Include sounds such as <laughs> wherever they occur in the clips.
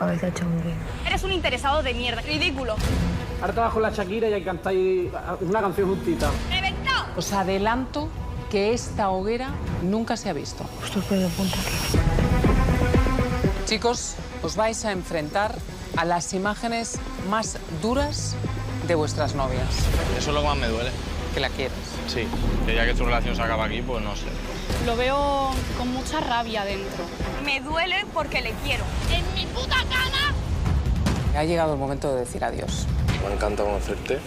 cabeza río. Eres un interesado de mierda. Ridículo. Ahora trabajo en la Shakira y cantáis una canción justita. ¡Reventado! Os adelanto que esta hoguera nunca se ha visto. Justo de punta. Chicos, os vais a enfrentar a las imágenes más duras de vuestras novias. Eso es lo que más me duele. Que la quieres. Sí, que ya que tu relación se acaba aquí, pues no sé. Lo veo con mucha rabia dentro. Me duele porque le quiero. ¡En mi puta cara! Ha llegado el momento de decir adiós. Me encanta conocerte,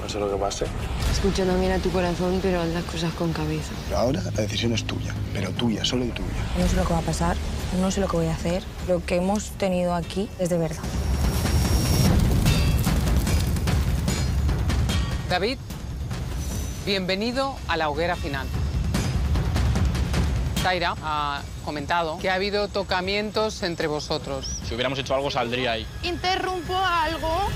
pase lo que pase. Escucha también a tu corazón, pero haz las cosas con cabeza. Pero ahora la decisión es tuya, pero tuya, solo y tuya. No sé lo que va a pasar, no sé lo que voy a hacer. Lo que hemos tenido aquí es de verdad. David, bienvenido a la hoguera final. Zaira ha comentado que ha habido tocamientos entre vosotros. Si hubiéramos hecho algo, saldría ahí. Interrumpo algo.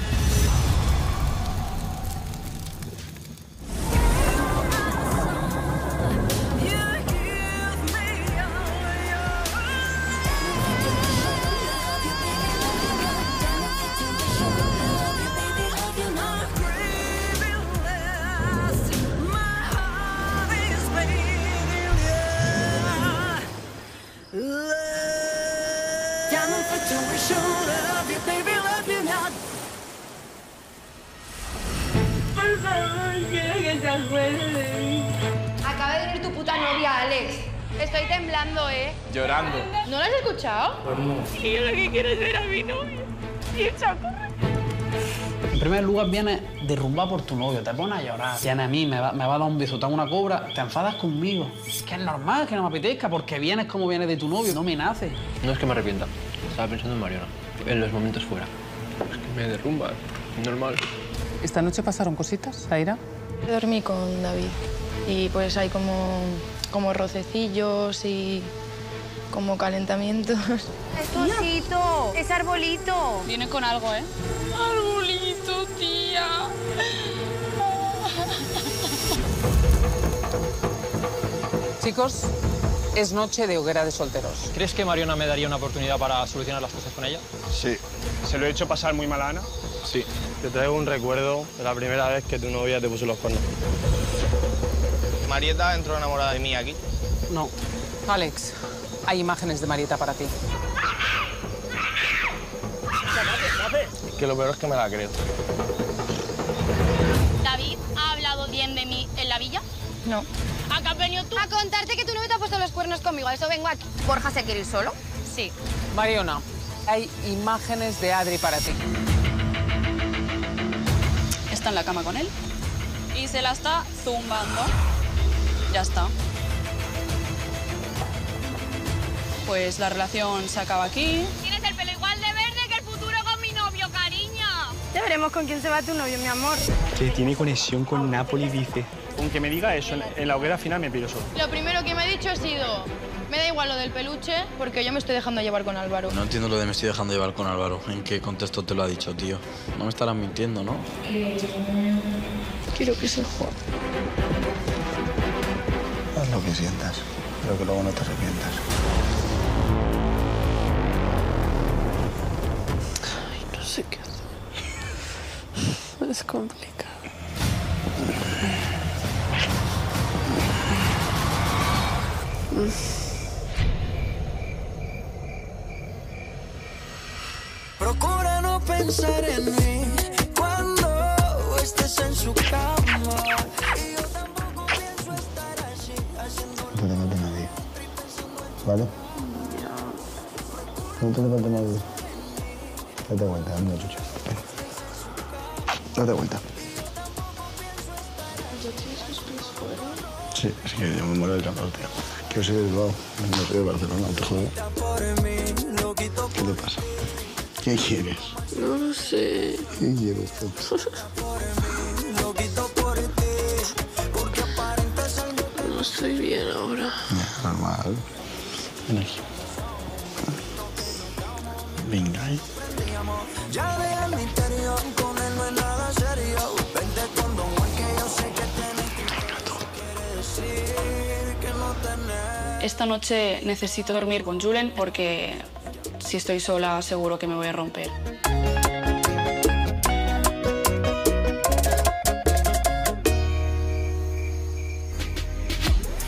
Y yo lo que quiero es ver a mi novio. Y el chaco. En primer lugar, vienes derrumbado por tu novio, te pones a llorar. Viene a mí, me va, me va a dar un beso, te hago una cobra, te enfadas conmigo. Es que es normal que no me apetezca, porque vienes como vienes de tu novio, no me nace. No es que me arrepienta. Estaba pensando en Mariona. En los momentos fuera. Es que me derrumba. Normal. ¿Esta noche pasaron cositas, Zaira? Dormí con David y pues hay como, como rocecillos y como calentamientos. <laughs> Es cosito, es arbolito. Viene con algo, ¿eh? Arbolito, tía. Chicos, es noche de hoguera de solteros. ¿Crees que Mariona me daría una oportunidad para solucionar las cosas con ella? Sí. ¿Se lo he hecho pasar muy mal a Ana? Sí. Te traigo un recuerdo de la primera vez que tu novia te puso los cuernos. ¿Marieta entró enamorada de mí aquí? No. Alex, hay imágenes de Marieta para ti. Es que lo peor es que me la creo. ¿David ha hablado bien de mí en la villa? No. ¿A qué has venido tú? A contarte que tu novio te ha puesto los cuernos conmigo. A eso vengo aquí. ¿Borja se quiere ir solo? Sí. Mariona, hay imágenes de Adri para ti. Está en la cama con él. Y se la está zumbando. Ya está. Pues la relación se acaba aquí. Tienes el pelo igual de verde que el futuro con mi novio, cariño. Ya veremos con quién se va tu novio, mi amor. Que tiene conexión con Napoli, dice. Aunque me diga eso, en, la hoguera final me pido solo. Lo primero que me ha dicho ha sido, me da igual lo del peluche porque yo me estoy dejando llevar con Álvaro. No entiendo lo de me estoy dejando llevar con Álvaro. ¿En qué contexto te lo ha dicho, tío? No me estarás mintiendo, ¿no? Quiero que se joda. Haz lo que sientas, pero que luego no te arrepientas. Es complicado. Procura no pensar en mí cuando estés en su cama. Y yo tampoco pienso estar así, haciendo No te mate nadie. ¿Vale? No te mate nadie. Date vuelta, una chucha. Date vuelta. Sí, es que yo me muero del transporte. Que yo soy de Bilbao, no soy de Barcelona, te quito ¿Qué te pasa? ¿Qué quieres? No lo sé. ¿Qué quieres algo <laughs> No estoy bien ahora. Ya, normal. Ven aquí. Esta noche necesito dormir con Julen porque Si estoy sola, seguro que me voy a romper.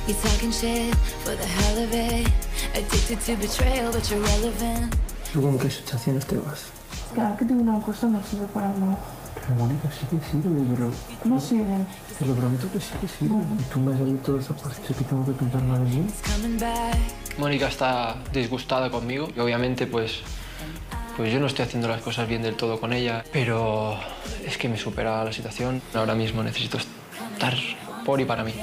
You talking shit for the hell of it. Addicted to betrayal, but you're relevant. ¿Tú con qué sensaciones te vas? Cada que tengo una cosa no sirve para Mónica, sí que sirve, pero... No sirve. Te lo prometo que sí que sirve. Y tú me has dado toda esa parte que tengo que pensar mal en mí. Mónica está disgustada conmigo y obviamente pues, pues yo no estoy haciendo las cosas bien del todo con ella, pero es que me supera la situación. Ahora mismo necesito estar por y para mí.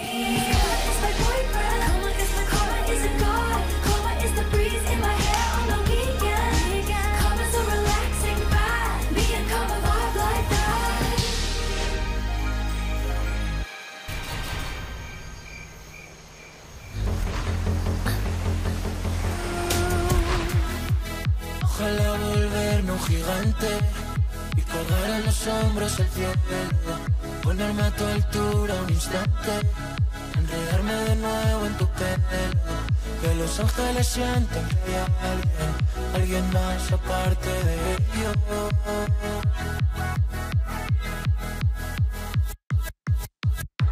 Gigante y colgar en los hombros el cielo. Ponerme a tu altura un instante, enredarme de nuevo en tu pelo. Que los ángeles sientan que hay alguien, alguien más aparte de ellos.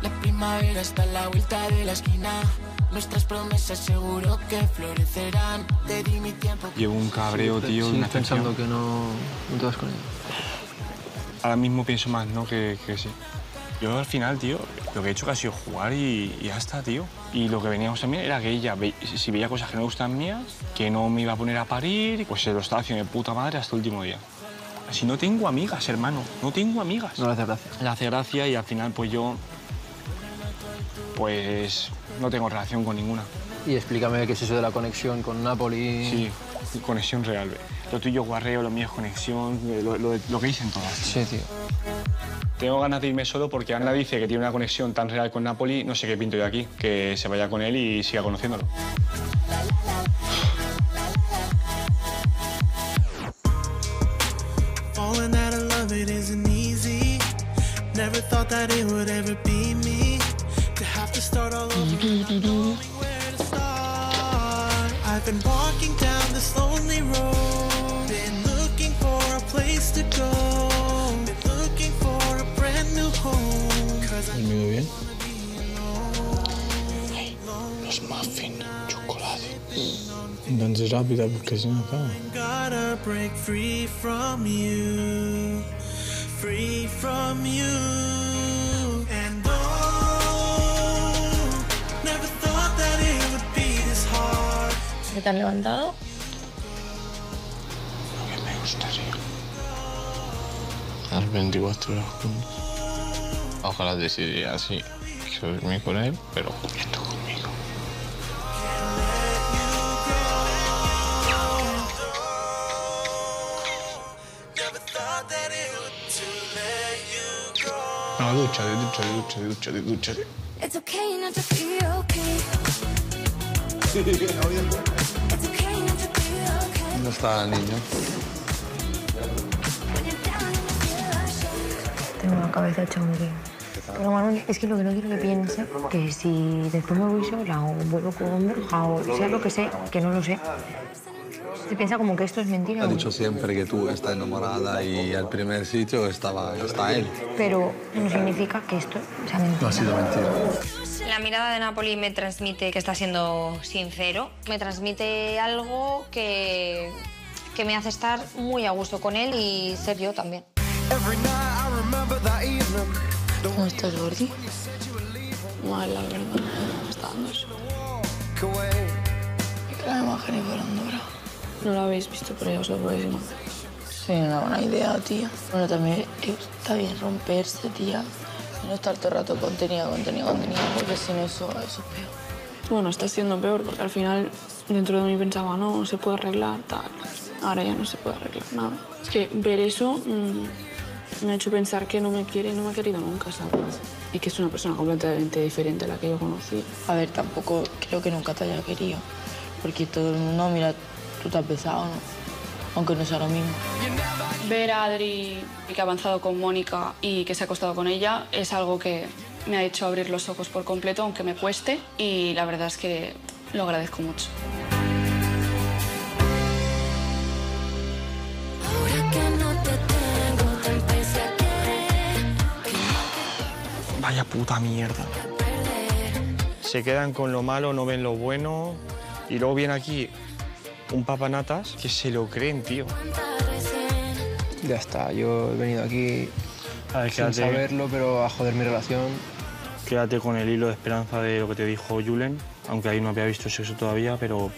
La primavera está a la vuelta de la esquina. Nuestras promesas seguro que florecerán. Te di mi tiempo. Llevo un cabreo, tío. ¿Sigues una pensando que no, no te vas con ella? Ahora mismo pienso más, ¿no? Que, que sí. Yo al final, tío, lo que he hecho que ha sido jugar y, y ya está, tío. Y lo que veníamos también era que ella, ve- si veía cosas que no gustan mías, que no me iba a poner a parir, pues se lo estaba haciendo de puta madre hasta el último día. Si no tengo amigas, hermano, no tengo amigas. No le hace gracia. Le hace gracia y al final, pues yo, pues no tengo relación con ninguna. Y explícame qué es eso de la conexión con Napoli. Sí, conexión real. ve. Lo tuyo guarreo, lo mío es conexión, eh, lo, lo- lo que dicen todas. Sí, tío. Tengo ganas de irme solo porque Ana dice que tiene una conexión tan real con Napoli, no sé qué pinto yo aquí, que se vaya con él y siga conociéndolo. Start all over, not knowing where to start. I've been walking down this lonely road. Been looking for a place to go. Been looking for a brand new home. Cause I ¿Dormido bien? Los muffins, chocolate. Entonces rápida porque se me acaba. gotta break free from you. Free from you. ¿Qué te has levantado? Lo que me gustaría. Las 24 horas juntos. Ojalá decidiera así. que dormir con él, pero esto conmigo. No, ducha, de ducha, de ducha, de ducha, de ducha. ¿Dónde está el niño? Tengo la cabeza hecha un. Pero Manuel, es que lo que no quiero que piense que si después me voy sola o vuelvo con Borja o sea lo que sé, que no lo sé. Se piensa como que esto es mentira. Ha dicho siempre que tú estás enamorada y al primer sitio estaba, está él. Pero no significa que esto sea mentira. No ha sido mentira. La mirada de Napoli me transmite que está siendo sincero. Me transmite algo que, que me hace estar muy a gusto con él y ser yo también. ¿Cómo estás, Gordi? Mal, la verdad. Me está dando eso. La imagen y Andorra. No la habéis visto, pero ya os lo podéis imaginar. Sí, una buena idea, tía. Bueno, también está bien romperse, tía. No estar todo el rato contenido, contenido, contenido, porque si no eso, eso es peor. Bueno, está siendo peor porque al final dentro de mí pensaba, no, se puede arreglar, tal. Ahora ya no se puede arreglar nada. Es que ver eso mm, me ha hecho pensar que no me quiere no me ha querido nunca, ¿sabes? Y que es una persona completamente diferente a la que yo conocí. A ver, tampoco creo que nunca te haya querido. Porque todo el mundo, mira, tú te has besado, ¿no? aunque no sea lo mismo. Ver a Adri que ha avanzado con Mónica y que se ha acostado con ella es algo que me ha hecho abrir los ojos por completo, aunque me cueste, y la verdad es que lo agradezco mucho. Vaya puta mierda. Se quedan con lo malo, no ven lo bueno y luego viene aquí un papanatas que se lo creen, tío. Ya está, yo he venido aquí A ver, sin saberlo, pero a joder mi relación. Quédate con el hilo de esperanza de lo que te dijo Julen, aunque ahí no había visto sexo todavía, pero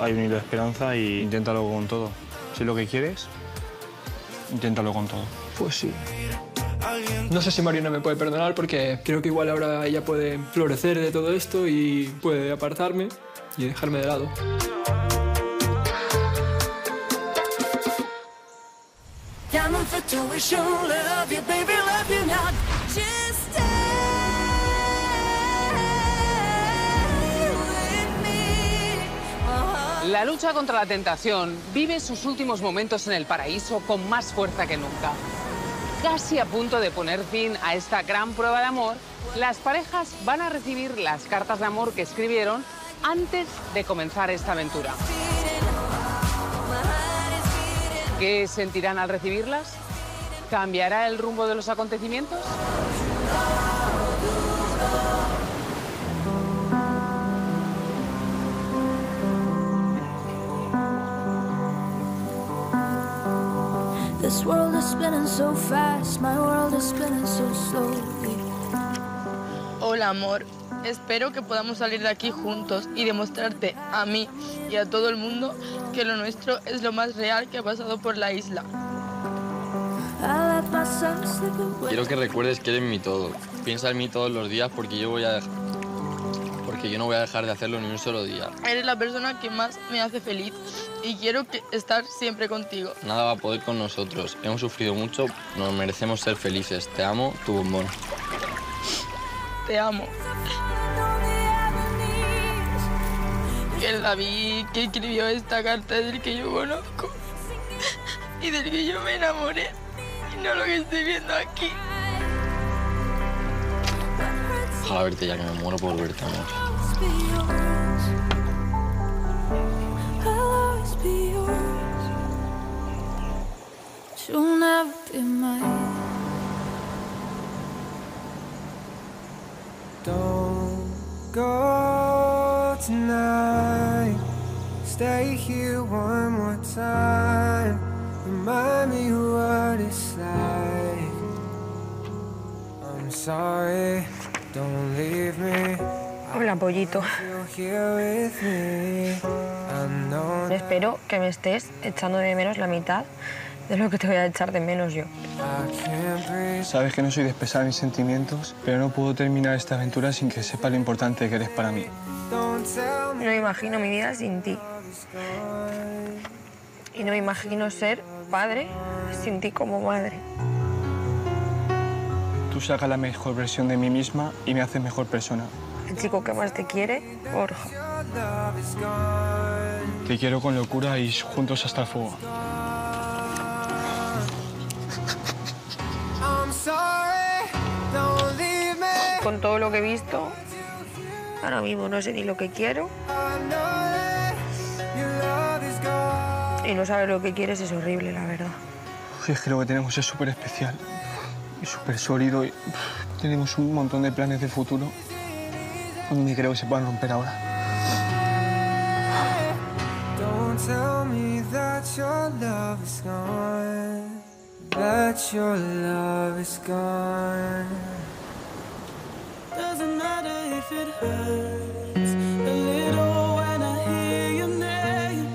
hay un hilo de esperanza y inténtalo con todo. Si es lo que quieres, inténtalo con todo. Pues sí. No sé si Mariana me puede perdonar porque creo que igual ahora ella puede florecer de todo esto y puede apartarme y dejarme de lado. Me. La lucha contra la tentación vive sus últimos momentos en el paraíso con más fuerza que nunca. Casi a punto de poner fin a esta gran prueba de amor, las parejas van a recibir las cartas de amor que escribieron antes de comenzar esta aventura. ¿Qué sentirán al recibirlas? ¿Cambiará el rumbo de los acontecimientos? This world is spinning so fast, my world is spinning so slowly. Hola, amor. Espero que podamos salir de aquí juntos y demostrarte a mí y a todo el mundo que lo nuestro es lo más real que ha pasado por la isla. Quiero que recuerdes que eres mi todo. Piensa en mí todos los días porque yo voy a porque yo no voy a dejar de hacerlo ni un solo día. Eres la persona que más me hace feliz y quiero que- estar siempre contigo. Nada va a poder con nosotros. Hemos sufrido mucho, nos merecemos ser felices. Te amo, tu bombón. Te amo. El David que escribió esta carta es el que yo conozco y del que yo me enamoré y no lo que estoy viendo aquí. Ojalá verte ya que me muero por verte, amor. You'll never be mine. Don't go tonight. Stay here one more time. Remind me what it's like. I'm sorry, don't leave me. Hola, pollito. Espero que me estés echando de menos la mitad de lo que te voy a echar de menos yo. Sabes que no soy de expresar mis sentimientos, pero no puedo terminar esta aventura sin que sepa lo importante que eres para mí. No imagino mi vida sin ti. Y no me imagino ser padre sin ti como madre. Tú sacas la mejor versión de mí misma y me haces mejor persona. El chico que más te quiere, Borja. Te quiero con locura y juntos hasta el fuego. Con todo lo que he visto, ahora mismo no sé ni lo que quiero. Y no saber lo que quieres es horrible, la verdad. Uy, Es que lo que tenemos es súper especial y súper sólido y tenemos un montón de planes de futuro. Ni creo que se puedan romper ahora. Don't tell me that your love is gone. That your love is gone. Doesn't matter if it hurts a little when I hear your name.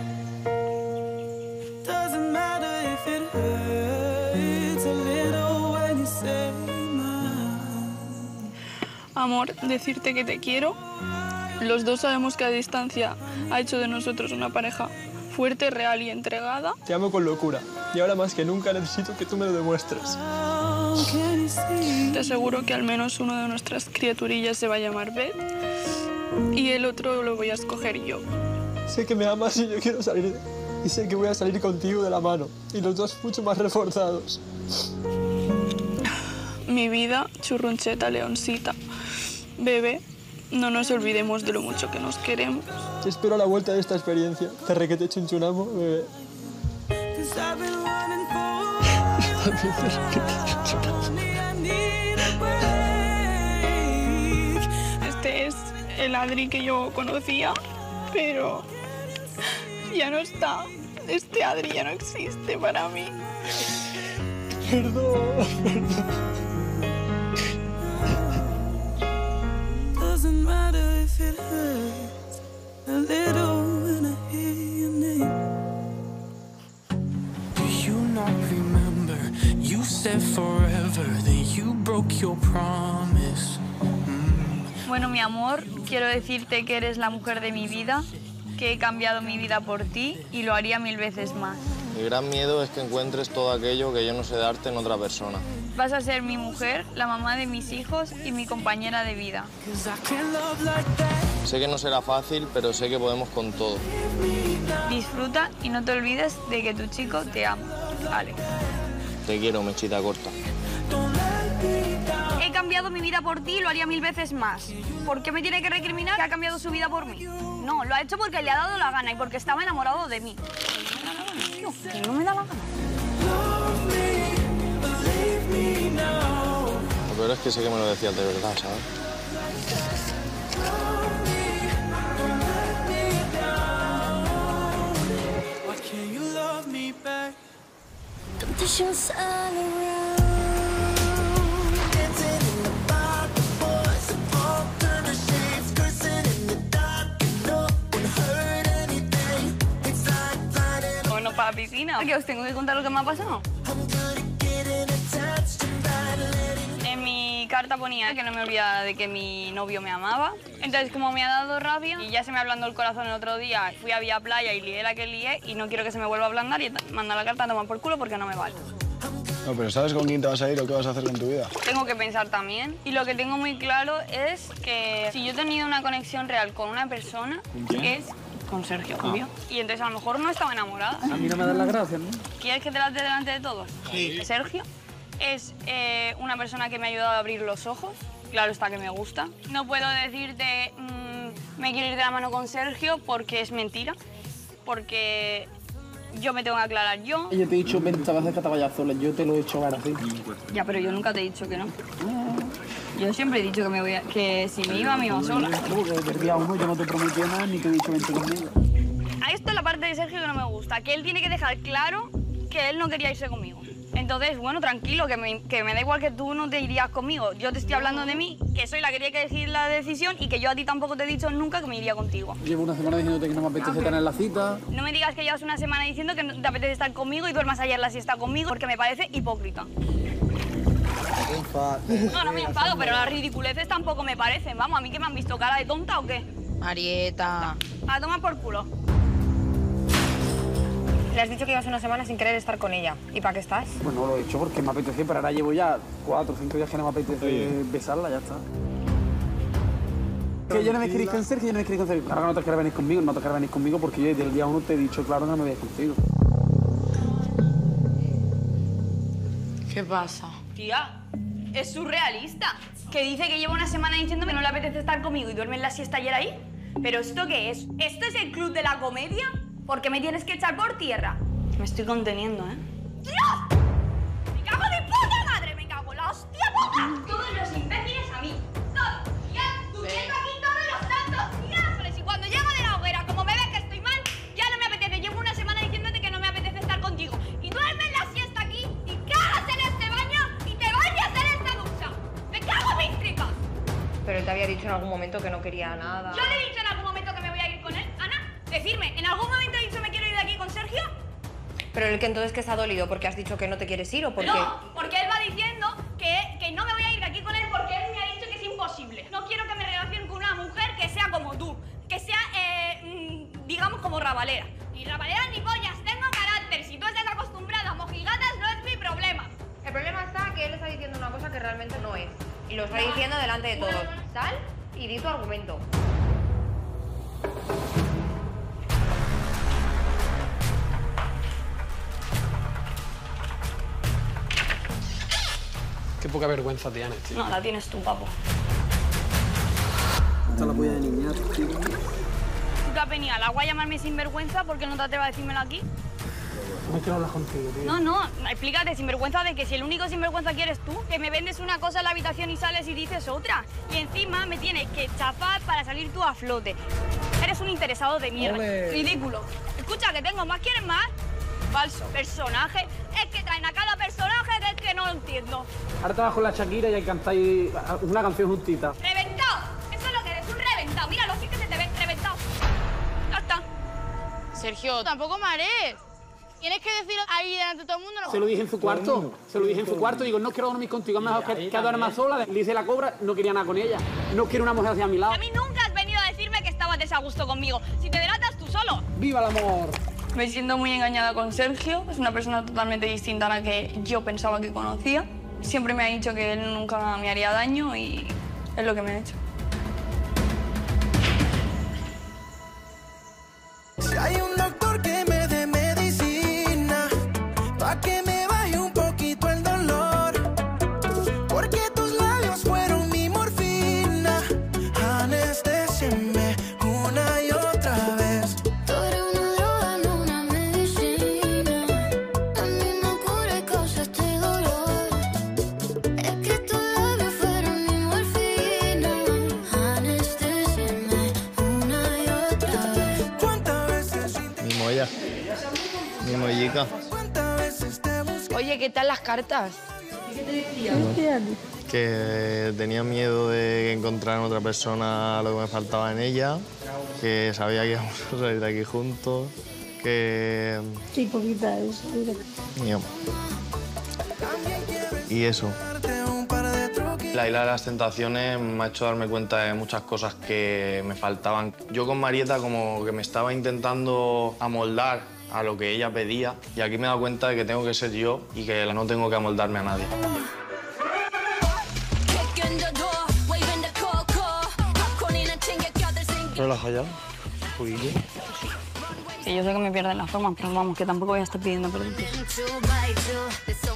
Doesn't matter if it hurts a little when you say mine. Amor, decirte que te quiero. Los dos sabemos que a distancia ha hecho de nosotros una pareja fuerte, real y entregada. Te amo con locura y ahora más que nunca necesito que tú me lo demuestres. Te aseguro que al menos uno de nuestras criaturillas se va a llamar Beth y el otro lo voy a escoger yo. Sé que me amas y yo quiero salir. Y sé que voy a salir contigo de la mano. Y los dos mucho más reforzados. Mi vida, churruncheta, leoncita, bebé, no nos olvidemos de lo mucho que nos queremos. Te espero a la vuelta de esta experiencia. Te requete chunchunamo, bebé. Este es el Adri que yo conocía, pero ya no está. Este Adri ya no existe para mí. Perdón, perdón. Doesn't matter if it hurts a little when I hear your name. Do you not remember? You said forever, then you broke your promise. Bueno, mi amor, quiero decirte que eres la mujer de mi vida, que he cambiado mi vida por ti y lo haría mil veces más. Mi gran miedo es que encuentres todo aquello que yo no sé darte en otra persona. Vas a ser mi mujer, la mamá de mis hijos y mi compañera de vida. Sé que no será fácil, pero sé que podemos con todo. Disfruta y no te olvides de que tu chico te ama. Alex. Te quiero, mechita corta. He cambiado mi vida por ti y lo haría mil veces más. ¿Por qué me tiene que recriminar que ha cambiado su vida por mí? No, lo ha hecho porque le ha dado la gana y porque estaba enamorado de mí. Tío, que no me da la gana. Lo peor es que sé que me lo decías de verdad, ¿sabes? Why can't you love me back? Conditions all around. La piscina. ¿Que os tengo que contar lo que me ha pasado? En mi carta ponía que no me olvidara de que mi novio me amaba. Entonces, como me ha dado rabia y ya se me ablandó el corazón el otro día, fui a Vía Playa y lié la que lié y no quiero que se me vuelva a ablandar y manda la carta a tomar por culo porque no me vale. No, pero ¿sabes con quién te vas a ir o qué vas a hacer con tu vida? Tengo que pensar también. Y lo que tengo muy claro es que si yo he tenido una conexión real con una persona, quién? es con Sergio, obvio. Y entonces a lo mejor no estaba enamorada. A mí no me das las gracias, ¿no? ¿Quieres que te las dé delante de todos? Sí. Sergio es eh, una persona que me ha ayudado a abrir los ojos. Claro está que me gusta. No puedo decirte mm, me quiero ir de la mano con Sergio porque es mentira. Porque yo me tengo que aclarar yo. Yo te he dicho 20 veces que te vayas sola, yo te lo he hecho ver así. Ya, pero yo nunca te he dicho que no. Yo siempre he dicho que, me voy a- que si me iba, me iba sola. Desde el día uno yo no te prometí nada ni te he dicho 20 conmigo. A esto es la parte de Sergio que no me gusta, que él tiene que dejar claro que él no quería irse conmigo. Entonces, bueno, tranquilo, que me, que me da igual que tú no te irías conmigo. Yo te estoy hablando de mí, que soy la que tiene que elegir la decisión y que yo a ti tampoco te he dicho nunca que me iría contigo. Llevo una semana diciéndote que no me apetece tener la cita. No me digas que llevas una semana diciendo que no te apetece estar conmigo y duermas ayer la siesta conmigo porque me parece hipócrita. No, no me enfado, pero las ridiculeces tampoco me parecen. Vamos, ¿a mí que me han visto cara de tonta o qué? Marieta. A tomar por culo. Le has dicho que ibas una semana sin querer estar con ella. ¿Y para qué estás? Pues no lo he hecho porque me apetecía, pero ahora llevo ya cuatro o cinco días que no me apetece besarla, ya está. Que yo no me queréis con Sergio, yo no me queréis con Sergio. Ahora no te quieres venir conmigo, no te quieres venir conmigo porque yo desde el día uno te he dicho claro que no me voy a ir contigo. ¿Qué pasa? Tía, es surrealista. Que dice que lleva una semana diciéndome que no le apetece estar conmigo y duerme en la siesta ayer ahí. ¿Pero esto qué es? ¿Esto es el club de la comedia? ¿Por qué me tienes que echar por tierra? Me estoy conteniendo, ¿eh? ¡Dios! ¡Me cago en mi puta madre! ¡Me cago en la hostia puta! Todos los imbéciles te había dicho en algún momento que no quería nada. ¿Yo le he dicho en algún momento que me voy a ir con él, Ana? Decirme, ¿en algún momento he dicho me quiero ir de aquí con Sergio? Pero el que entonces que está dolido porque has dicho que no te quieres ir o porque... No, porque él va diciendo que, que no me voy a ir de aquí con él porque él me ha dicho que es imposible. No quiero que me relacione con una mujer que sea como tú, que sea, eh, mm, digamos, como rabalera. Ni rabalera ni pollas, tengo carácter. Si tú estás acostumbrada a mojigatas, no es mi problema. El problema está que él está diciendo una cosa que realmente no es. Y lo está diciendo delante de todos. Sal y di tu argumento. Qué poca vergüenza tienes, tío. No, la tienes tú, papo. Esta la polla de niñar, tío. ¿Tú qué has venido al agua a llamarme sinvergüenza porque no te atrevas a decírmelo aquí? No quiero hablar contigo, tío. No, no, explícate, sinvergüenza, de que si el único sinvergüenza que eres tú, que me vendes una cosa en la habitación y sales y dices otra. Y encima me tienes que chafar para salir tú a flote. Eres un interesado de mierda. Ole. Ridículo. Escucha, que tengo más, ¿quieres más? Falso. Personaje. Es que traen a cada personaje es que no lo entiendo. Ahora con la Shakira y cantáis una canción justita. ¡Reventado! Eso es lo que eres, un reventado. Míralo, sí que se te ve reventado. Ya está. Sergio, tampoco marees. Tienes que decirlo ahí delante de todo el mundo. ¿no? Se lo dije en su cuarto, se lo dije en su cuarto. Digo, no quiero dormir contigo, es mejor que, que duermas sola. Le hice la cobra, no quería nada con ella. No quiero una mujer hacia mi lado. A mí nunca has venido a decirme que estabas desagusto conmigo. Si te delatas tú solo. ¡Viva el amor! Me siento muy engañada con Sergio. Es una persona totalmente distinta a la que yo pensaba que conocía. Siempre me ha dicho que él nunca me haría daño y es lo que me ha hecho. Si hay un doctor que me pa' que me ¿qué tal las cartas? ¿Qué te decía? Que tenía miedo de encontrar en otra persona lo que me faltaba en ella. Que sabía que íbamos a salir de aquí juntos. Que. Qué hipócrita es. Mío. Y eso. La isla de las tentaciones me ha hecho darme cuenta de muchas cosas que me faltaban. Yo con Marieta como que me estaba intentando amoldar a lo que ella pedía y aquí me he dado cuenta de que tengo que ser yo y que no tengo que amoldarme a nadie. Relaja ya. Poquillo. Sí, yo sé que me pierden las formas, pero vamos, que tampoco voy a estar pidiendo perdón.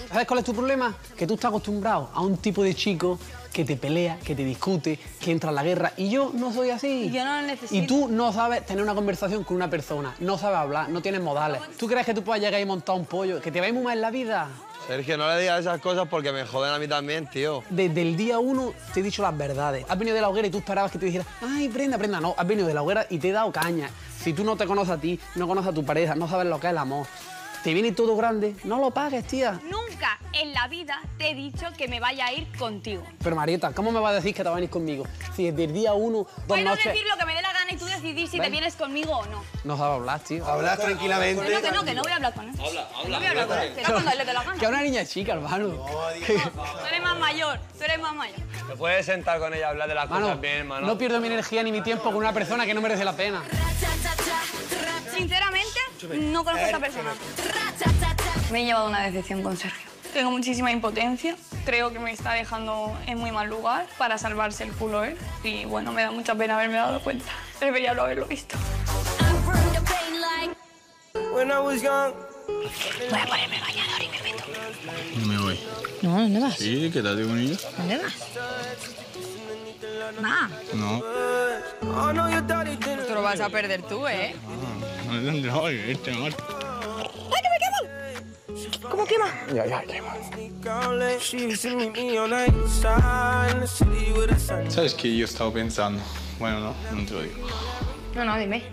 ¿Sabes cuál es tu problema? Que tú estás acostumbrado a un tipo de chico que te pelea, que te discute, que entra en la guerra. Y yo no soy así. Yo no lo necesito. Y tú no sabes tener una conversación con una persona, no sabes hablar, no tienes modales. ¿Tú crees que tú puedas llegar y montar un pollo? ¿Que te va a ir muy mal en la vida? Sergio, no le digas esas cosas porque me joden a mí también, tío. Desde el día uno te he dicho las verdades. Has venido de la hoguera y tú esperabas que te dijera, ay, prenda, prenda. No, has venido de la hoguera y te he dado caña. Si tú no te conoces a ti, no conoces a tu pareja, no sabes lo que es el amor, te viene todo grande, no lo pagues, tía. Nunca en la vida te he dicho que me vaya a ir contigo. Pero Marieta, ¿cómo me vas a decir que te vas a venir conmigo? Si desde el día uno, dos Puedo noches... decir lo que me dé la gana y tú decidir si te vienes conmigo o no. No sabes hablar, tío. Hablas tranquilamente. No, que no, que no voy a hablar con él. Habla, Que no voy a hablar con él. Que no cuando él le dé la gana. Que una niña chica, hermano. <laughs> Tú eres más mayor, tú eres más mayor. ¿Te puedes sentar con ella y hablar de las Mano, cosas bien, hermano? no pierdo mi energía ni mi tiempo con una persona que no merece la pena. Sinceramente, no conozco a esta persona. Me he llevado una decepción con Sergio. Tengo muchísima impotencia. Creo que me está dejando en muy mal lugar para salvarse el culo él. Y bueno, me da mucha pena haberme dado cuenta. Debería no haberlo visto. When I was young. Voy a ponerme el bañador y me meto. No me voy. No, ¿dónde vas? Sí, quédate con ella. ¿Dónde vas? Ma, No. Esto lo vas a perder tú, ¿eh? No, no, este no. ¡Ay, que me quemo! ¿Cómo quema? Ya, ya, quema. ¿Sabes qué yo estaba pensando? Bueno, no, no te lo digo. No, no, dime.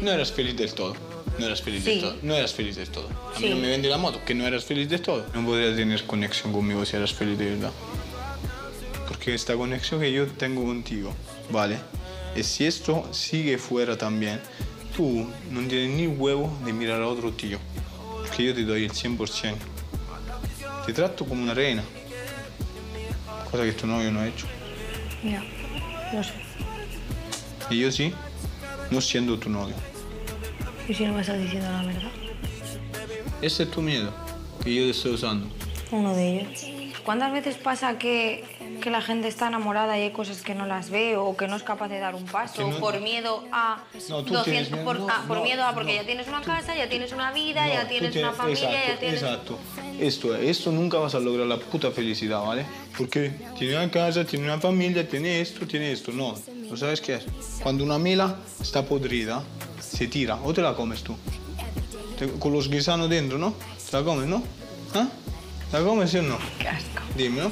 No eras feliz del todo. No eras feliz Sí. del todo. No eras feliz del todo. A mí Sí. no me vende la moto, que no eras feliz del todo. No podrías tener conexión conmigo si eras feliz de verdad. Porque esta conexión que yo tengo contigo, ¿vale? Y si esto sigue fuera también, tú no tienes ni huevo de mirar a otro tío. Porque yo te doy el 100%. Te trato como una reina. Cosa que tu novio no ha hecho. Ya, no sé. Y yo sí, no siendo tu novio. ¿Y si no me estás diciendo la verdad? Ese es tu miedo, que yo te estoy usando. Uno de ellos. ¿Cuántas veces pasa que, que la gente está enamorada y hay cosas que no las ve o que no es capaz de dar un paso no- por miedo a No, tú tienes 200 miedo- por, no, ah, por no, miedo a porque ya tienes una casa, ya tienes una vida, ya tienes tienes- una familia, exacto, ya tienes Exacto. Esto, es, esto nunca vas a lograr la puta felicidad, ¿vale? Porque tiene una casa, tiene una familia, tiene esto, tiene esto. No, ¿no sabes qué es? Cuando una mela está podrida, se tira o te la comes tú. Te- con los guisanos dentro, ¿no? ¿Te la comes, no? ¿Ah? ¿La comes sí o no? Qué asco. Dime, ¿no?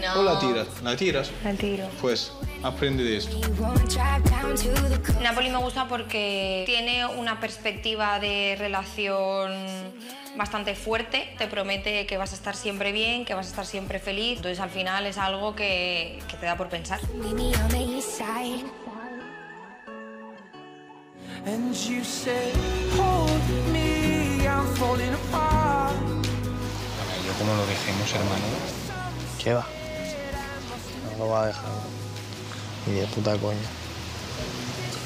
No. ¿O la tiras? ¿La tiras? La tiro. Pues aprende de esto. Napoli me gusta porque tiene una perspectiva de relación bastante fuerte, te promete que vas a estar siempre bien, que vas a estar siempre feliz, entonces al final es algo que, que te da por pensar. Yo como lo dejemos, hermano. ¿Qué va? No lo va a dejar. Ni de puta coña.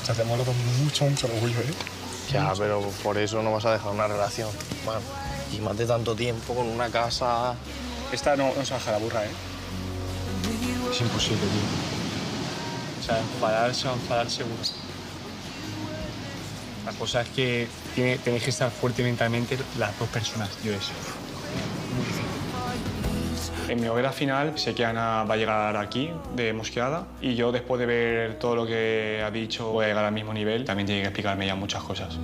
Te hacemos los dos mucho, mucho orgullo, ¿eh? Ya, pero por eso no vas a dejar una relación. Bueno, y más de tanto tiempo con una casa. Esta no, no se baja la burra, ¿eh? Es imposible, tío. O sea, enfadarse o enfadar seguro. La cosa es que tiene, tenéis que estar fuerte mentalmente las dos personas, tío, eso. Muy difícil. En mi hoguera final sé que Ana va a llegar aquí, de mosqueada, y yo después de ver todo lo que ha dicho voy a llegar al mismo nivel. También tiene que explicarme ya muchas cosas.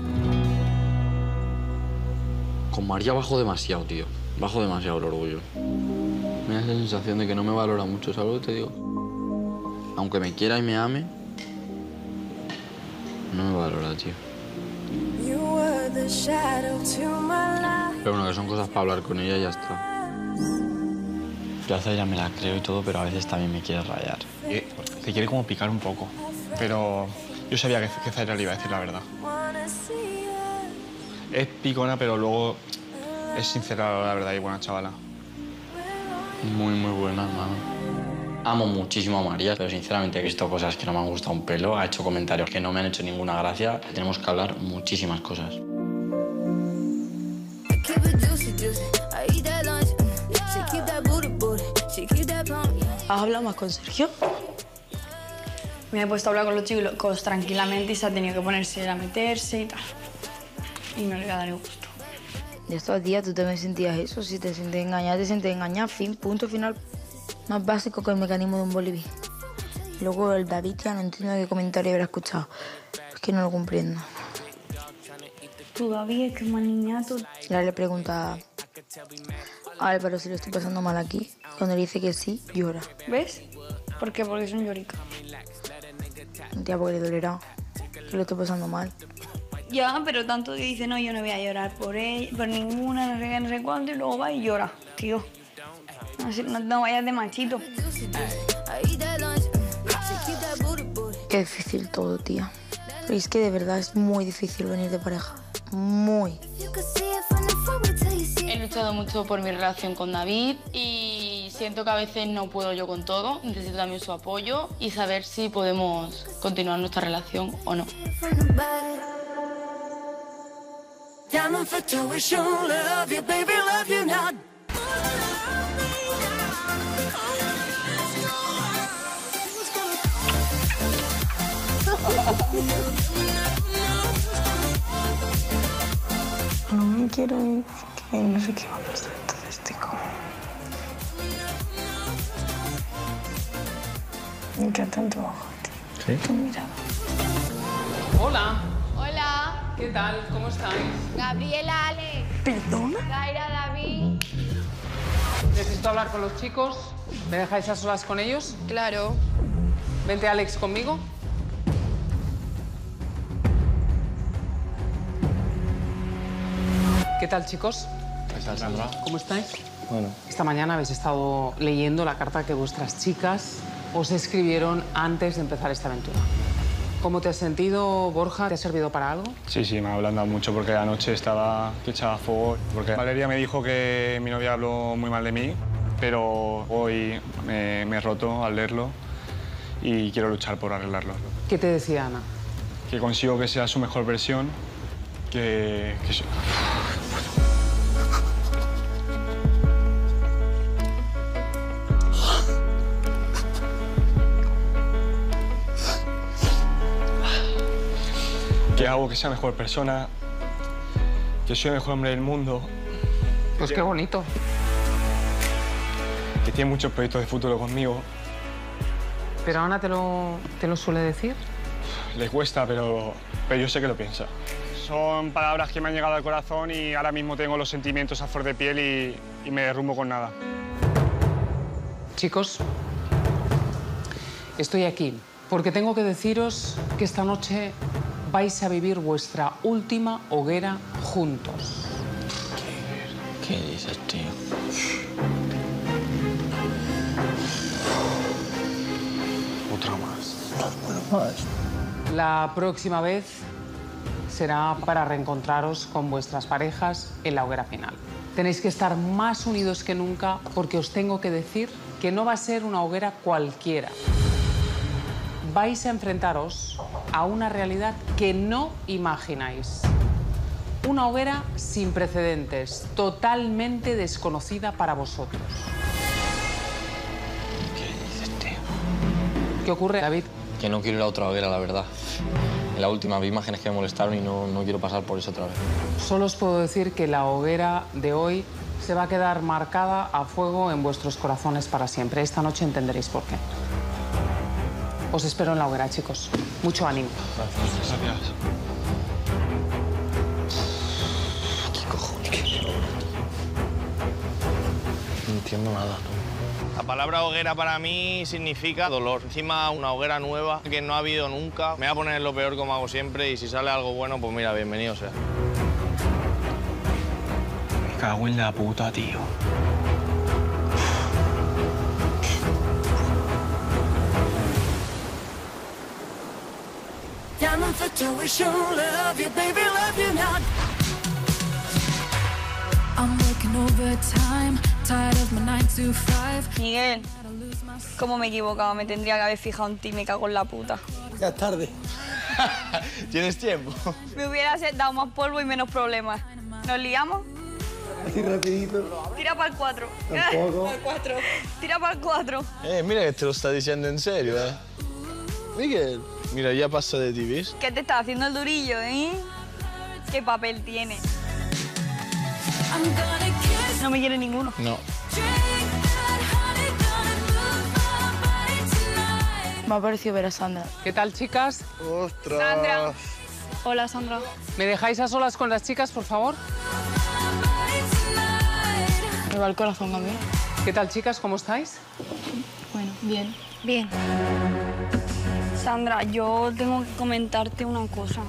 Con María bajo demasiado, tío. Bajo demasiado el orgullo. Me da la sensación de que no me valora mucho, ¿sabes lo que te digo? Aunque me quiera y me ame, no me valora, tío. Pero bueno, que son cosas para hablar con ella y ya está. Yo a veces ya me la creo y todo, pero a veces también me quiere rayar. Eh, Te quiere como picar un poco, pero yo sabía que, que Zaira le iba a decir la verdad. Es picona, pero luego es sincera, la verdad, y buena chavala. Muy, muy buena, hermano. Amo muchísimo a María, pero sinceramente he visto cosas que no me han gustado un pelo. Ha hecho comentarios que no me han hecho ninguna gracia. Tenemos que hablar muchísimas cosas. Hablado más con Sergio? Me he puesto a hablar con los chicos tranquilamente y se ha tenido que ponerse a meterse y tal. Y no le voy a dar el gusto. De estos días tú también sentías eso. Si te sientes engañada, te sientes engañada. Fin, punto final. Más básico que el mecanismo de un boliví. Luego el David ya no entiendo qué comentario habrá escuchado. Es que no lo comprendo. Todavía es que es más niñato. Y ahora le pregunta Álvaro si lo estoy pasando mal aquí. Cuando le dice que sí, llora. ¿Ves? ¿Por qué? Porque es un llorica. Tía, porque le dolerá. Que lo estoy pasando mal. Ya, pero tanto que dice, no, yo no voy a llorar por ella, por ninguna, no sé qué, no sé cuánto, y luego va y llora, tío. No, no vayas de machito. Qué difícil todo, tía. Pero es que de verdad es muy difícil venir de pareja. Muy. He luchado mucho por mi relación con David y siento que a veces no puedo yo con todo. Necesito también su apoyo y saber si podemos continuar nuestra relación o no. No me quiero ir porque no sé qué va a pasar. Entonces estoy como... Me encanta tu ojo, tío. Tu mirada. Hola. Hola, ¿Qué tal? ¿Cómo estáis? Gabriela, Ale. ¿Perdona? Zaira, David. Necesito hablar con los chicos. ¿Me dejáis a solas con ellos? Claro. Vente, Alex, conmigo. ¿Qué tal, chicos? ¿Cómo estáis? Bueno, Esta mañana habéis estado leyendo la carta que vuestras chicas os escribieron antes de empezar esta aventura. ¿Cómo te has sentido, Borja? ¿Te ha servido para algo? Sí, sí, me ha ablandado mucho porque anoche estaba que echaba fuego. Porque Valeria me dijo que mi novia habló muy mal de mí, pero hoy me, me he roto al leerlo y quiero luchar por arreglarlo. ¿Qué te decía Ana? Que consigo que sea su mejor versión, que... que se- que hago que sea mejor persona, que soy el mejor hombre del mundo, Pues qué bonito. que tiene muchos proyectos de futuro conmigo. ¿Pero Ana te lo, te lo suele decir? Le cuesta, pero, pero yo sé que lo piensa. Son palabras que me han llegado al corazón y ahora mismo tengo los sentimientos a flor de piel y, y me derrumbo con nada. Chicos, estoy aquí porque tengo que deciros que esta noche vais a vivir vuestra última hoguera juntos. ¿Qué dices, tío? Otra más. La próxima vez será para reencontraros con vuestras parejas en la hoguera final. Tenéis que estar más unidos que nunca porque os tengo que decir que no va a ser una hoguera cualquiera. Vais a enfrentaros a una realidad que no imagináis. Una hoguera sin precedentes, totalmente desconocida para vosotros. ¿Qué dices, tío? ¿Qué ocurre, David? Que no quiero ir a otra hoguera, la verdad. En la última vi imágenes que me molestaron y no, no quiero pasar por eso otra vez. Solo os puedo decir que la hoguera de hoy se va a quedar marcada a fuego en vuestros corazones para siempre. Esta noche entenderéis por qué. Os espero en la hoguera, chicos. Mucho ánimo. Gracias. No entiendo nada. La palabra hoguera para mí significa dolor. Encima una hoguera nueva que no ha habido nunca. Me voy a poner lo peor como hago siempre y si sale algo bueno, pues mira, bienvenido sea. Me cago en la puta, tío. I'm working overtime, tired of my 9 to 5. Miguel, ¿cómo me he equivocado? Me tendría que haber fijado en ti, me cago en la puta. Ya es tarde. <laughs> ¿Tienes tiempo? Me hubieras dado más polvo y menos problemas. ¿Nos liamos? Así rapidito. Tira para el 4. Tampoco. <laughs> Tira para el 4. Eh, mira que te lo está diciendo en serio, ¿eh? Miguel, mira, ya pasa de ti, ¿ves? ¿Qué te está haciendo el durillo, eh? ¿Qué papel tiene? No me quiere ninguno. No. Me ha parecido ver a Sandra. ¿Qué tal, chicas? ¡Ostras! Sandra. Hola, Sandra. ¿Me dejáis a solas con las chicas, por favor? Me va el corazón a mí. ¿Qué tal, chicas? ¿Cómo estáis? Bueno, bien. Bien. Sandra, yo tengo que comentarte una cosa.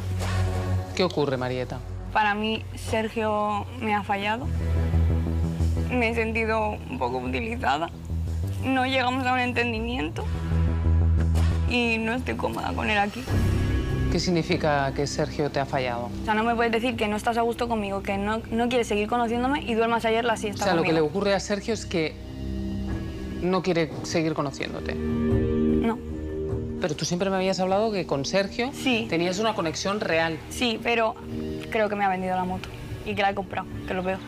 ¿Qué ocurre, Marieta? Para mí, Sergio me ha fallado. Me he sentido un poco utilizada. No llegamos a un entendimiento. Y no estoy cómoda con él aquí. ¿Qué significa que Sergio te ha fallado? O sea, no me puedes decir que no estás a gusto conmigo, que no, no quieres seguir conociéndome y duermas ayer la O siesta sea, lo que le ocurre a Sergio es que no quiere seguir conociéndote. No. Pero tú siempre me habías hablado que con Sergio tenías una conexión real. Sí, pero creo que me ha vendido la moto y que la he comprado, que lo veo.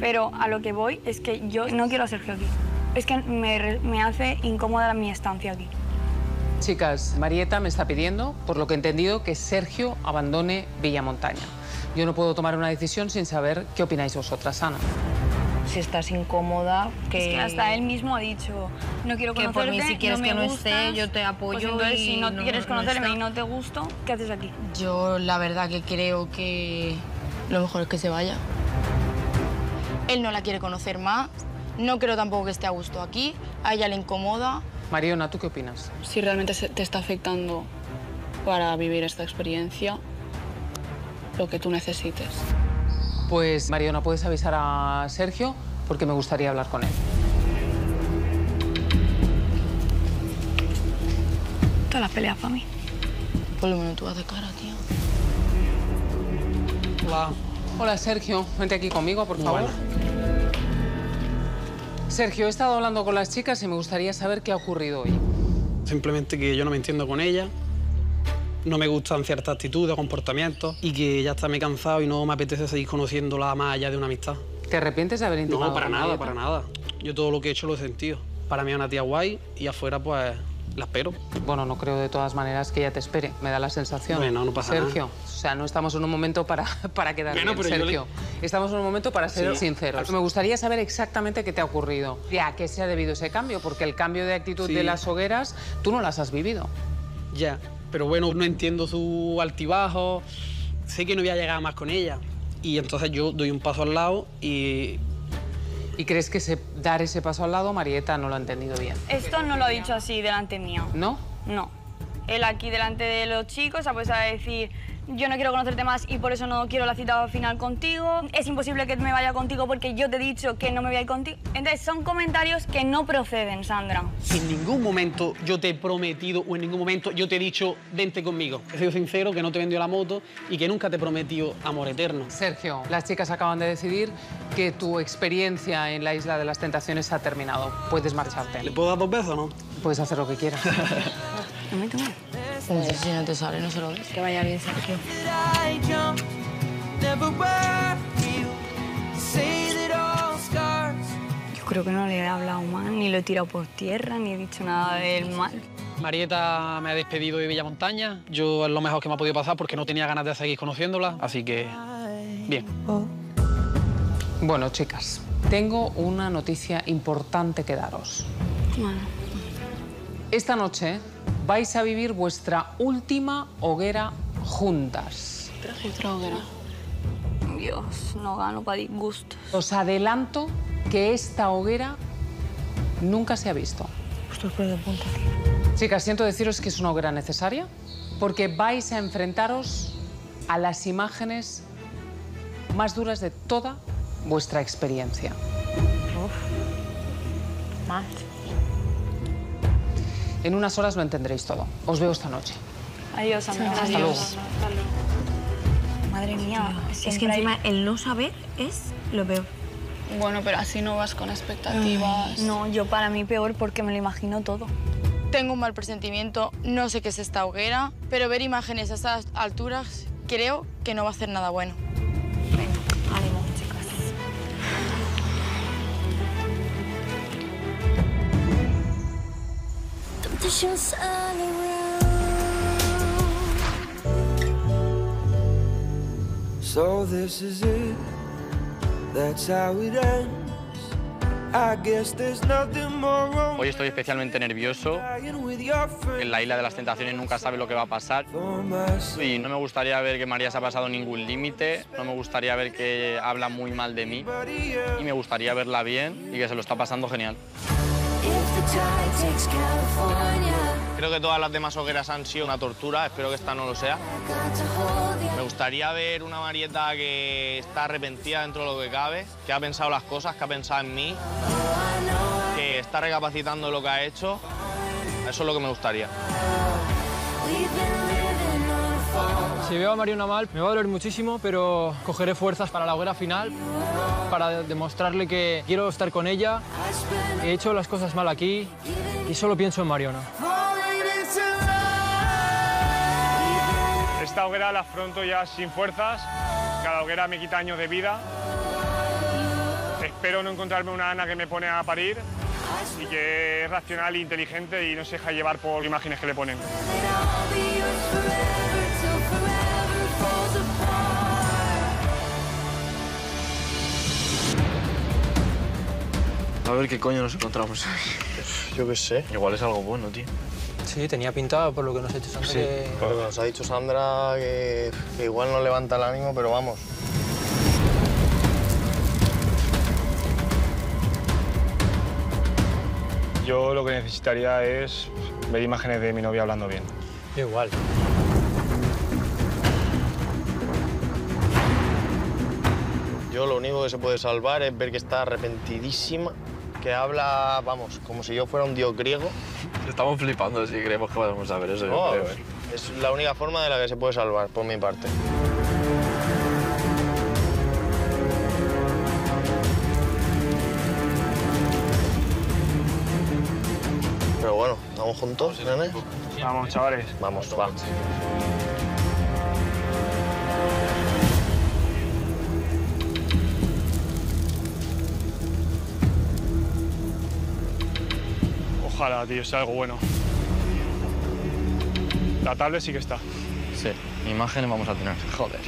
Pero a lo que voy es que yo no quiero a Sergio aquí. Es que me, me hace incómoda mi estancia aquí. Chicas, Marieta me está pidiendo, por lo que he entendido, que Sergio abandone Villamontaña. Yo no puedo tomar una decisión sin saber qué opináis vosotras, Ana. Si estás incómoda, que... Es que hasta él mismo ha dicho, no quiero Que conocerte, por mí, si quieres me que no gustas, esté, yo te apoyo Pues entonces, y si no, no- quieres no conocerme está. y no te gusto, ¿qué haces aquí? Yo la verdad que creo que lo mejor es que se vaya. Él no la quiere conocer más. No creo tampoco que esté a gusto aquí. A ella le incomoda. Mariona, ¿tú qué opinas? Si realmente te está afectando para vivir esta experiencia, lo que tú necesites. Pues, Mariona, puedes avisar a Sergio porque me gustaría hablar con él. Todas las peleas para mí. Por lo menos tú haces cara, tío. Hola. Hola, Sergio. Vente aquí conmigo, por favor. Sergio, he estado hablando con las chicas y me gustaría saber qué ha ocurrido hoy. Simplemente que yo no me entiendo con ella, no me gustan ciertas actitudes, comportamientos y que ya está me he cansado y no me apetece seguir conociéndola más allá de una amistad. ¿Te arrepientes de haber intimado No, para nada, para nada. Yo todo lo que he hecho lo he sentido. Para mí es una tía guay y afuera pues la espero. Bueno, no creo de todas maneras que ella te espere. Me da la sensación. Bueno, no pasa Sergio, nada. o sea, no estamos en un momento para, <laughs> para quedar Bueno, bien, pero le- Sergio. Estamos en un momento para ser Sí. sinceros. Me gustaría saber exactamente qué te ha ocurrido. ¿Y a qué se ha debido ese cambio? Porque el cambio de actitud Sí. de las hogueras, tú no las has vivido. Ya, pero bueno, no entiendo su altibajo. sé que no voy a llegar más con ella. Y entonces yo doy un paso al lado y... ¿Y crees que ese- dar ese paso al lado, Marieta no lo ha entendido bien? Esto no lo ha dicho así delante mío. ¿No? No. Él aquí delante de los chicos ha puesto a decir, yo no quiero conocerte más y por eso no quiero la cita final contigo. Es imposible que me vaya contigo porque yo te he dicho que no me voy a ir contigo. Entonces son comentarios que no proceden, Sandra. En ningún momento yo te he prometido o en ningún momento yo te he dicho vente conmigo. He sido sincero, que no te he vendido la moto y que nunca te he prometido amor eterno. Sergio, las chicas acaban de decidir que tu experiencia en la Isla de las Tentaciones ha terminado. Puedes marcharte. ¿Le puedo dar dos besos o no? Puedes hacer lo que quieras. <laughs> Pues si no te sale, no se lo des. Que vaya bien, Sergio. Yo creo que no le he hablado mal, ni lo he tirado por tierra, ni he dicho nada del mal. Marieta me ha despedido de Villa Montaña. Yo es lo mejor que me ha podido pasar porque no tenía ganas de seguir conociéndola. Así que, bien. Bueno, chicas, tengo una noticia importante que daros. Esta noche vais a vivir vuestra última hoguera juntas. Otra hoguera. Dios, no gano para disgustos. Os adelanto que esta hoguera nunca se ha visto. Pelos de punta. Chicas, siento deciros que es una hoguera necesaria porque vais a enfrentaros a las imágenes más duras de toda vuestra experiencia. Más. En unas horas lo entenderéis todo. Os veo esta noche. Adiós, amiga. Hasta luego. Madre mía, Es que encima el no saber es lo peor. Bueno, pero así no vas con expectativas. No, yo para mí peor porque me lo imagino todo. Tengo un mal presentimiento, no sé qué es esta hoguera, pero ver imágenes a estas alturas creo que no va a hacer nada bueno. All around. So this is it. That's how it ends. I guess there's nothing more wrong Hoy estoy especialmente nervioso. En la isla de las tentaciones nunca sabe lo que va a pasar. Y no me gustaría ver que María se ha pasado ningún límite. No me gustaría ver que habla muy mal de mí. Y me gustaría verla bien y que se lo está pasando genial. Creo que todas las demás hogueras han sido una tortura, espero que esta no lo sea. Me gustaría ver una Marieta que está arrepentida dentro de lo que cabe, que ha pensado las cosas, que ha pensado en mí, que está recapacitando lo que ha hecho. Eso es lo que me gustaría. Si veo a Mariona mal, me va a doler muchísimo, pero cogeré fuerzas para la hoguera final, para demostrarle que quiero estar con ella. He hecho las cosas mal aquí y solo pienso en Mariona. Esta hoguera la afronto ya sin fuerzas. Cada hoguera me quita años de vida. Espero no encontrarme una Ana que me pone a parir y que es racional e inteligente y no se deja llevar por imágenes que le ponen. A ver qué coño nos encontramos. Yo qué sé, igual es algo bueno, tío. Sí, tenía pintado por lo que nos ha dicho Sandra. Sí, que- porque nos ha dicho Sandra que, que igual no levanta el ánimo, pero vamos. Yo lo que necesitaría es ver imágenes de mi novia hablando bien. Igual. Yo lo único que se puede salvar es ver que está arrepentidísima, que habla, vamos, como si yo fuera un dios griego. Estamos flipando si creemos que podemos saber eso, No, Es la única forma de la que se puede salvar, por mi parte. Pero bueno, ¿estamos juntos, nene? Vamos, chavales. Vamos, va. Ojalá, tío, sea algo bueno. La tablet sí que está. Sí, imágenes vamos a tener. Joder.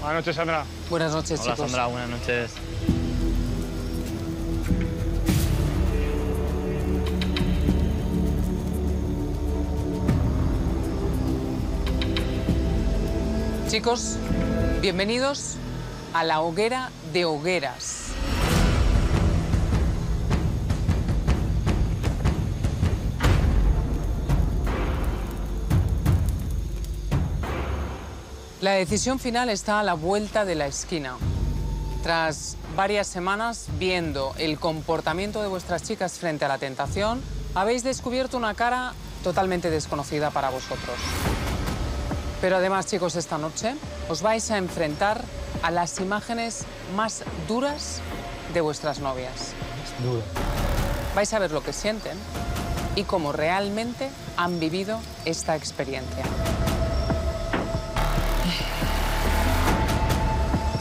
Buenas noches, Sandra. Buenas noches, Hola, chicos. Sandra, buenas noches. Chicos, bienvenidos a la hoguera de hogueras. La decisión final está a la vuelta de la esquina. Tras varias semanas viendo el comportamiento de vuestras chicas frente a la tentación, habéis descubierto una cara totalmente desconocida para vosotros. Pero además, chicos, esta noche os vais a enfrentar a las imágenes más duras de vuestras novias. Duro. Vais a ver lo que sienten y cómo realmente han vivido esta experiencia.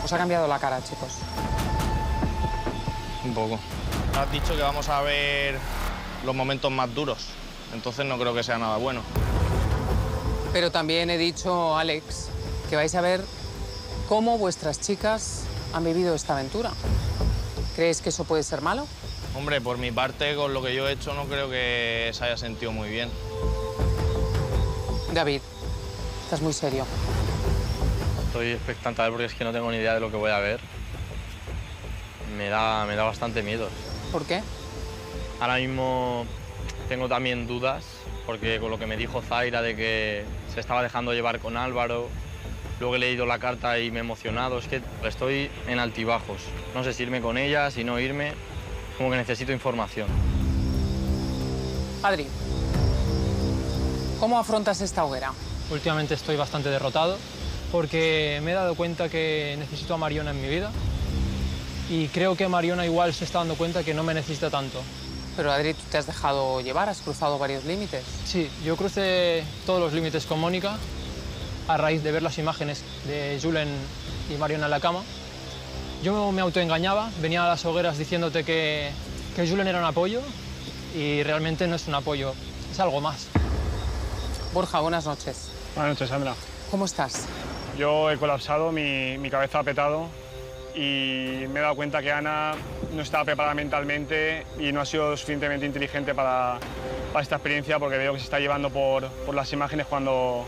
Os ha cambiado la cara, chicos. Un poco. Has dicho que vamos a ver los momentos más duros, entonces no creo que sea nada bueno. Pero también he dicho, Alex, que vais a ver cómo vuestras chicas han vivido esta aventura. ¿Crees que eso puede ser malo? Hombre, por mi parte, con lo que yo he hecho, no creo que se haya sentido muy bien. David, estás muy serio. Estoy expectante a ver porque es que no tengo ni idea de lo que voy a ver. Me da, me da bastante miedo. ¿Por qué? Ahora mismo tengo también dudas porque con lo que me dijo Zaira de que se estaba dejando llevar con Álvaro, luego he leído la carta y me he emocionado, es que estoy en altibajos. No sé si irme con ella, si no irme, como que necesito información. Adri, ¿cómo afrontas esta hoguera? Últimamente estoy bastante derrotado porque me he dado cuenta que necesito a Mariona en mi vida y creo que Mariona igual se está dando cuenta que no me necesita tanto. Pero Adri, tú te has dejado llevar, has cruzado varios límites. Sí, yo crucé todos los límites con Mónica a raíz de ver las imágenes de Julen y Mariona en la cama. Yo me autoengañaba, venía a las hogueras diciéndote que, que Julen era un apoyo y realmente no es un apoyo, es algo más. Borja, buenas noches. Buenas noches, Sandra. ¿Cómo estás? Yo he colapsado, mi, cabeza ha petado y me he dado cuenta que Ana no estaba preparada mentalmente y no ha sido suficientemente inteligente para, esta experiencia porque veo que se está llevando por, por las imágenes cuando,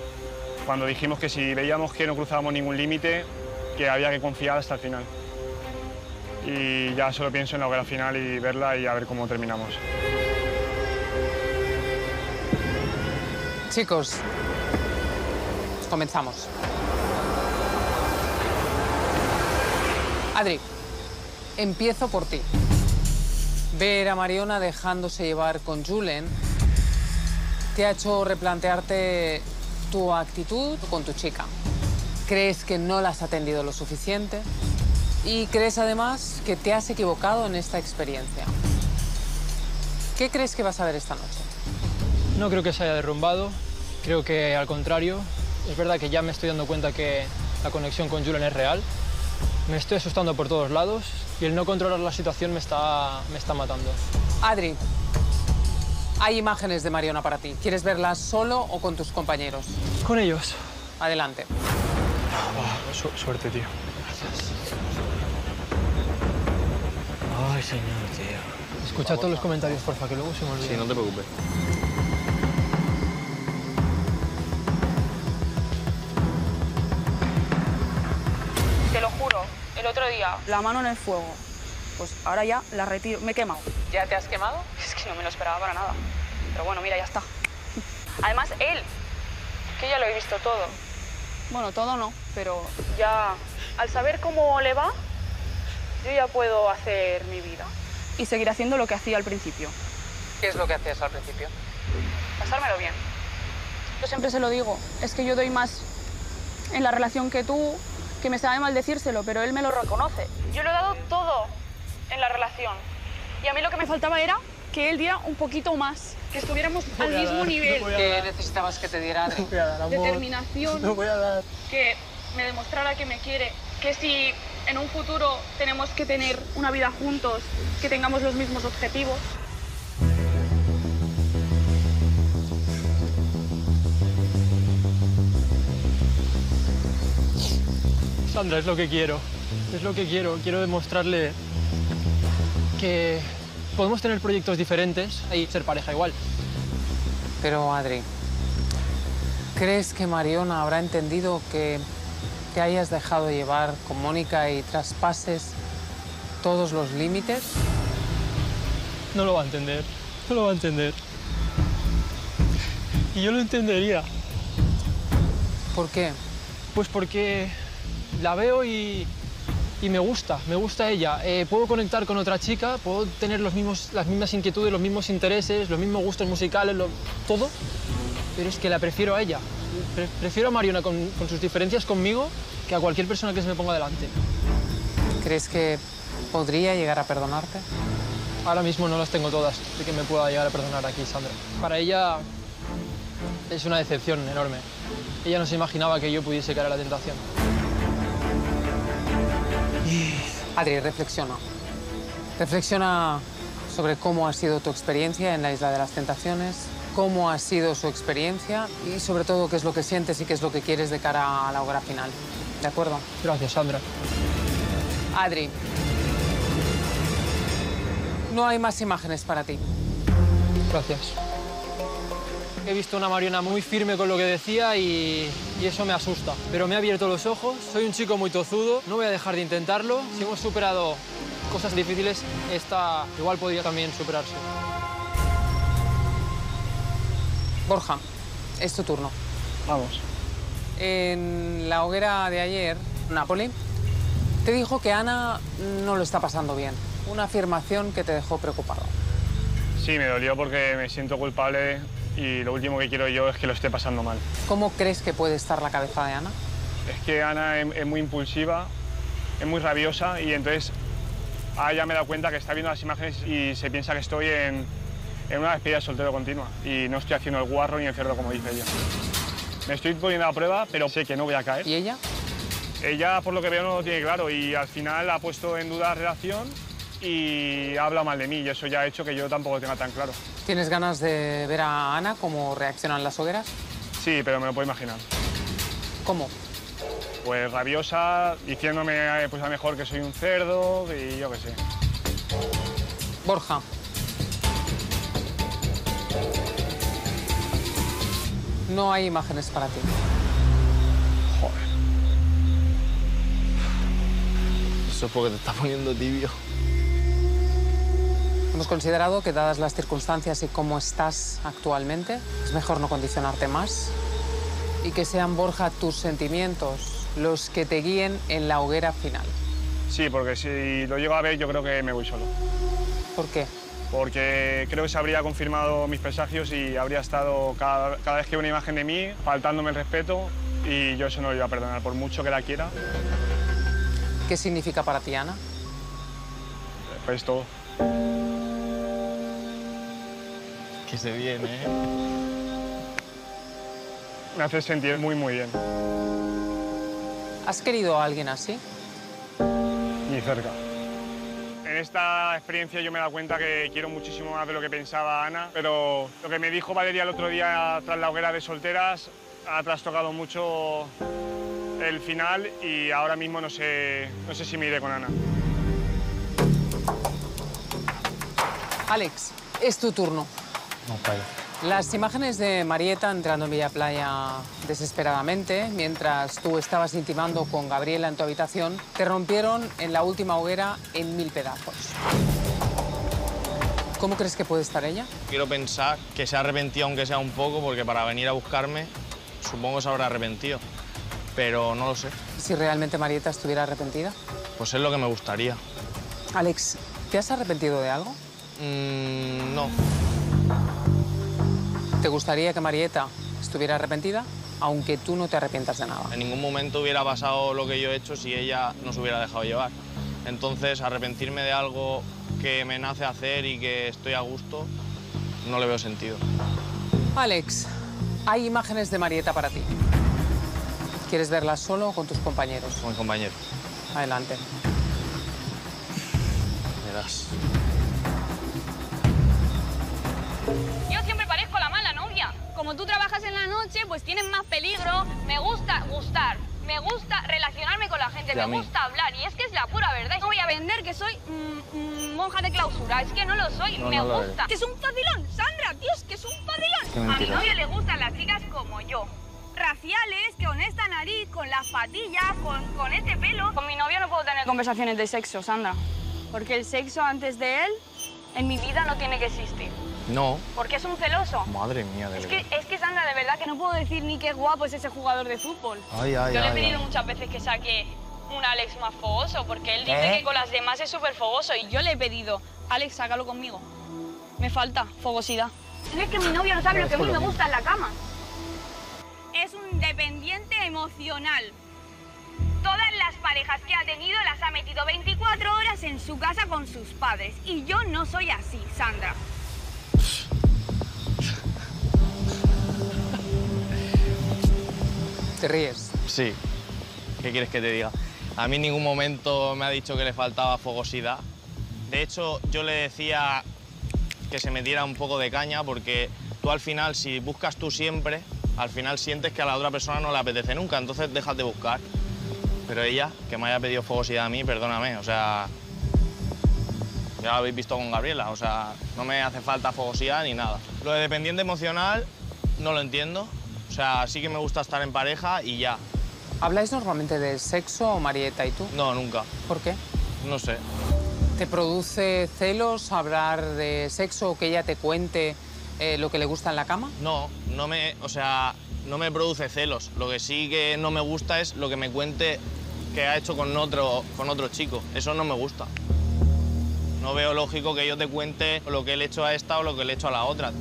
cuando dijimos que si veíamos que no cruzábamos ningún límite, que había que confiar hasta el final. Y ya solo pienso en la hoguera final y verla y a ver cómo terminamos. Chicos, comenzamos. Adri, empiezo por ti. Ver a Mariona dejándose llevar con Julen te ha hecho replantearte tu actitud con tu chica. ¿Crees que no la has atendido lo suficiente? Y crees además que te has equivocado en esta experiencia. ¿Qué crees que vas a ver esta noche? No creo que se haya derrumbado, creo que al contrario. Es verdad que ya me estoy dando cuenta que la conexión con Julen es real. Me estoy asustando por todos lados y el no controlar la situación me está, me está matando. Adri, hay imágenes de Mariona para ti. ¿Quieres verlas solo o con tus compañeros? Con ellos. Adelante. suerte, tío. Ay, señor, tío. Escucha todos los comentarios, porfa, que luego se me olvida. Sí, no te preocupes. Juro, el otro día, la mano en el fuego. Pues ahora ya la retiro. Me he quemado. ¿Ya te has quemado? Es que no me lo esperaba para nada. Pero bueno, mira, ya está. <laughs> Además, él, que ya lo he visto todo. Bueno, todo no, pero ya al saber cómo le va, yo ya puedo hacer mi vida. Y seguir haciendo lo que hacía al principio. ¿Qué es lo que hacías al principio? Pasármelo bien. Yo siempre se lo digo. Es que yo doy más en la relación que tú, que me sabe mal decírselo, pero él me lo reconoce. Yo lo he dado todo en la relación. Y a mí lo que me faltaba era que él diera un poquito más, que estuviéramos al mismo nivel. ¿Qué necesitabas que te diera Adri? Determinación, No voy a dar. que me demostrara que me quiere, que si en un futuro tenemos que tener una vida juntos, que tengamos los mismos objetivos. Sandra, es lo que quiero. Es lo que quiero. Quiero demostrarle que podemos tener proyectos diferentes y ser pareja igual. Pero, Adri, ¿crees que Mariona habrá entendido que te hayas dejado llevar con Mónica y traspases todos los límites? No lo va a entender, no lo va a entender. Y yo lo entendería. ¿Por qué? Pues porque la veo y, y me gusta, me gusta ella. Eh, puedo conectar con otra chica, puedo tener los mismos, las mismas inquietudes, los mismos intereses, los mismos gustos musicales, lo- todo, pero es que la prefiero a ella. Pre- prefiero a Mariona con, con sus diferencias conmigo que a cualquier persona que se me ponga delante. ¿Crees que podría llegar a perdonarte? Ahora mismo no las tengo todas de que me pueda llegar a perdonar aquí, Sandra. Para ella es una decepción enorme. Ella no se imaginaba que yo pudiese caer a la tentación. Adri, reflexiona. Reflexiona sobre cómo ha sido tu experiencia en la Isla de las Tentaciones, cómo ha sido su experiencia y sobre todo qué es lo que sientes y qué es lo que quieres de cara a la obra final. ¿De acuerdo? Gracias, Sandra. Adri, no hay más imágenes para ti. Gracias. He visto una Mariona muy firme con lo que decía y, y eso me asusta. Pero me ha abierto los ojos, soy un chico muy tozudo, no voy a dejar de intentarlo. Si hemos superado cosas difíciles, esta igual podría también superarse. Borja, es tu turno. Vamos. En la hoguera de ayer, Napoli, te dijo que Ana no lo está pasando bien. Una afirmación que te dejó preocupado. Sí, me dolió porque me siento culpable y lo último que quiero yo es que lo esté pasando mal. ¿Cómo crees que puede estar la cabeza de Ana? Es que Ana es, es muy impulsiva, es muy rabiosa y entonces ahora ya me he dado cuenta que está viendo las imágenes y se piensa que estoy en, en una despedida de soltero continua y no estoy haciendo el guarro ni el cerdo como dice ella. Me estoy poniendo a prueba, pero sé que no voy a caer. ¿Y ella? Ella, por lo que veo, no lo tiene claro y al final ha puesto en duda la relación y habla mal de mí y eso ya ha hecho que yo tampoco lo tenga tan claro. ¿Tienes ganas de ver a Ana cómo reaccionan las hogueras? Sí, pero me lo puedo imaginar. ¿Cómo? Pues rabiosa, diciéndome pues a lo mejor que soy un cerdo y yo qué sé. Borja. No hay imágenes para ti. Eso es porque te está poniendo tibio. Hemos considerado que dadas las circunstancias y cómo estás actualmente, es mejor no condicionarte más y que sean, Borja, tus sentimientos los que te guíen en la hoguera final. Sí, porque si lo llego a ver yo creo que me voy solo. ¿Por qué? Porque creo que se habría confirmado mis presagios y habría estado cada, cada vez que una imagen de mí faltándome el respeto y yo eso no lo iba a perdonar, por mucho que la quiera, ¿Qué significa para ti, Ana? pues todo. Que se viene, ¿eh? Me hace sentir muy, muy bien, ¿Has querido a alguien así? ni cerca. En esta experiencia yo me he dado cuenta que quiero muchísimo más de lo que pensaba Ana, pero lo que me dijo Valeria el otro día tras la hoguera de solteras ha trastocado mucho el final y ahora mismo no sé, no sé si me iré con Ana. Alex, es tu turno. Las imágenes de Marieta entrando en Villa Playa desesperadamente, mientras tú estabas intimando con Gabriela en tu habitación, te rompieron en la última hoguera en mil pedazos. ¿Cómo crees que puede estar ella? Quiero pensar que se ha arrepentido aunque sea un poco, porque para venir a buscarme supongo se habrá arrepentido. Pero no lo sé. Si realmente Marieta estuviera arrepentida. Pues es lo que me gustaría. Alex, ¿te has arrepentido de algo? Mm, no. ¿Te gustaría que Marieta estuviera arrepentida, aunque tú no te arrepientas de nada? En ningún momento hubiera pasado lo que yo he hecho si ella no se hubiera dejado llevar. Entonces, arrepentirme de algo que me nace hacer y que estoy a gusto, no le veo sentido. Alex, hay imágenes de Marieta para ti. ¿Quieres verlas solo o con tus compañeros? Con mi compañero. Adelante. Verás. Yo siempre parezco la novia. Como tú trabajas en la noche, pues tienes más peligro. Me gusta gustar. Me gusta relacionarme con la gente. Me mí. gusta hablar. Y es que es la pura verdad. No voy a vender que soy mm, mm, monja de clausura. Es que no lo soy. No, me no gusta. Que es un facilón. Sandra, Dios, que es un facilón. A mi novio le gustan las chicas como yo. raciales, que con esta nariz, con las patillas, con, con este pelo. Con mi novio no puedo tener conversaciones de sexo, Sandra. Porque el sexo antes de él, en mi vida no tiene que existir. No. Porque es un celoso. Madre mía, de Es que, verdad. es que, Sandra, de verdad que no puedo decir ni qué guapo es ese jugador de fútbol. Ay, ay, Yo le he pedido ay. muchas veces que saque un Alex más fogoso, porque él dice ¿Eh? que con las demás es súper fogoso. Y yo le he pedido, Alex, sácalo conmigo. Me falta fogosidad. Es que mi novio no sabe lo que a mí me gusta en la cama. Es un dependiente emocional. Todas las parejas que ha tenido las ha metido 24 horas en su casa con sus padres. Y yo no soy así, Sandra. <laughs> ¿Te ríes? Sí. ¿Qué quieres que te diga? A mí en ningún momento me ha dicho que le faltaba fogosidad. De hecho, yo le decía que se metiera un poco de caña porque tú al final, si buscas tú siempre, al final sientes que a la otra persona no le apetece nunca, entonces dejas de buscar. Pero ella, que me haya pedido fogosidad a mí, perdóname, o sea, ya lo habéis visto con Gabriela, o sea, no me hace falta fogosidad ni nada. Lo de dependiente emocional no lo entiendo, o sea, sí que me gusta estar en pareja y ya. ¿Habláis normalmente de sexo, Marieta y tú? No, nunca. ¿Por qué? No sé. ¿Te produce celos hablar de sexo o que ella te cuente eh, lo que le gusta en la cama? No, no me, o sea, no me produce celos. Lo que sí que no me gusta es lo que me cuente que ha hecho con otro, con otro chico. Eso no me gusta. No veo lógico que yo te cuente lo que le he hecho a esta o lo que le he hecho a la otra.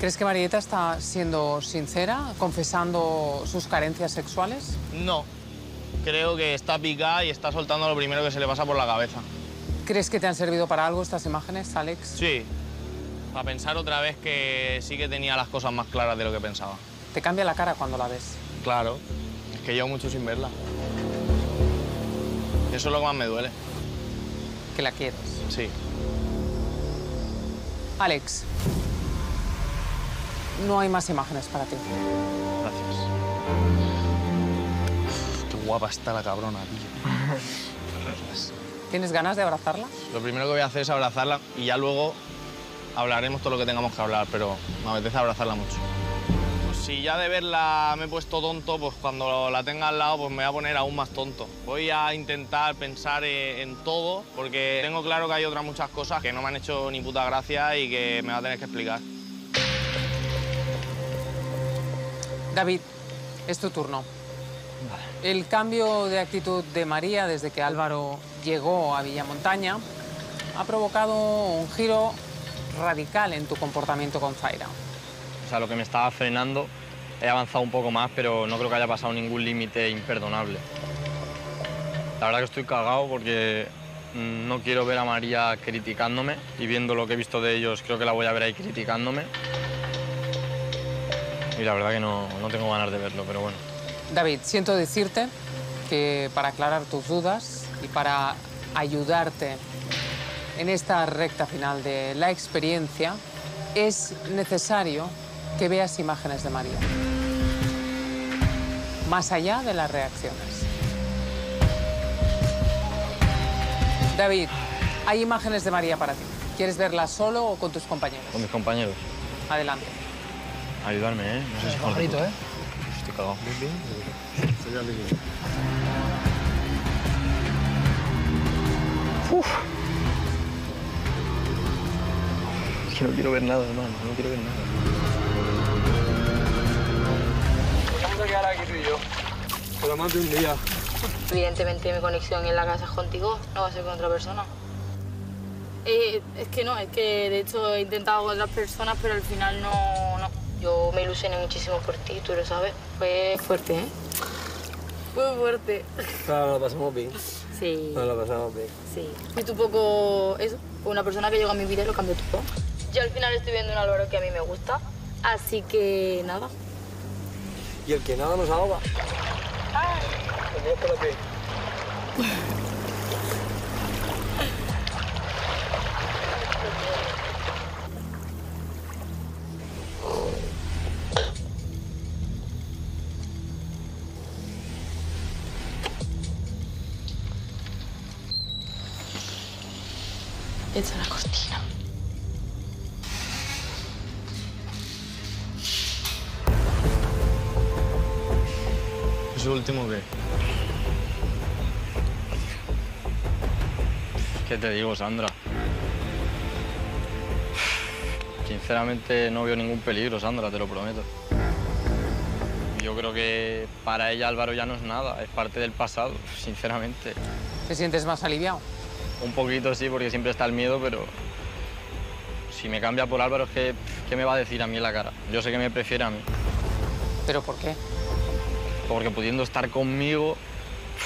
¿Crees que Marieta está siendo sincera, confesando sus carencias sexuales? No. Creo que está picada y está soltando lo primero que se le pasa por la cabeza. ¿Crees que te han servido para algo estas imágenes, Alex? Sí. Para pensar otra vez que sí que tenía las cosas más claras de lo que pensaba. Te cambia la cara cuando la ves. Claro. Es que llevo mucho sin verla. Eso es lo que más me duele. Que la quieres. Sí. Alex, no hay más imágenes para ti. Gracias. Qué guapa está la cabrona, tío. ¿Tienes ganas de abrazarla? Lo primero que voy a hacer es abrazarla y ya luego hablaremos todo lo que tengamos que hablar, pero me apetece abrazarla mucho. Si ya de verla me he puesto tonto, pues cuando la tenga al lado pues me voy a poner aún más tonto. Voy a intentar pensar eh, en todo, porque tengo claro que hay otras muchas cosas que no me han hecho ni puta gracia y que me va a tener que explicar. David, es tu turno. El cambio de actitud de María desde que Álvaro llegó a Villamontaña ha provocado un giro radical en tu comportamiento con Zaira. O sea, lo que me estaba frenando, he avanzado un poco más, pero no creo que haya pasado ningún límite imperdonable. La verdad que estoy cagado porque no quiero ver a María criticándome y viendo lo que he visto de ellos, creo que la voy a ver ahí criticándome. Y la verdad que no, no tengo ganas de verlo, pero bueno. David, siento decirte que para aclarar tus dudas y para ayudarte en esta recta final de la experiencia, es necesario que veas imágenes de María. Más allá de las reacciones. David, hay imágenes de María para ti. ¿Quieres verlas solo o con tus compañeros? Con mis compañeros. Adelante. Ayudarme, ¿eh? No sé si con Pajarito, ¿eh? Estoy cagado. Uf. Es que no quiero ver nada, hermano. No quiero ver nada. A quedar aquí tú y yo. Por más de un día. Evidentemente mi conexión en la casa es contigo, no va a ser con otra persona. Eh, es que no, es que de hecho he intentado con otras personas, pero al final no, no. Yo me ilusioné muchísimo por ti, tú lo sabes. Fue fuerte, ¿eh? Fue fuerte. Claro, nos lo pasamos bien. Sí. Nos lo pasamos bien. Sí. Fuiste un poco eso, una persona que llegó a mi vida y lo cambió todo. Yo al final estoy viendo un Álvaro que a mí me gusta, así que nada. Y el que nada nos ahoga. Tenía <laughs> te digo, Sandra? Sinceramente no veo ningún peligro, Sandra, te lo prometo. Yo creo que para ella Álvaro ya no es nada, es parte del pasado, sinceramente. ¿Te sientes más aliviado? Un poquito sí, porque siempre está el miedo, pero si me cambia por Álvaro, que, ¿qué me va a decir a mí en la cara? Yo sé que me prefiere a mí. ¿Pero por qué? Porque pudiendo estar conmigo,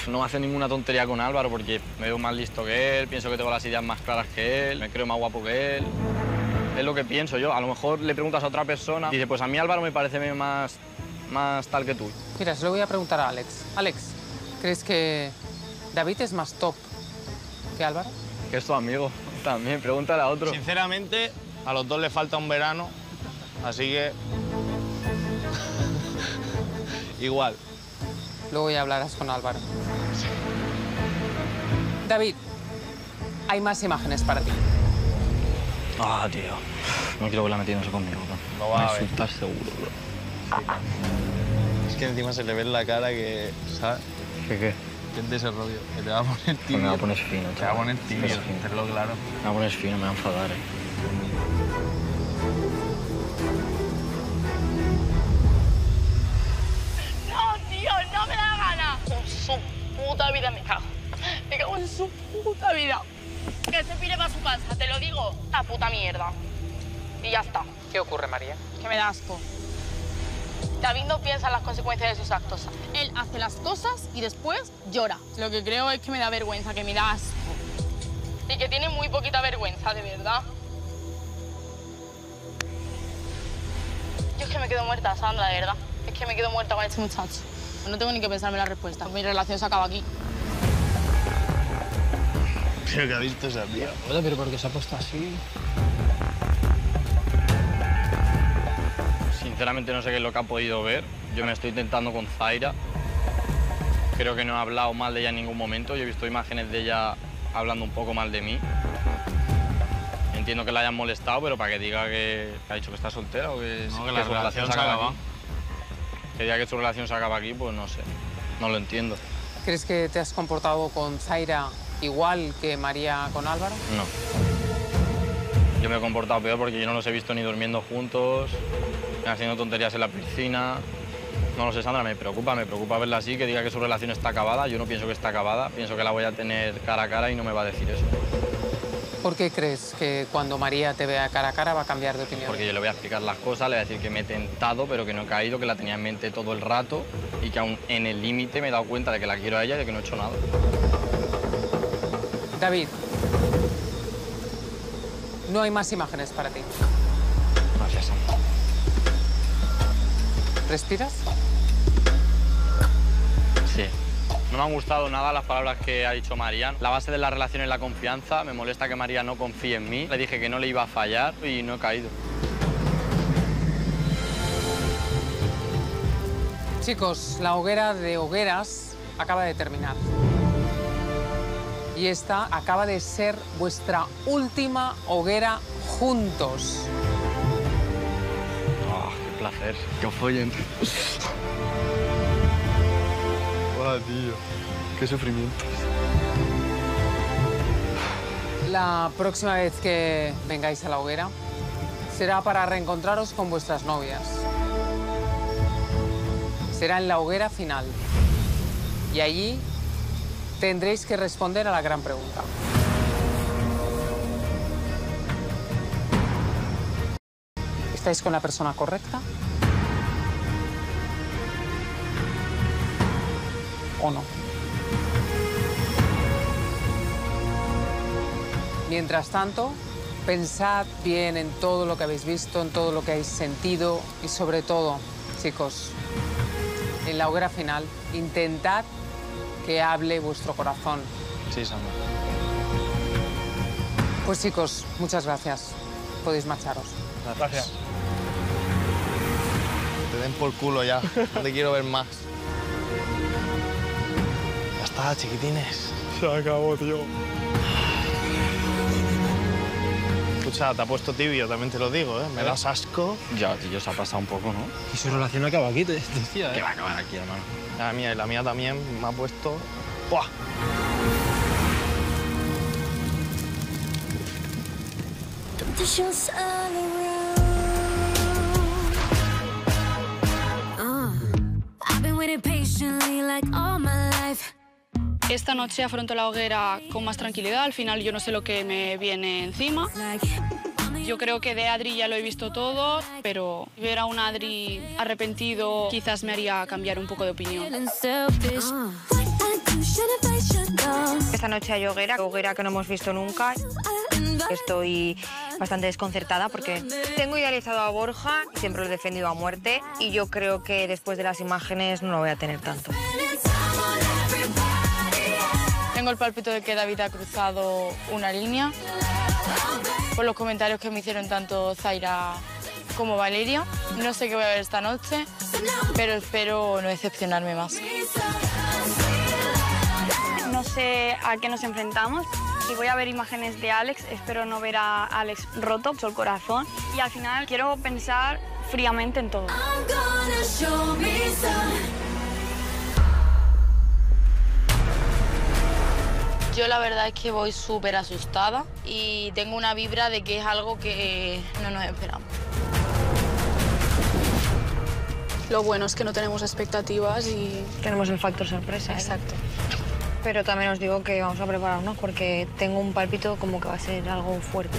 no hace ninguna tontería con Álvaro, porque me veo más listo que él, pienso que tengo las ideas más claras que él, me creo más guapo que él. Es lo que pienso yo. A lo mejor le preguntas a otra persona y dice, pues a mí Álvaro me parece más, más tal que tú. Mira, se lo voy a preguntar a Alex. Alex, ¿crees que David es más top que Álvaro? Que es tu amigo <laughs> también, pregúntale a otro. Sinceramente, a los dos les falta un verano, así que... <laughs> Igual. Luego ya hablarás con Álvaro. David, hay más imágenes para ti. Ah, tío. No quiero verla metiéndose conmigo. bro. No va Me a seguro, bro. Es que encima se le ve en la cara que, ¿sabes? ¿Qué qué? Siente ese rollo, que te va a poner tibio. me va a poner fino, Te va a poner tibio, tenlo claro. Me va a poner fino, me va a enfadar, eh. Puta vida me cago. Me cago en su puta vida. Que se pire para su casa, te lo digo. La puta mierda. Y ya está. ¿Qué ocurre, María? Que me da asco. David no piensa en las consecuencias de sus actos. Él hace las cosas y después llora. Lo que creo es que me da vergüenza, que me da asco. Y que tiene muy poquita vergüenza, de verdad. Yo es que me quedo muerta, Sandra, de verdad. Es que me quedo muerta con este muchacho. No tengo ni que pensarme la respuesta. Mi relación se acaba aquí. Pero que ha visto esa tía. Oye, pero ¿por qué se ha puesto así? Sinceramente no sé qué es lo que ha podido ver. Yo me estoy intentando con Zaira. Creo que no he hablado mal de ella en ningún momento. Yo he visto imágenes de ella hablando un poco mal de mí. Entiendo que la hayan molestado, pero para que diga que, que ha dicho que está soltera o que, No, que la relación se acaba. Que diga que su relación se acaba aquí, pues no sé. No lo entiendo. ¿Crees que te has comportado con Zaira igual que María con Álvaro? No. Yo me he comportado peor porque yo no los he visto ni durmiendo juntos, ni haciendo tonterías en la piscina. No lo sé, Sandra, me preocupa, me preocupa verla así, que diga que su relación está acabada. Yo no pienso que está acabada, pienso que la voy a tener cara a cara y no me va a decir eso. ¿Por qué crees que cuando María te vea cara a cara va a cambiar de opinión? Porque yo le voy a explicar las cosas, le voy a decir que me he tentado, pero que no he caído, que la tenía en mente todo el rato y que aún en el límite me he dado cuenta de que la quiero a ella y de que no he hecho nada. David, no hay más imágenes para ti. Gracias, Sandra. ¿Respiras? No me han gustado nada las palabras que ha dicho María. La base de la relación es la confianza. Me molesta que María no confíe en mí. Le dije que no le iba a fallar y no he caído. Chicos, la hoguera de hogueras acaba de terminar. Y esta acaba de ser vuestra última hoguera juntos. Ah, qué placer. Que follen. Qué sufrimiento. La próxima vez que vengáis a la hoguera será para reencontraros con vuestras novias. Será en la hoguera final. Y allí tendréis que responder a la gran pregunta. ¿Estáis con la persona correcta? ¿O no? Mientras tanto, pensad bien en todo lo que habéis visto, en todo lo que habéis sentido y sobre todo, chicos, en la hoguera final, intentad que hable vuestro corazón. Sí, Sandra. Pues chicos, muchas gracias. Podéis marcharos. Gracias. Te den por culo ya. No te quiero ver más. Está, chiquitines. Se acabó, tío. Escucha, te ha puesto tibio, también te lo digo, ¿eh? Me das asco. Ya, tío, se ha pasado un poco, ¿no? Y su relación acaba aquí, te decía, Que va a acabar aquí, hermano. La mía y la mía también me ha puesto... ¡Buah! Dish us all around. Uh, I've been waiting patiently like all my life. Esta noche afronto la hoguera con más tranquilidad. Al final yo no sé lo que me viene encima. Yo creo que de Adri ya lo he visto todo, pero ver a un Adri arrepentido quizás me haría cambiar un poco de opinión. Know. Esta noche hay hoguera, hoguera que no hemos visto nunca. Estoy bastante desconcertada porque tengo idealizado a Borja, siempre lo he defendido a muerte y yo creo que después de las imágenes no lo voy a tener tanto. Tengo el pálpito de que David ha cruzado una línea por los comentarios que me hicieron tanto Zaira como Valeria. No sé qué voy a ver esta noche, pero espero no decepcionarme más. No sé a qué nos enfrentamos. Si voy a ver imágenes de Alex, espero no ver a Alex roto, el corazón. Y al final quiero pensar fríamente en todo. Yo la verdad es que voy súper asustada y tengo una vibra de que es algo que no nos esperamos. Lo bueno es que no tenemos expectativas y... Tenemos el factor sorpresa. Exacto. Pero también os digo que vamos a prepararnos porque tengo un pálpito como que va a ser algo fuerte.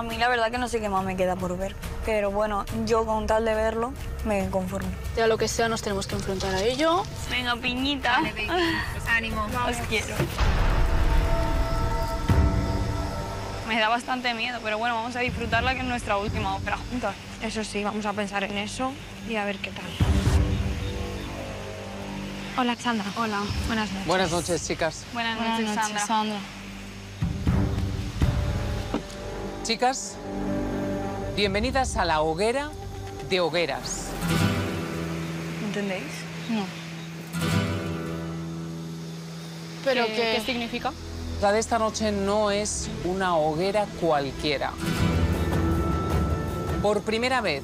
A mí la verdad que no sé qué más me queda por ver. Pero bueno, yo con tal de verlo, me conformo. Sea lo que sea, nos tenemos que enfrentar a ello. Venga, piñita. ánimo. Os quiero. Me da bastante miedo, pero bueno, vamos a disfrutarla que es nuestra última ópera juntas. Eso sí, vamos a pensar en eso y a ver qué tal. Hola, Sandra. Hola. Buenas noches. Buenas noches, chicas. Buenas, Buenas noches, noches, Sandra. Sandra. Chicas, bienvenidas a la hoguera de hogueras. ¿Entendéis? No. ¿Pero ¿Qué- qué, qué significa? La de esta noche no es una hoguera cualquiera. Por primera vez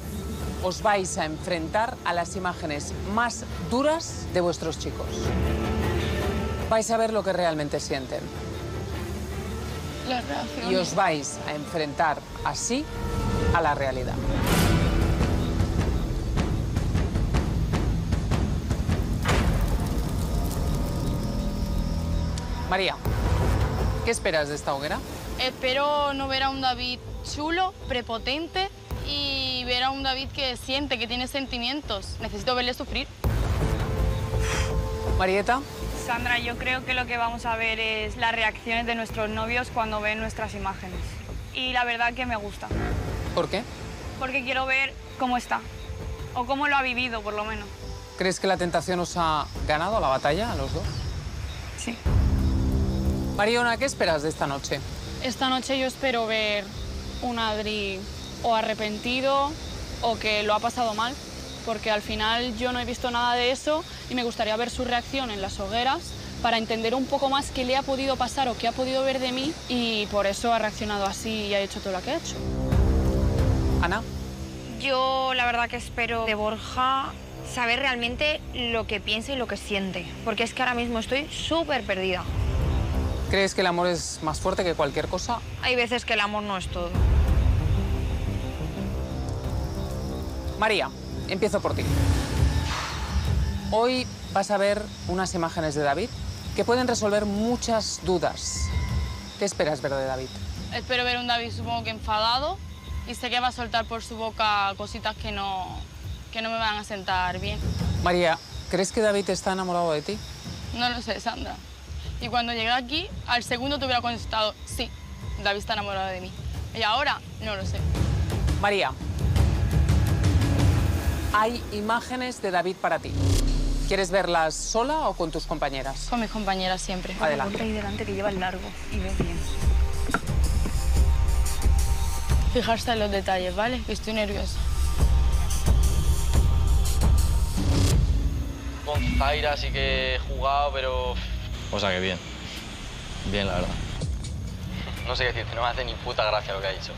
os vais a enfrentar a las imágenes más duras de vuestros chicos. Vais a ver lo que realmente sienten. Y os vais a enfrentar así a la realidad. María, ¿qué esperas de esta hoguera? Espero no ver a un David chulo, prepotente y ver a un David que siente, que tiene sentimientos. Necesito verle sufrir. Marieta, Sandra, yo creo que lo que vamos a ver es las reacciones de nuestros novios cuando ven nuestras imágenes. Y la verdad que me gusta, ¿por qué? porque quiero ver cómo está, o cómo lo ha vivido por lo menos. ¿Crees que la tentación os ha ganado la batalla a los dos? Sí. Mariona, ¿qué esperas de esta noche? Esta noche yo espero ver un Adri o arrepentido o que lo ha pasado mal, porque al final yo no he visto nada de eso y me gustaría ver su reacción en las hogueras para entender un poco más qué le ha podido pasar o qué ha podido ver de mí y por eso ha reaccionado así y ha hecho todo lo que ha hecho. Ana, Yo la verdad que espero de Borja saber realmente lo que piensa y lo que siente, porque es que ahora mismo estoy súper perdida. ¿crees que el amor es más fuerte que cualquier cosa? Hay veces que el amor no es todo. María, empiezo por ti. Hoy vas a ver unas imágenes de David que pueden resolver muchas dudas. ¿Qué esperas ver de David? Espero ver un David supongo que enfadado y sé que va a soltar por su boca cositas que no, que no me van a sentar bien. María, ¿crees que David está enamorado de ti? No lo sé, Sandra. Y cuando llegué aquí, al segundo te hubiera contestado, sí, David está enamorado de mí. Y ahora, no lo sé. María, hay imágenes de David para ti. ¿Quieres verlas sola o con tus compañeras? Con mis compañeras siempre. Adelante. Ahí delante que lleva el largo y ve bien. Fijarse en los detalles, ¿vale? Que estoy nerviosa. Con Zaira sí que he jugado, pero... O sea que bien. Bien, la verdad. No sé qué decirte, no me hace ni puta gracia lo que ha dicho.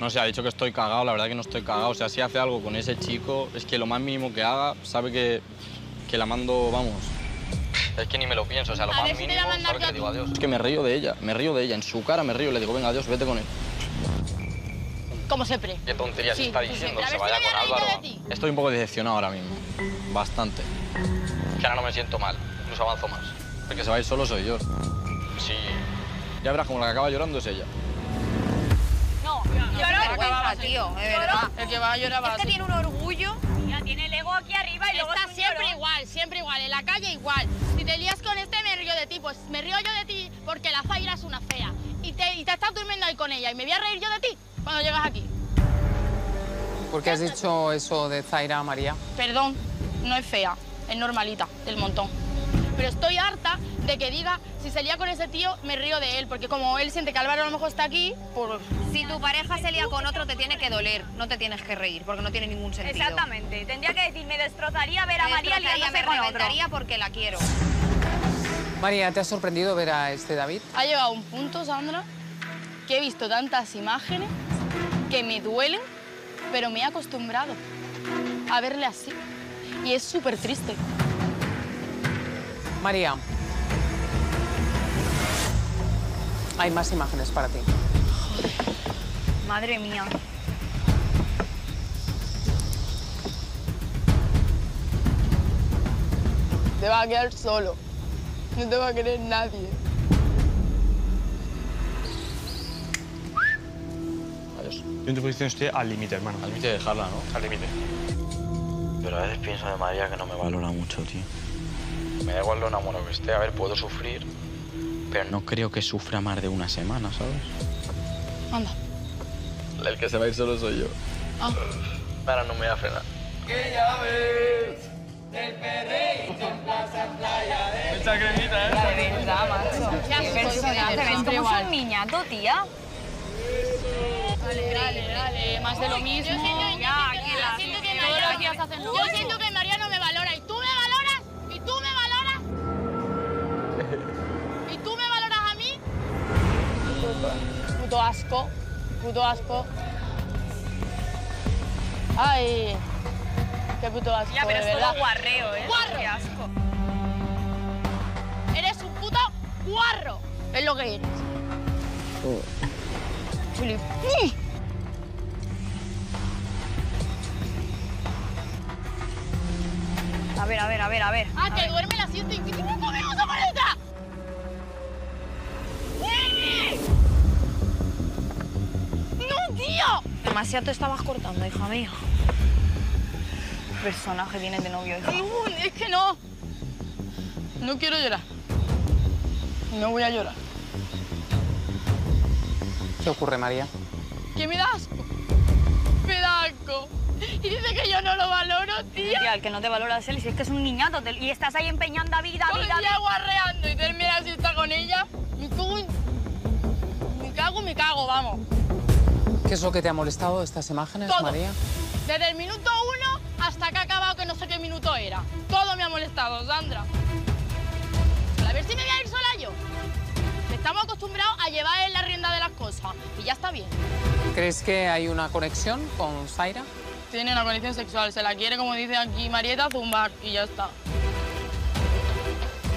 No sé, ha dicho que estoy cagado, la verdad que no estoy cagado. O sea, si hace algo con ese chico, es que lo más mínimo que haga, sabe que, que la mando, vamos. Es que ni me lo pienso, o sea, lo A más ver si te mínimo, la sabe que le a digo adiós. Es que me río de ella, me río de ella. En su cara me río, le digo, venga, adiós, vete con él. Como siempre. ¿Qué tonterías Sí, está diciendo? Se vaya con Álvaro. Estoy un poco decepcionado ahora mismo. Bastante. Que ahora no me siento mal, incluso avanzo más. El que se va a ir solo soy yo. Sí. Ya verás como la que acaba llorando es ella. Lloró, vergüenza, tío, de verdad. El que va a llorar va Es a que ser. tiene un orgullo. Tiene el ego aquí arriba y luego Está siempre igual, siempre igual, en la calle igual. Si te lías con este, me río de ti. Pues me río yo de ti porque la Zaira es una fea. Y te, y te estás durmiendo ahí con ella. Y me voy a reír yo de ti cuando llegas aquí. ¿Por qué has dicho eso de Zaira, María? Perdón, no es fea, es normalita, del montón. Pero estoy harta de que diga, si se lía con ese tío, me río de él. Porque como él siente que Álvaro a lo mejor está aquí, pues... Si tu pareja se lía con otro, te tiene que doler. No te tienes que reír, porque no tiene ningún sentido. Exactamente. Tendría que decir, me destrozaría ver a Me María liándose me con otro. reventaría porque la quiero. María, ¿te ha sorprendido ver a este David? Ha llegado a un punto, Sandra, que he visto tantas imágenes que me duelen, pero me he acostumbrado a verle así. Y es súper triste. María, hay más imágenes para ti. Madre mía. Te va a quedar solo. No te va a querer nadie. Adiós. Yo en tu posición estoy al límite, hermano. Al límite de dejarla, ¿no? Al límite. Pero a veces pienso de María que no me valora mucho, tío. Me da igual lo enamorado que esté. A ver, puedo sufrir, pero no creo que sufra más de una semana, ¿sabes? Anda. El que se va a ir solo soy yo. Ah. Ahora no me voy a frenar. Que ya ves del perreíto en plaza, en playa de... Mucha cremita, ¿eh? De verdad, macho. Qué personaje. ¿Ves cómo igual. son niñato, tía? Dale, dale, dale, más de lo mismo. Yo siento, Ya, yo que siento- la- todos los días hacen lo Yo siento que Puto asco, puto asco. Ay, qué puto asco, Ya, pero de es todo verdad. guarreo, ¿eh? ¡Guarro! Qué asco. Eres un puto guarro, es lo que eres. Chuli. ¡Mm! A ver, a ver, a ver, a ver. Ah, que duerme la siesta y Demasiado te estabas cortando, hija mía. Personaje tienes de novio, hija. Es que no. No quiero llorar. No voy a llorar. ¿Qué ocurre, María? ¿Qué me da asco? Me da asco. Y dice que yo no lo valoro, tío. Tía, el que no te valora es él, y si es que es un niñato te- y estás ahí empeñando a vida, Todo el vida, día guarreando y termina si está con ella. Me cago en... Me cago, me cago, vamos. ¿Qué es lo que te ha molestado de estas imágenes, Todo. María? Desde el minuto uno hasta que ha acabado, que no sé qué minuto era. Todo me ha molestado, Sandra. A ver si me voy a ir sola yo. Estamos acostumbrados a llevar en la rienda de las cosas. Y ya está bien. ¿Crees que hay una conexión con Zaira? Tiene una conexión sexual. Se la quiere, como dice aquí Marieta, zumbar. Y ya está.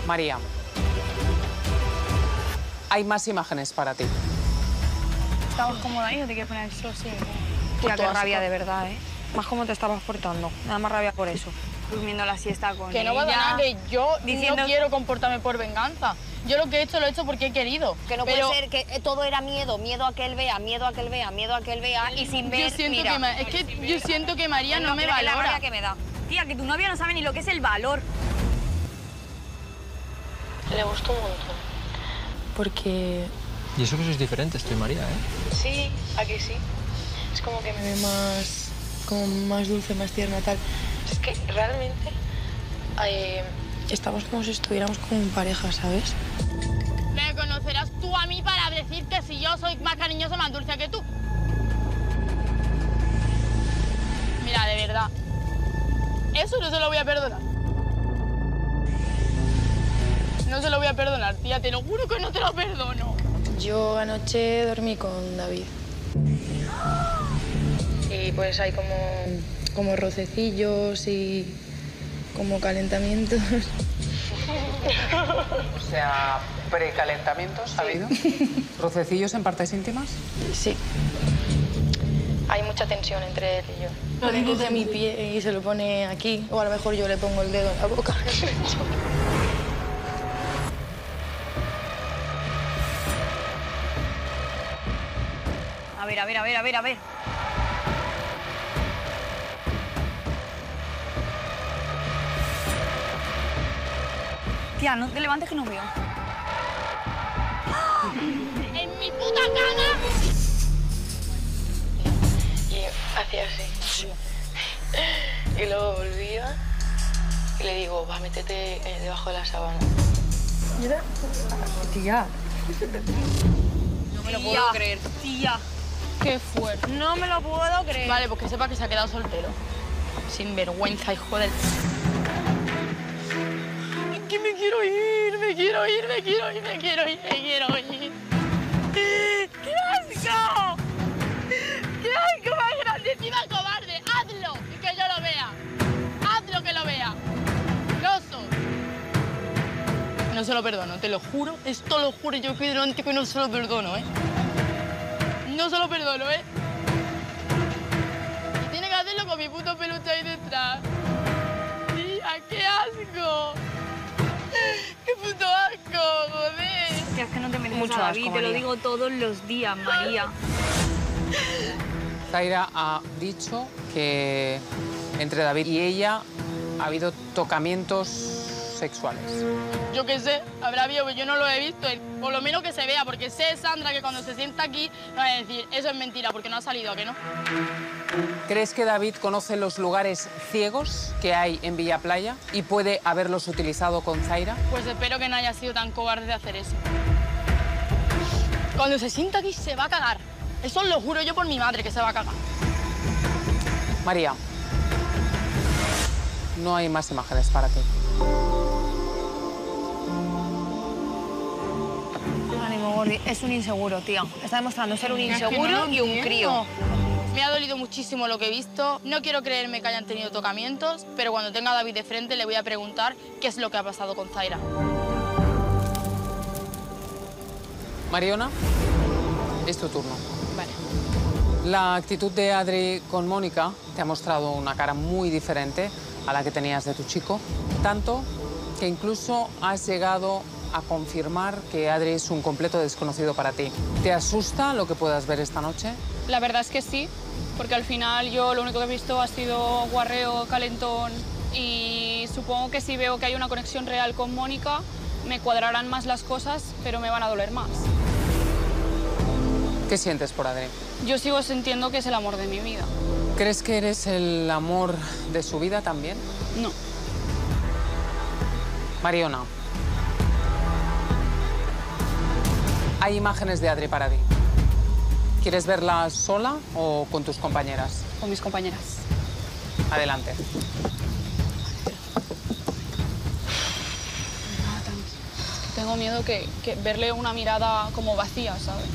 María, hay más imágenes para ti. ¿Estabas cómoda ahí o te quieres poner el solo sí? Tía, qué rabia, de verdad, ¿eh? Más cómo te estabas portando. Me da más rabia por eso. Durmiendo la siesta con Que no va a ella. nada, que yo diciendo no quiero comportarme por venganza. Yo lo que he hecho lo he hecho porque he querido. Que no pero puede ser que eh, todo era miedo, miedo a que él vea, miedo a que él vea, miedo a que él vea y sin ver, yo siento mira. que ma- es que yo siento que María no me es la valora. rabia que me da. Tía, que tu novio no sabe ni lo que es el valor. Le gustó un montón. Porque Y eso que sois diferentes, tú y María, ¿eh? sí, aquí sí. Es como que me ve más, como más dulce, más tierna, tal. Es que realmente eh, estamos como si estuviéramos como en pareja, ¿sabes? Me conocerás tú a mí para decirte si yo soy más cariñosa, más dulce que tú. Mira, de verdad. Eso no se lo voy a perdonar. No se lo voy a perdonar, tía, te lo juro que no te lo perdono. Yo anoche dormí con David. Y pues hay como, como rocecillos y como calentamientos. <laughs> O sea, precalentamientos, ¿ha habido? <laughs> ¿Rocecillos en partes íntimas? Sí. Hay mucha tensión entre él y yo. Lo coge mi pie y se lo pone aquí. O a lo mejor yo le pongo el dedo en la boca. <laughs> A ver, a ver, a ver, a ver, a ver. Tía, no te levantes que no veo. <gasps> ¡En mi puta cara! Y hacía así. Y luego volvía y le digo, va, métete eh, debajo de la sábana. Tía. No me lo puedo creer. Tía. Qué fuerte. No me lo puedo creer. Vale, pues que sepa que se ha quedado soltero. Sin vergüenza, hijo del... Que me quiero ir, me quiero ir, me quiero ir, me quiero ir, me quiero ir. ¡Qué asco! ¡Qué asco más grande! Encima cobarde, hazlo y que yo lo vea. Hazlo que lo vea. Loso. No se lo perdono, te lo juro. Esto lo juro, yo que delante que no se lo perdono, ¿eh? No se lo perdono, ¿eh? Y tiene que hacerlo con mi puto peluche ahí detrás. Tía, qué asco. ¡Qué puto asco, joder! Tía, es que no te mereces Mucho a David, asco, te lo digo todos los días, María. Zaira ha dicho que entre David y ella ha habido tocamientos sexuales. Yo qué sé, habrá habido, pero yo no lo he visto. Por lo menos que se vea, porque sé, Sandra, que cuando se sienta aquí va a decir, eso es mentira, porque no ha salido, ¿a que no? ¿Crees que David conoce los lugares ciegos que hay en Villa Playa y puede haberlos utilizado con Zaira? Pues espero que no haya sido tan cobarde de hacer eso. Cuando se sienta aquí se va a cagar. Eso lo juro yo por mi madre que se va a cagar. María, no hay más imágenes para ti. Gordi. Es un inseguro, tía. Está demostrando ser un inseguro y un crío. Me ha dolido muchísimo lo que he visto. No quiero creerme que hayan tenido tocamientos, pero cuando tenga a David de frente le voy a preguntar qué es lo que ha pasado con Zaira. Mariona, es tu turno. Vale. La actitud de Adri con Mónica te ha mostrado una cara muy diferente a la que tenías de tu chico, tanto que incluso has llegado a confirmar que Adri es un completo desconocido para ti. ¿Te asusta lo que puedas ver esta noche? La verdad es que sí, porque al final yo lo único que he visto ha sido guarreo, calentón y supongo que si veo que hay una conexión real con Mónica, me cuadrarán más las cosas, pero me van a doler más. ¿Qué sientes por Adri? Yo sigo sintiendo que es el amor de mi vida. ¿Crees que eres el amor de su vida también? No. Mariona. Hay imágenes de Adri para ti. ¿Quieres verlas sola o con tus compañeras? Con mis compañeras. Adelante. Tengo miedo que, que verle una mirada como vacía, ¿sabes?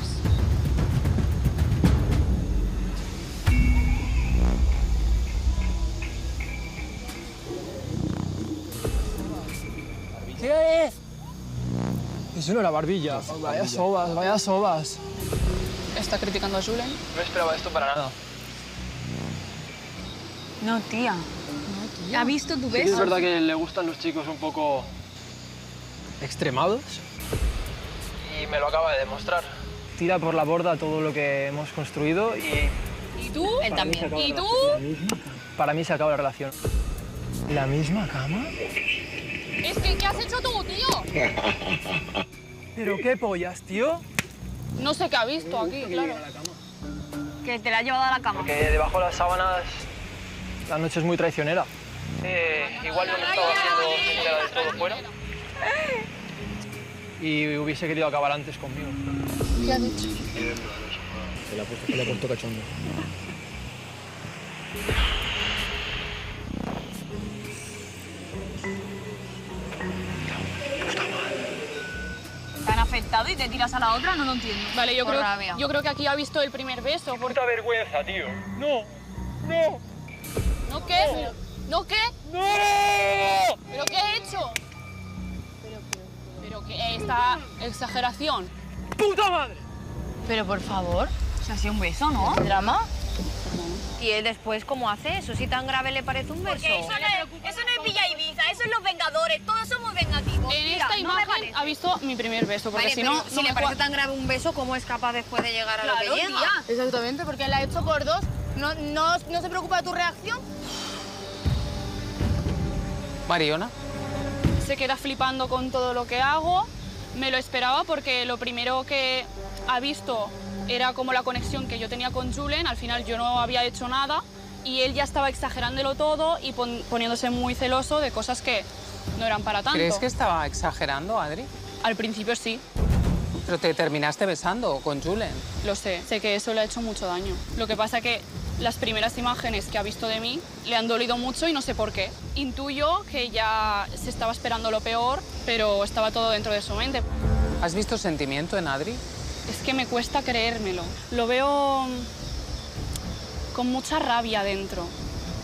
¿Qué? Eso no era barbilla. Vaya sobas, vaya sobas. Está criticando a Julen. No esperaba esto para nada. No, tía. ¿Ha visto tu Sí, beso? es verdad que le gustan los chicos un poco extremados. Y me lo acaba de demostrar. Tira por la borda todo lo que hemos construido y... ¿Y tú? Él también. ¿Y tú? Para mí se acaba la relación. ¿La misma cama? Es que, ¿qué has hecho tú, tío? <laughs> ¿Pero qué pollas, tío? No sé qué ha visto aquí, claro. Que te la ha llevado a la cama. Porque debajo de las sábanas la noche es muy traicionera. Eh, igual no me estaba haciendo de todo fuera. Y hubiese querido acabar antes conmigo. ¿Qué ha dicho? Se le ha puesto, se le ha puesto cachondo. <laughs> afectado y te tiras a la otra, no lo entiendo. Vale, yo Por creo, rabia. yo creo que aquí ha visto el primer beso. Puta vergüenza, tío. No, no. ¿No qué? ¿No qué? ¡No! ¿Pero qué he hecho? Pero, pero, pero que esta exageración. ¡Puta madre! Pero por favor, o sea, ha sido un beso, ¿no? ¿Drama? ¿Y él después cómo hace eso? ¿Si tan grave le parece un beso? Porque eso no, es, eso no es Villa Ibiza, eso es Los Vengadores, todos somos vengativos. En Mira, esta imagen ha visto mi primer beso, porque Vale, si no, si no le parece tan grave un beso, ¿cómo es capaz después de llegar a lo Claro, que llega? tía. Exactamente, porque él ha hecho por dos. ¿No, no, no se preocupa de tu reacción? Mariona. se queda flipando con todo lo que hago. Me lo esperaba porque lo primero que ha visto era como la conexión que yo tenía con Julen. Al final yo no había hecho nada y él ya estaba exagerándolo todo y pon- poniéndose muy celoso de cosas que no eran para tanto. ¿Crees que estaba exagerando, Adri? Al principio sí, Pero te terminaste besando con Julen. lo sé. Sé que eso le ha hecho mucho daño. Lo que pasa que las primeras imágenes que ha visto de mí le han dolido mucho y no sé por qué. Intuyo que ya se estaba esperando lo peor, pero estaba todo dentro de su mente. ¿Has visto sentimiento en Adri? Es que me cuesta creérmelo. Lo veo mm, con mucha rabia dentro.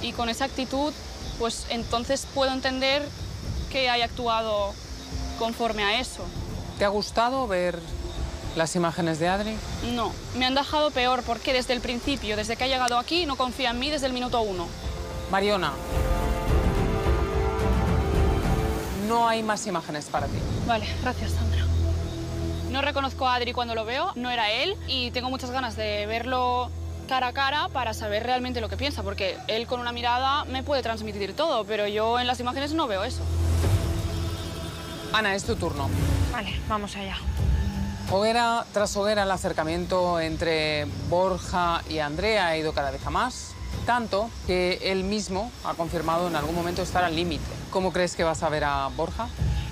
Y con esa actitud, pues entonces puedo entender que haya actuado conforme a eso. ¿Te ha gustado ver las imágenes de Adri? No, me han dejado peor porque desde el principio, desde que ha llegado aquí, no confía en mí desde el minuto uno. Mariona, no hay más imágenes para ti. Vale, gracias, Sandra. No reconozco a Adri cuando lo veo, no era él y tengo muchas ganas de verlo cara a cara para saber realmente lo que piensa, porque él con una mirada me puede transmitir todo, pero yo en las imágenes no veo eso. Ana, es tu turno. Vale, vamos allá. Hoguera tras hoguera el acercamiento entre Borja y Andrea ha ido cada vez a más, tanto que él mismo ha confirmado en algún momento estar al límite. ¿Cómo crees que vas a ver a Borja?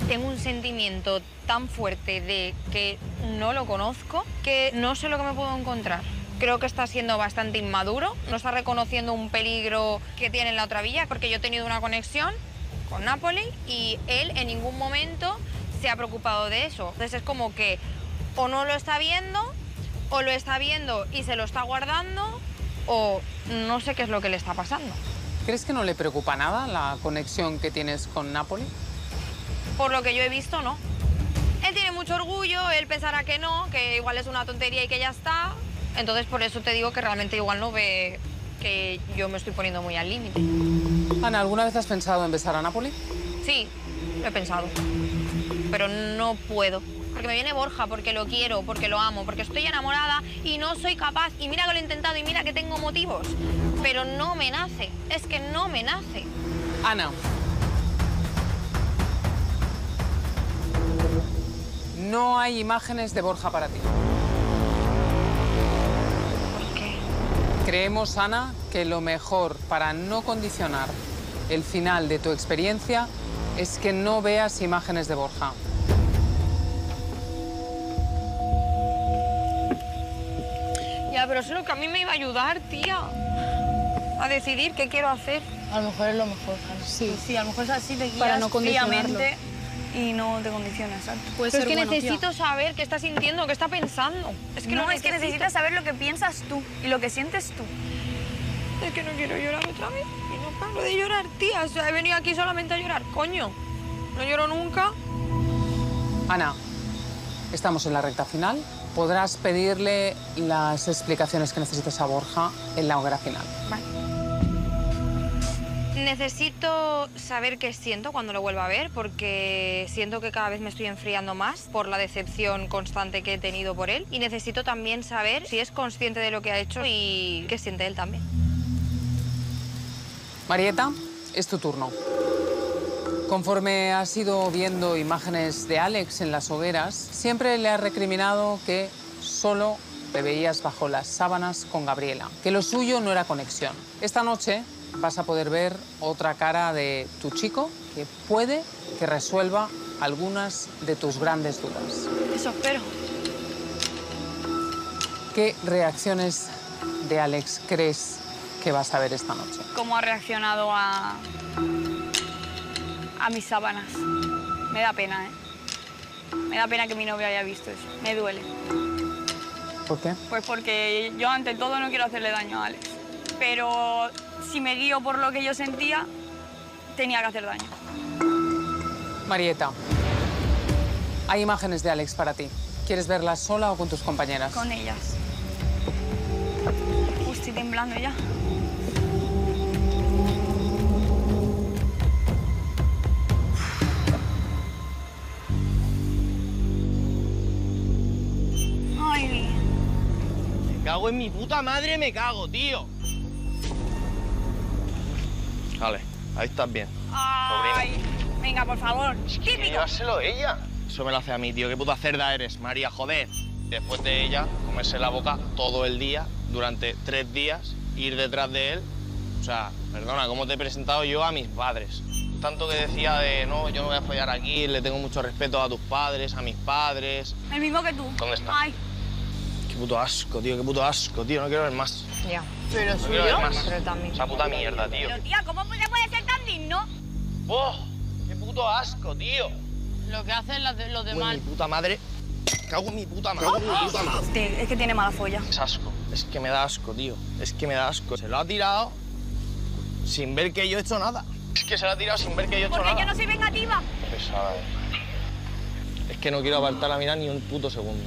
Tengo un sentimiento tan fuerte de que no lo conozco que no sé lo que me puedo encontrar. Creo que está siendo bastante inmaduro, no está reconociendo un peligro que tiene en la otra villa, porque yo he tenido una conexión con Napoli y él en ningún momento se ha preocupado de eso. Entonces es como que o no lo está viendo, o lo está viendo y se lo está guardando, o no sé qué es lo que le está pasando. ¿Crees que no le preocupa nada la conexión que tienes con Napoli? Por lo que yo he visto, no. Él tiene mucho orgullo, él pensará que no, que igual es una tontería y que ya está. Entonces por eso te digo que realmente igual no ve que yo me estoy poniendo muy al límite. Ana, ¿alguna vez has pensado en besar a Napoli? Sí, lo he pensado. Pero no puedo. Porque me viene Borja, porque lo quiero, porque lo amo, porque estoy enamorada y no soy capaz. Y mira que lo he intentado y mira que tengo motivos. Pero no me nace. Es que no me nace. Ana. No hay imágenes de Borja para ti. ¿Por qué? Creemos, Ana, que lo mejor para no condicionar el final de tu experiencia es que no veas imágenes de Borja. Ya, pero eso es lo que a mí me iba a ayudar, tía. A decidir qué quiero hacer. A lo mejor es lo mejor, Hanna. Sí, sí, a lo mejor es así te guías Para no condicionarlo. fríamente y no te condicionas, exacto. Puede Pero es que bueno, tía. necesito saber qué está sintiendo, qué está pensando. Es que no, es que necesitas saber lo que piensas tú y lo que sientes tú. Es que no quiero llorar otra vez. Y no paro de llorar, tía. O sea, he venido aquí solamente a llorar, coño. No lloro nunca. Ana, estamos en la recta final. Podrás pedirle las explicaciones que necesites a Borja en la hoguera final. Necesito saber qué siento cuando lo vuelva a ver, porque siento que cada vez me estoy enfriando más por la decepción constante que he tenido por él. Y necesito también saber si es consciente de lo que ha hecho y qué siente él también. Marieta, es tu turno. Conforme has ido viendo imágenes de Alex en las hogueras, siempre le has recriminado que solo te veías bajo las sábanas con Gabriela, que lo suyo no era conexión. Esta noche vas a poder ver otra cara de tu chico que puede que resuelva algunas de tus grandes dudas. Eso espero. ¿Qué reacciones de Alex crees que vas a ver esta noche? ¿Cómo ha reaccionado a. a mis sábanas? Me da pena, ¿eh? Me da pena que mi novio haya visto eso. Me duele. ¿Por qué? Pues porque yo ante todo no quiero hacerle daño a Alex. Pero si me guío por lo que yo sentía, tenía que hacer daño. Marieta, hay imágenes de Alex para ti. ¿Quieres verlas sola o con tus compañeras? Con ellas. Uy, estoy temblando ya. Cago en mi puta madre, me cago, tío. Vale, ahí estás bien. ay. Venga, por favor. Que Típico. ella. Eso me lo hace a mí, tío. Qué puta cerda eres, María, joder. Después de ella, comerse la boca todo el día, durante tres días, ir detrás de él. O sea, perdona, ¿cómo te he presentado yo a mis padres? Tanto que decía de, no, yo no voy a follar aquí, le tengo mucho respeto a tus padres, a mis padres. El mismo que tú. ¿Dónde está? Ay, Qué puto asco, tío, qué puto asco, tío. No quiero ver más. Ya. Pero No quiero ver más. Pero también. Esa puta mierda, tío. pero tía, ¿cómo puede puede ser tan digno? ¡Oh! ¡Qué puto asco, tío! Lo que hacen los, de- demás. mi puta madre. Cago en mi puta madre. Cago en mi puta madre. Es que tiene mala folla. Es asco. Es que me da asco, tío. Es que me da asco. Se lo ha tirado sin ver que yo he hecho nada. Es que se lo ha tirado sin ver que yo he hecho Porque nada. yo no soy vengativa. Pesada, eh. Es que no quiero apartar la mirada ni un puto segundo.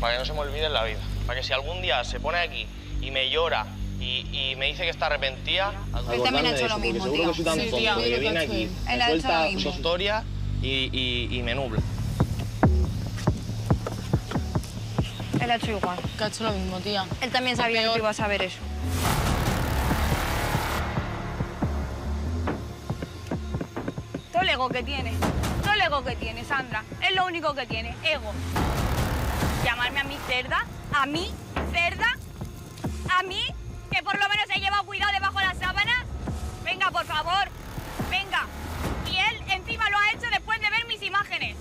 Para que no se me olvide en la vida. Para que si algún día se pone aquí y me llora y, y me dice que está arrepentida, Él también ha hecho lo mismo, seguro tío. que soy tan Sí, de que viene aquí, Él me ha hecho suelta lo mismo. su historia y, y- y me nubla. Él ha hecho igual. Que ha hecho lo mismo, tía. Él también sabía que tú ibas a ver eso. Todo el ego que tiene. Todo el ego que tiene, Sandra. Es lo único que tiene. Ego. Llamarme a mí cerda. A mí, cerda. A mí, que por lo menos he llevado cuidado debajo de las sábanas. Venga, por favor. Venga. Y él encima lo ha hecho después de ver mis imágenes.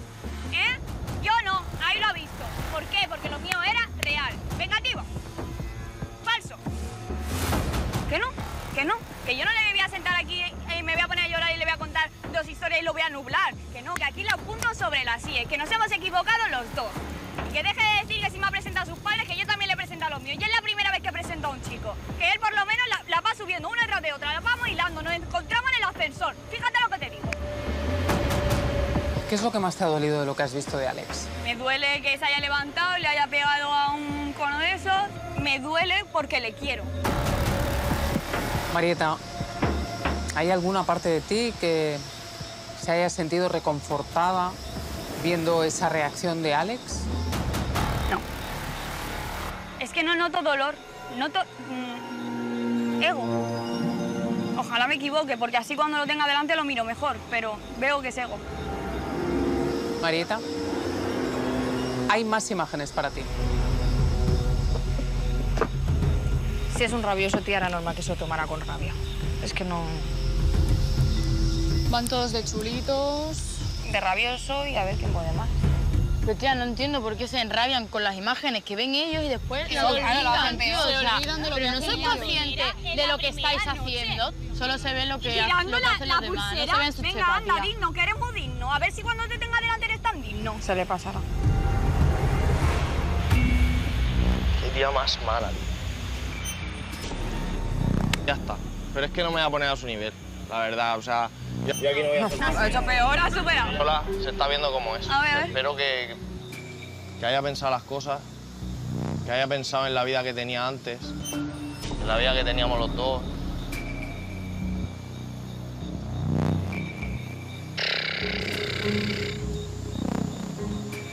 ¿Eh? Yo no. Ahí lo ha visto. ¿Por qué? Porque lo mío era real. Vengativo. Falso. ¿Que no? ¿Que no? Que yo no le voy a sentar aquí y me voy a poner a llorar y le voy a contar dos historias y lo voy a nublar. Que no, que aquí los puntos sobre las IE, que nos hemos equivocado los dos. Que deje de decir que si me ha presentado a sus padres, que yo también le he presentado a los míos. Y es la primera vez que presento a un chico. Que él por lo menos la, la va subiendo una detrás de otra, la vamos hilando, nos encontramos en el ascensor. Fíjate lo que te digo. ¿Qué es lo que más te ha dolido de lo que has visto de Alex? Me duele que se haya levantado y le haya pegado a un cono de esos. Me duele porque le quiero. Marieta, ¿hay alguna parte de ti que se haya sentido reconfortada viendo esa reacción de Alex? Es que no noto dolor, noto mm, ego. Ojalá me equivoque, porque así cuando lo tenga delante lo miro mejor, pero veo que es ego. Marieta, hay más imágenes para ti. Si es un rabioso, tía, era normal que se lo tomara con rabia. Es que no... Van todos de chulitos. De rabioso y a ver quién pone más. Pero tía, no entiendo por qué se enrabian con las imágenes que ven ellos y después se olvidan, tío. peor. o Se sea, olvidan de lo pero que no Mira, en de lo que estáis haciendo. Solo se ve lo que, Girando lo que la, hacen la los demás. pulsera. No se ven sus Venga, chepas, anda, digno, que eres muy digno. A ver si cuando te tenga delante eres tan digno. Se le pasará. Qué tía más mala, tío. Ya está. Pero es que no me voy a poner a su nivel, la verdad. O sea, yo, yo aquí no voy a hecho peor, ha superado. Sola se está viendo cómo es. A ver, a ver. Espero que, que haya pensado las cosas, que haya pensado en la vida que tenía antes, en la vida que teníamos los dos.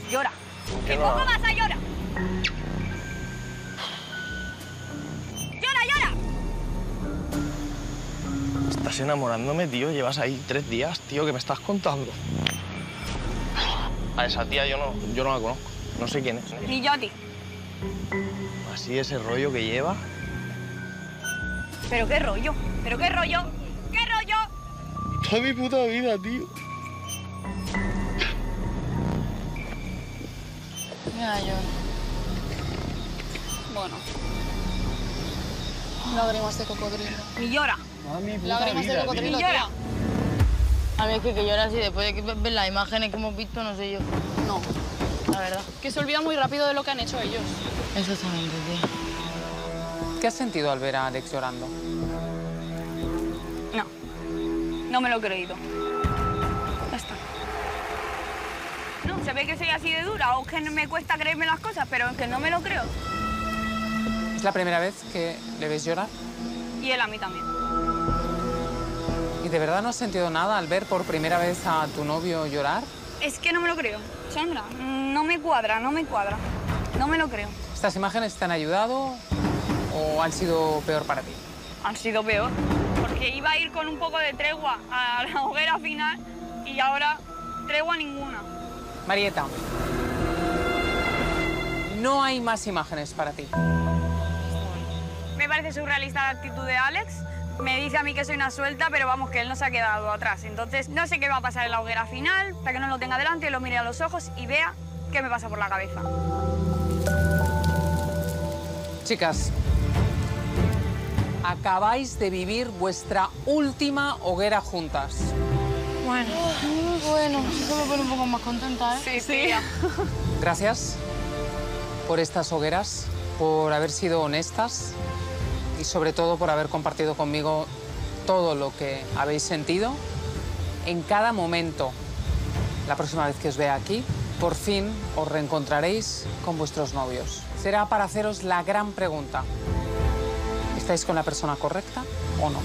Llora. Que poco más a llora. Estás enamorándome, tío. Llevas ahí tres días, tío, que me estás contando. A esa tía yo no, yo no la conozco. No sé quién es. Ni yo a ti. Así ese rollo que lleva. Pero qué rollo, pero qué rollo, qué rollo. Toda mi puta vida, tío. Mira, yo. Bueno. Lágrimas de cocodrilo. Ni llora. Lágrimas de cocodrilo, Ni llora. A mí es que, que llora así después de que ver las imágenes que hemos visto, no sé yo. No. la verdad. Que se olvida muy rápido de lo que han hecho ellos. Exactamente, tío. ¿Qué has sentido al ver a Alex llorando? No, no me lo he creído. Ya está. No, se ve que soy así de dura o que me cuesta creerme las cosas, pero es que no me lo creo. ¿Es la primera vez que le ves llorar? Y él a mí también. ¿Y de verdad no has sentido nada al ver por primera vez a tu novio llorar? Es que no me lo creo. Sandra, no me cuadra, no me cuadra. No me lo creo. ¿Estas imágenes te han ayudado o han sido peor para ti? Han sido peor. Porque iba a ir con un poco de tregua a la <laughs> hoguera final y ahora tregua ninguna. Marieta, no hay más imágenes para ti. Me parece surrealista la actitud de Alex. Me dice a mí que soy una suelta, pero vamos, que él no se ha quedado atrás. Entonces, no sé qué va a pasar en la hoguera final, para que no lo tenga delante, lo mire a los ojos y vea qué me pasa por la cabeza. Chicas, acabáis de vivir vuestra última hoguera juntas. Bueno, bueno, eso me pone un poco más contenta, ¿eh? Sí, tía. Gracias por estas hogueras, por haber sido honestas y sobre todo por haber compartido conmigo todo lo que habéis sentido en cada momento. La próxima vez que os vea aquí, por fin os reencontraréis con vuestros novios. Será para haceros la gran pregunta. ¿Estáis con la persona correcta o no?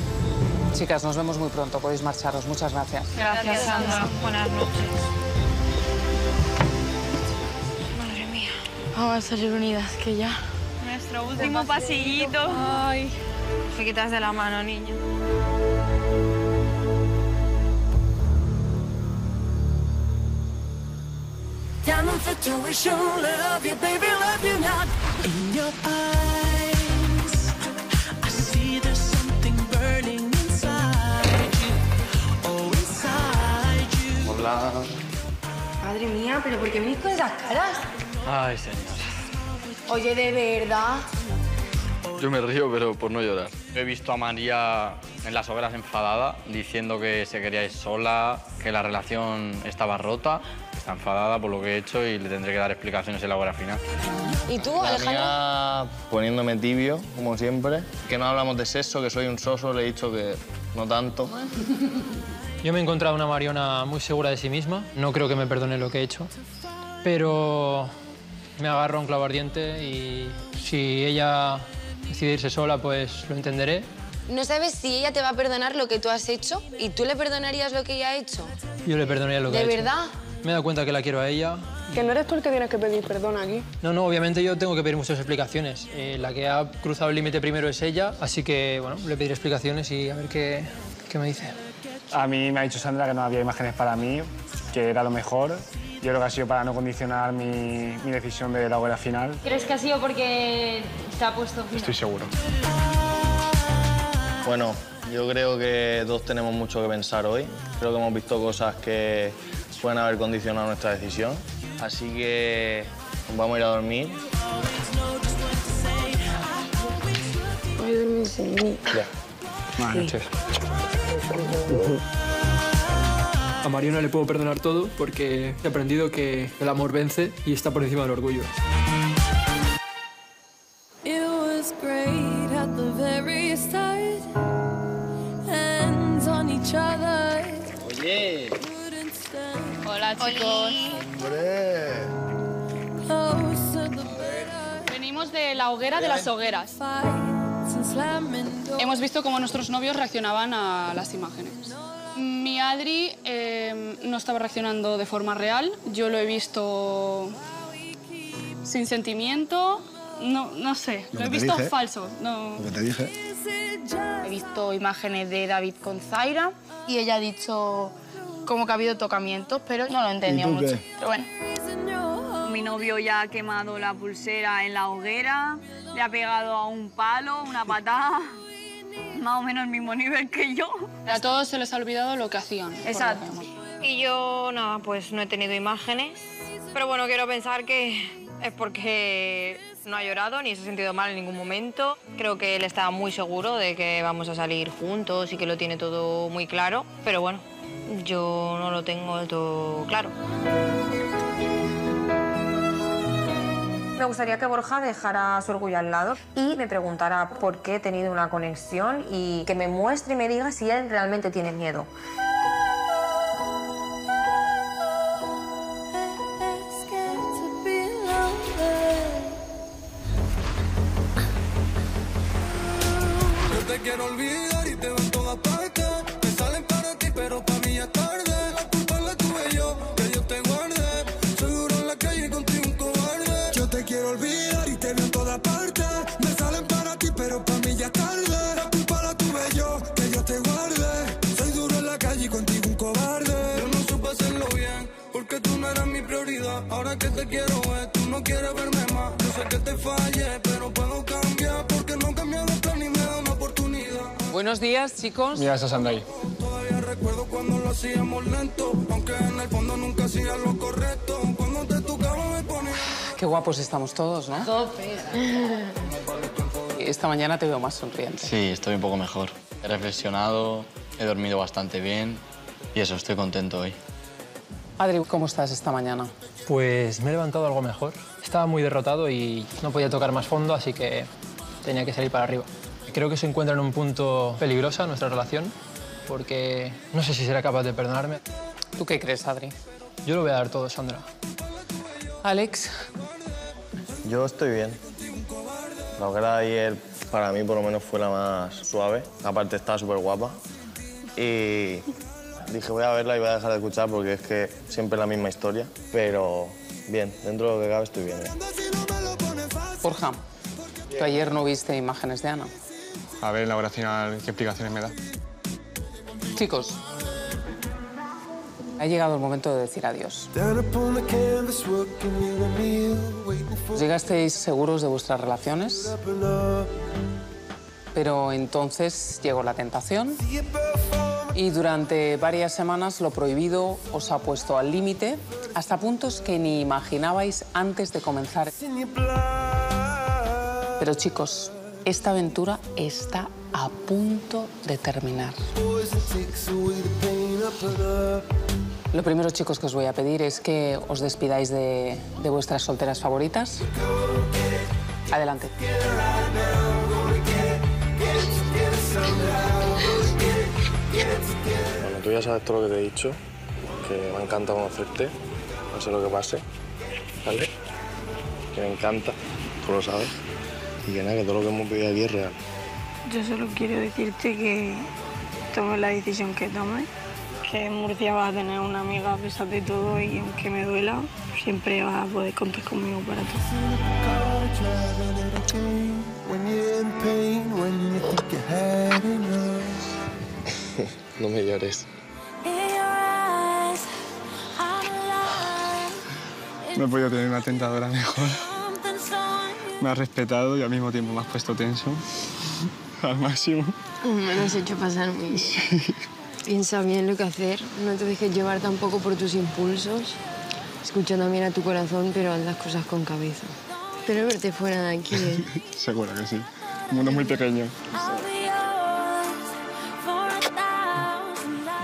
Chicas, nos vemos muy pronto. Podéis marcharos. Muchas gracias. Gracias, Sandra. Buenas noches. Madre mía. Vamos a salir unidas, que ya. Nuestro último pasillito. Ay. Me quitas de la mano, niño. Diamond situation, love you, baby, love you not. In your eyes, I see there's something burning inside you. Oh, inside you. Hola. Madre mía, ¿pero por qué me con esas caras? Ay, señor. Oye, de verdad. Yo me río, pero por no llorar. He visto a María en las hogueras enfadada, diciendo que se quería ir sola, que la relación estaba rota. Está enfadada por lo que he hecho y le tendré que dar explicaciones en la hoguera final. ¿Y tú, La Alejandro? mía poniéndome tibio, como siempre. Que no hablamos de sexo, que soy un soso, le he dicho que no tanto. Yo me he encontrado una Mariona muy segura de sí misma. No creo que me perdone lo que he hecho. Pero me agarro a un clavo ardiente y si ella decide irse sola, pues lo entenderé. ¿No sabes si ella te va a perdonar lo que tú has hecho? ¿Y tú le perdonarías lo que ella ha hecho? Yo le perdonaría lo que ¿De ha hecho. verdad? Me he dado cuenta que la quiero a ella. Que no eres tú el que tienes que pedir perdón aquí. No, no, obviamente yo tengo que pedir muchas explicaciones. Eh, la que ha cruzado el límite primero es ella, así que, bueno, le pediré explicaciones y a ver qué, qué me dice. A mí me ha dicho Sandra que no había imágenes para mí, que era lo mejor. Yo creo que ha sido para no condicionar mi, mi decisión de la hoguera final. ¿Crees que ha sido porque te ha puesto fino? Estoy seguro. Bueno, yo creo que todos tenemos mucho que pensar hoy. Creo que hemos visto cosas que pueden haber condicionado nuestra decisión. Así que vamos a ir a dormir. Voy a dormir sin mí. Ya. Buenas noches. <laughs> A Mario no le puedo perdonar todo porque he aprendido que el amor vence y está por encima del orgullo. Oye. Hola, chicos. Venimos de la hoguera de las hogueras. Hemos visto cómo nuestros novios reaccionaban a las imágenes. Mi Adri eh, no estaba reaccionando de forma real. Yo lo he visto sin sentimiento. No, no sé, Lo lo he visto dije. falso. No. Lo que te dije. He visto imágenes de David con Zaira y ella ha dicho como que ha habido tocamientos, pero no lo he entendido ¿Y tú mucho. Pero bueno. Mi novio ya ha quemado la pulsera en la hoguera, le ha pegado a un palo, una patada, más o menos el mismo nivel que yo. A todos se les ha olvidado lo que hacían. Exacto. Y yo, nada, pues no he tenido imágenes. Pero bueno, quiero pensar que es porque no ha llorado ni se ha sentido mal en ningún momento. Creo que él está muy seguro de que vamos a salir juntos y que lo tiene todo muy claro. Pero bueno, yo no lo tengo del todo claro. Me gustaría que Borja dejara su orgullo al lado y me preguntara por qué he tenido una conexión y que me muestre y me diga si él realmente tiene miedo. Chicos. Mira esa sandai. Todavía recuerdo cuando lo hacíamos lento, aunque en el fondo nunca hacía lo correcto. Cuando te tocaba me ponía. Qué guapos estamos todos, ¿no? Esta mañana te veo más sonriente. Sí, estoy un poco mejor. He reflexionado, he dormido bastante bien y eso, estoy contento hoy. Adri, ¿cómo estás esta mañana? Pues me he levantado algo mejor. Estaba muy derrotado y no podía tocar más fondo, así que tenía que salir para arriba. Creo que se encuentra en un punto peligrosa nuestra relación, porque no sé si será capaz de perdonarme. ¿Tú qué crees, Adri? Yo lo voy a dar todo, Sandra. Alex, Yo estoy bien. La hoguera de ayer para mí por lo menos fue la más suave. Aparte estaba súper guapa. Y dije voy a verla y voy a dejar de escuchar porque es que siempre es la misma historia. Pero bien, dentro de lo que cabe estoy bien. ¿eh? Borja, tú ayer no viste imágenes de Ana. A ver la hora final qué explicaciones me da. Chicos, ha llegado el momento de decir adiós. Llegasteis seguros de vuestras relaciones, pero entonces llegó la tentación y durante varias semanas lo prohibido os ha puesto al límite hasta puntos que ni imaginabais antes de comenzar. Pero chicos, esta aventura está a punto de terminar. Lo primero, chicos, que os voy a pedir es que os despidáis de, de vuestras solteras favoritas. Adelante. Bueno, tú ya sabes todo lo que te he dicho, que me encanta conocerte, no sé lo que pase, ¿vale? Que me encanta, tú lo sabes. Y que nada, que todo lo que hemos vivido aquí es real. Yo solo quiero decirte que tomes la decisión que tomes, que en Murcia vas a tener una amiga a pesar de todo y aunque me duela, siempre vas a poder contar conmigo para todo. Driving it again. When you're in pain, when you think you had enough. No me llores. No he podido tener una tentadora mejor. Me has respetado y al mismo tiempo me has puesto tenso. <laughs> Al máximo. Me lo has hecho pasar muy bien. <laughs> Piensa bien lo que hacer, no te dejes llevar tampoco por tus impulsos. Escucha también a tu corazón, pero haz las cosas con cabeza. Espero verte fuera de aquí. ¿eh? <laughs> Seguro que sí. El mundo es muy pequeño.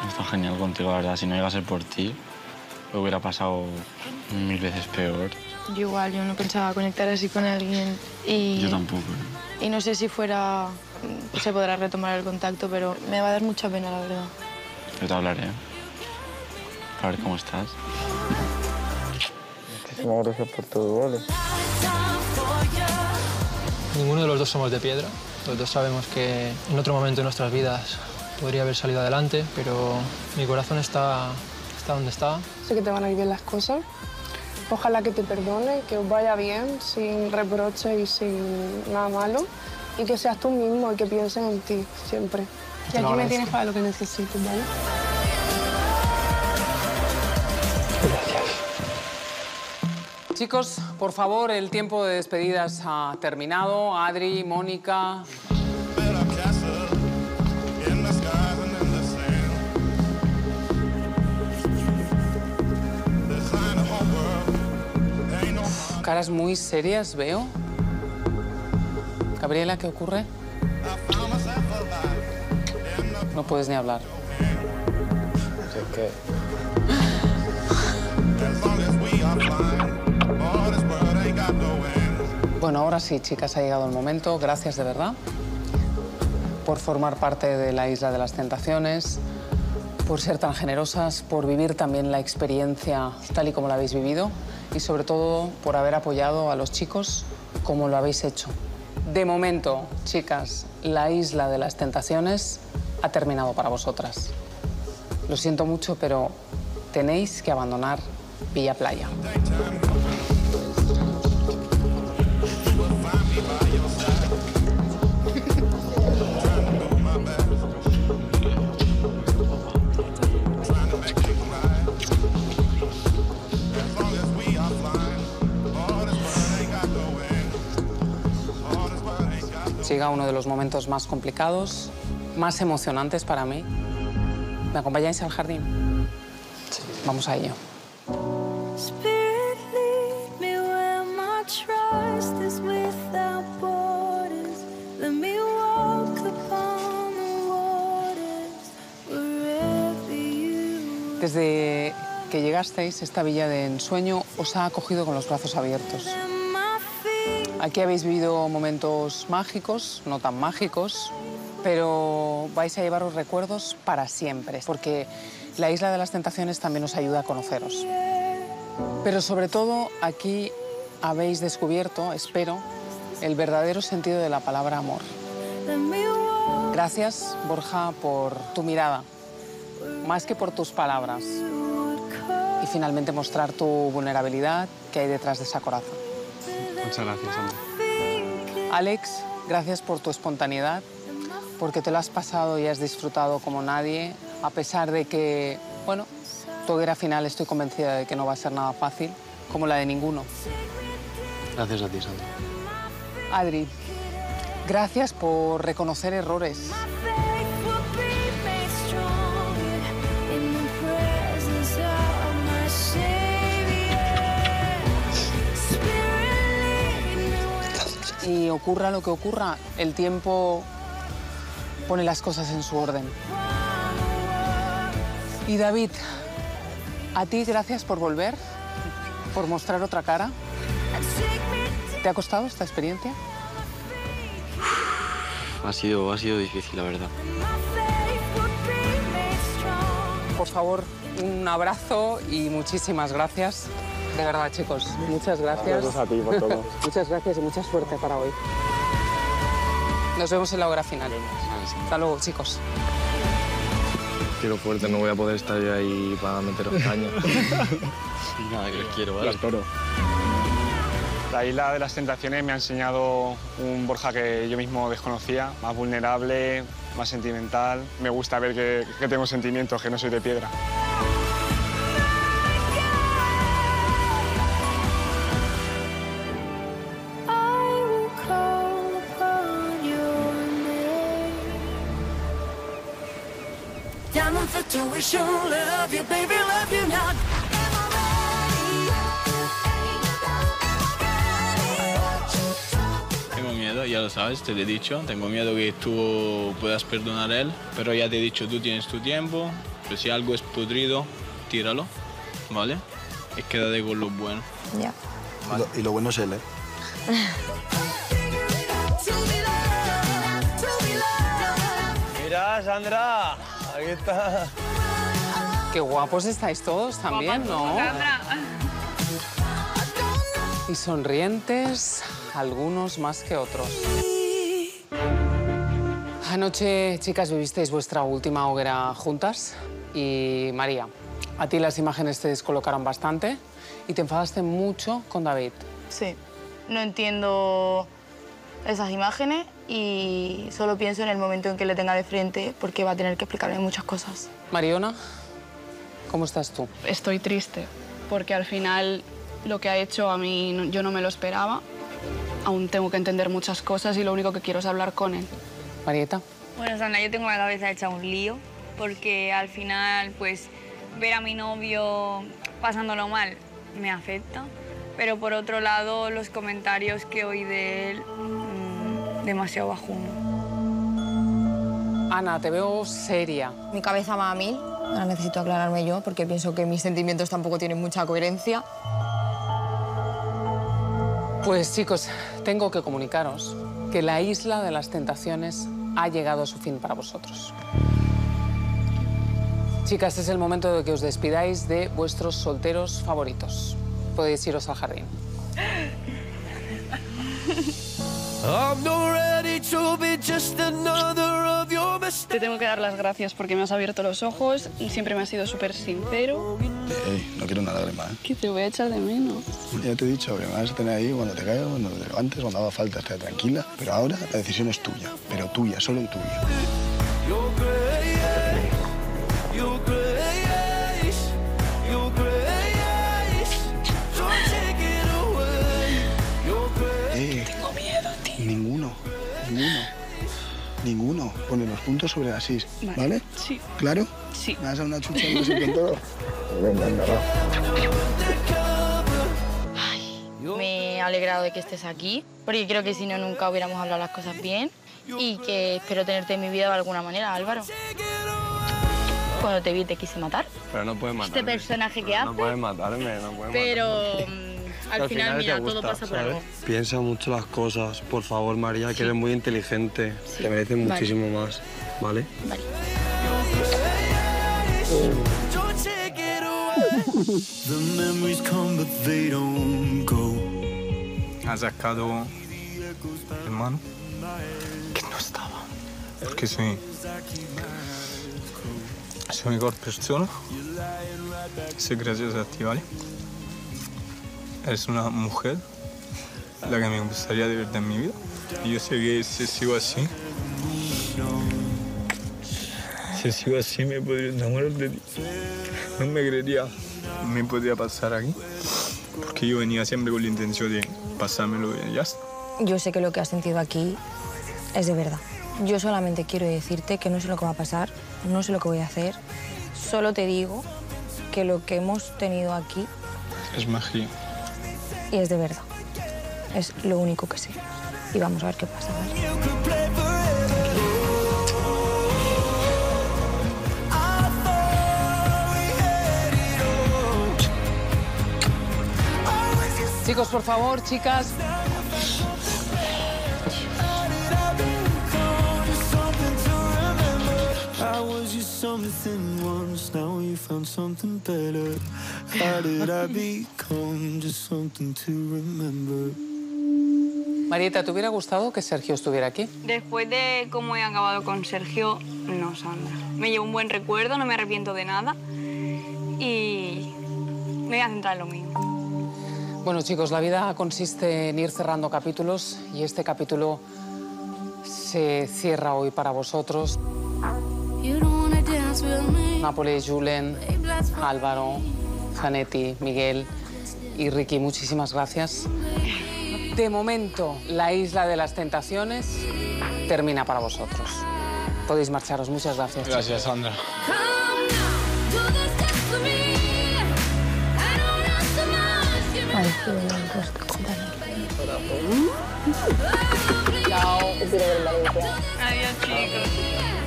Está genial contigo, la verdad. Si no llega a ser por ti, lo hubiera pasado mil veces peor. Yo igual, yo no pensaba conectar así con alguien y... Yo tampoco. Y no sé si fuera... se podrá retomar el contacto, pero me va a dar mucha pena, la verdad. Yo te hablaré. Para ver cómo estás. Muchísimas gracias por todo, ¿vale? Ninguno de los dos somos de piedra. Los dos sabemos que en otro momento de nuestras vidas podría haber salido adelante, pero mi corazón está, está donde está. Sé que te van a ir bien las cosas. Ojalá que te perdone, que os vaya bien, sin reproches y sin nada malo. Y que seas tú mismo y que pienses en ti siempre. Y aquí me tienes para lo que necesites, ¿vale? Chicos, por favor, el tiempo de despedidas ha terminado. Adri, Mónica. Caras muy serias veo. Gabriela, ¿qué ocurre? No puedes ni hablar. End. Bueno, ahora sí, chicas, ha llegado el momento. Gracias de verdad por formar parte de la Isla de las Tentaciones, por ser tan generosas, por vivir también la experiencia tal y como la habéis vivido y sobre todo por haber apoyado a los chicos como lo habéis hecho. De momento, chicas, la Isla de las Tentaciones ha terminado para vosotras. Lo siento mucho, pero tenéis que abandonar Villa Playa. Llega uno de los momentos más complicados, más emocionantes para mí. ¿Me acompañáis al jardín? Vamos a ello. Desde que llegasteis, esta villa de ensueño os ha acogido con los brazos abiertos. Aquí habéis vivido momentos mágicos, no tan mágicos, pero vais a llevaros recuerdos para siempre, porque la Isla de las Tentaciones también os ayuda a conoceros. Pero sobre todo aquí habéis descubierto, espero, el verdadero sentido de la palabra amor. Gracias, Borja, por tu mirada, más que por tus palabras. Y finalmente mostrar tu vulnerabilidad que hay detrás de esa coraza. Muchas gracias, Ana. Alex, gracias por tu espontaneidad, porque te lo has pasado y has disfrutado como nadie, a pesar de que, bueno, tu hoguera final estoy convencida de que no va a ser nada fácil, como la de ninguno. Gracias a ti, Sandra. Adri, gracias por reconocer errores. Y ocurra lo que ocurra, el tiempo pone las cosas en su orden. Y David, a ti gracias por volver, por mostrar otra cara. ¿Te ha costado esta experiencia? Ha sido, ha sido difícil, la verdad. Por favor, un abrazo y muchísimas gracias. De verdad, chicos, muchas gracias. Gracias a ti por todo. <laughs> muchas gracias y mucha suerte para hoy. Nos vemos en la hora final. Hasta luego, chicos. Quiero fuerte, no voy a poder estar yo ahí para meteros caña. <laughs> Nada, que les quiero, ¿vale? Las toro. La isla de las tentaciones me ha enseñado un Borja que yo mismo desconocía, más vulnerable, más sentimental. Me gusta ver que, que tengo sentimientos, que no soy de piedra. Diamond situation, love you, baby, love you now. Tengo miedo, ya lo sabes, te lo he dicho. Tengo miedo que tú puedas perdonar a él, pero ya te he dicho, tú tienes tu tiempo. Pero si algo es podrido, tíralo, ¿vale? Y quédate con lo bueno. Ya. Y, lo, y lo bueno es él, ¿eh? <laughs> Mira, Sandra, aquí está. Qué guapos estáis todos también, ¿no? Y sonrientes, algunos más que otros. Anoche, chicas, vivisteis vuestra última hoguera juntas. Y María, a ti las imágenes te descolocaron bastante y te enfadaste mucho con David. Sí, no entiendo esas imágenes y solo pienso en el momento en que le tenga de frente porque va a tener que explicarme muchas cosas. Mariona, ¿cómo estás tú? Estoy triste porque al final lo que ha hecho a mí no- yo no me lo esperaba. Aún tengo que entender muchas cosas y lo único que quiero es hablar con él. Marieta. Bueno, Sandra, yo tengo la cabeza hecha un lío porque al final, pues, ver a mi novio pasándolo mal me afecta. Pero por otro lado, los comentarios que oí de él, mm, demasiado bajuno. Ana, te veo seria. Mi cabeza va a mil. Ahora necesito aclararme yo porque pienso que mis sentimientos tampoco tienen mucha coherencia. Pues chicos, tengo que comunicaros que la isla de las tentaciones ha llegado a su fin para vosotros. Chicas, es el momento de que os despidáis de vuestros solteros favoritos. Podéis iros al jardín. I'm not ready to Te tengo que dar las gracias porque me has abierto los ojos y siempre me has sido súper sincero. Ey, no quiero una lágrima, ¿eh? Que te voy a echar de menos. Ya te he dicho que me vas a tener ahí cuando te caigas, cuando te levantes, cuando haga falta, estar tranquila. Pero ahora la decisión es tuya, pero tuya, solo tuya. Tengo miedo, tío. Ninguno, ninguno. Ninguno. Pone los puntos sobre las is, Vale. ¿vale? Sí. ¿Claro? Sí. ¿Me vas a dar una chucha y no sé con todo? Pues venga, anda, va. Me he alegrado de que estés aquí, porque creo que si no nunca hubiéramos hablado las cosas bien y que espero tenerte en mi vida de alguna manera, Álvaro. Cuando te vi te quise matar, Pero no puedes matarme. este personaje que No hace, puedes matarme, no puedes pero matarme. mm, al final, mira, todo pasa por ¿sabes? algo. Piensa mucho las cosas, por favor, María, Sí. que eres muy inteligente. Sí. Te mereces Vale. muchísimo más, ¿vale? Vale. Don't take it away. The memories come, but they don't go. Ha sacado hermano que no estaba. Porque soy, soy mejor persona. Soy gracias a ti, ¿vale? Eres una mujer, la que me gustaría de verdad en mi vida. Y yo sé que si sigo así, si sigo así me podría enamorar de ti. No me creería, me podría pasar aquí. Porque yo venía siempre con la intención de pasármelo y ya está. Yo sé que lo que has sentido aquí es de verdad. Yo solamente quiero decirte que no sé lo que va a pasar, no sé lo que voy a hacer. Solo te digo que lo que hemos tenido aquí Es magia. Y es de verdad. Es lo único que sé. Y vamos a ver qué pasa. ¿vale? Chicos, por favor, chicas. I was just something once, now you found something better. How did I become just something to remember? Marieta, ¿te hubiera gustado que Sergio estuviera aquí? Después de cómo he acabado con Sergio, no, Sandra. Me llevo un buen recuerdo, no me arrepiento de nada y me voy a centrar en lo mío. Bueno, chicos, la vida consiste en ir cerrando capítulos y este capítulo se cierra hoy para vosotros. You don't wanna dance with me. Nápoles, Julen, Álvaro, Zanetti, Miguel y Ricky, muchísimas gracias. De momento, la isla de las tentaciones termina para vosotros. Podéis marcharos. Muchas gracias. Gracias, Sandra. Puesto, Chao. Adiós, chicos.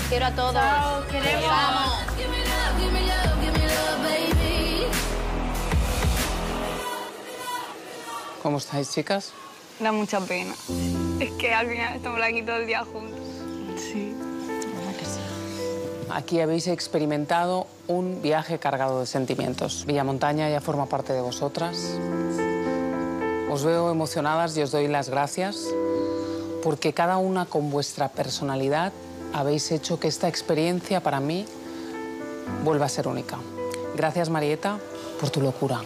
Quiero a todos. Chao, queremos. Vamos. ¿Cómo estáis, chicas? Da mucha pena. Es que al final estamos aquí todo el día juntos. Sí. Aquí habéis experimentado un viaje cargado de sentimientos. Villamontaña ya forma parte de vosotras. Os veo emocionadas y os doy las gracias porque cada una con vuestra personalidad habéis hecho que esta experiencia para mí vuelva a ser única. Gracias, Marieta, por tu locura,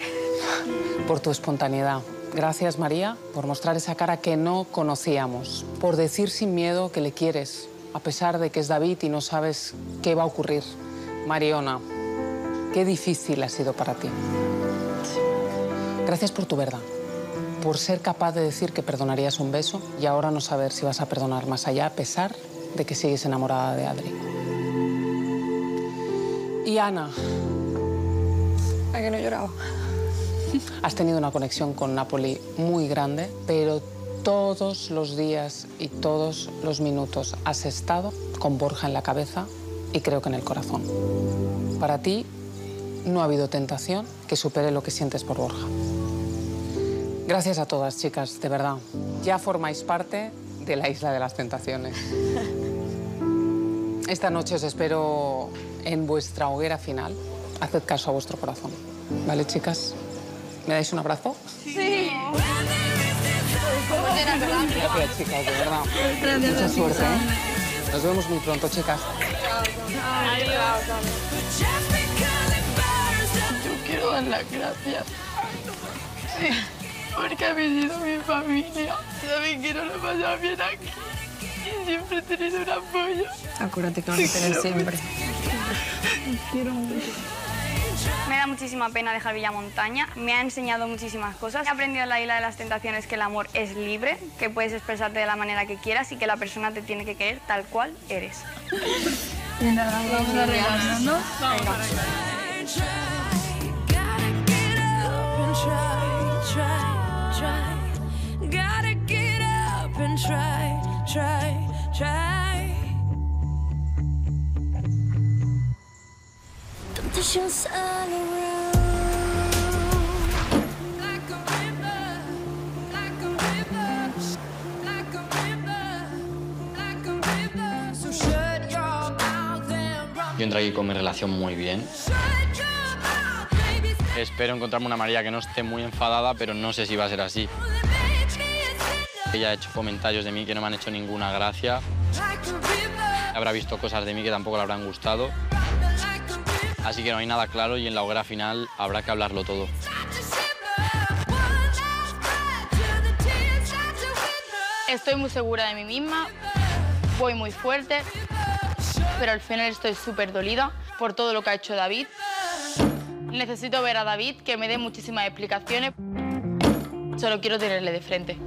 por tu espontaneidad. Gracias, María, por mostrar esa cara que no conocíamos, por decir sin miedo que le quieres, a pesar de que es David y no sabes qué va a ocurrir. Mariona, qué difícil ha sido para ti. Gracias por tu verdad, por ser capaz de decir que perdonarías un beso y ahora no saber si vas a perdonar más allá a pesar de que sigues enamorada de Adri. Y Ana, ¿A que no lloraba? Has tenido una conexión con Napoli muy grande, pero todos los días y todos los minutos has estado con Borja en la cabeza y creo que en el corazón. Para ti no ha habido tentación que supere lo que sientes por Borja. Gracias a todas, chicas, de verdad. Ya formáis parte de la Isla de las Tentaciones. <laughs> Esta noche os espero en vuestra hoguera final. Haced caso a vuestro corazón. ¿Vale, chicas? ¿Me dais un abrazo? Sí. Gracias, chicas, de verdad. Gracias Mucha suerte. ¿eh? Nos vemos muy pronto, chicas. Yo quiero dar las gracias. Sí, porque habéis sido mi familia. Sabéis que no lo he pasado bien aquí. Y siempre he tenido un apoyo. Acuérdate que vas a tener siempre. Quiero mucho. Me da muchísima pena dejar Villamontaña. Me ha enseñado muchísimas cosas. He aprendido en la Isla de las Tentaciones que el amor es libre, que puedes expresarte de la manera que quieras y que la persona te tiene que querer tal cual eres. Vamos a Yo entré aquí con mi relación muy bien. Espero encontrarme una María que no esté muy enfadada, pero no sé si va a ser así. Ella ha hecho comentarios de mí que no me han hecho ninguna gracia. Habrá visto cosas de mí que tampoco le habrán gustado. Así que no hay nada claro y en la hoguera final habrá que hablarlo todo. Estoy muy segura de mí misma, voy muy fuerte, pero al final estoy súper dolida por todo lo que ha hecho David. Necesito ver a David que me dé muchísimas explicaciones. Solo quiero tenerle de frente.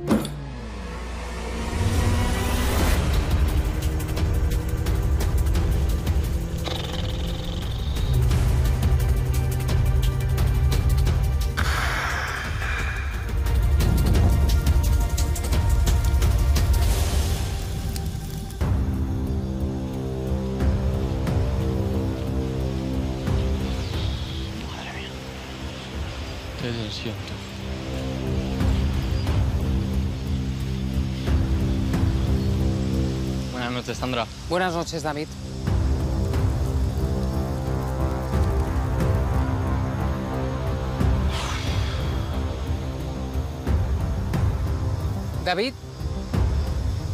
Buenas noches, David. David,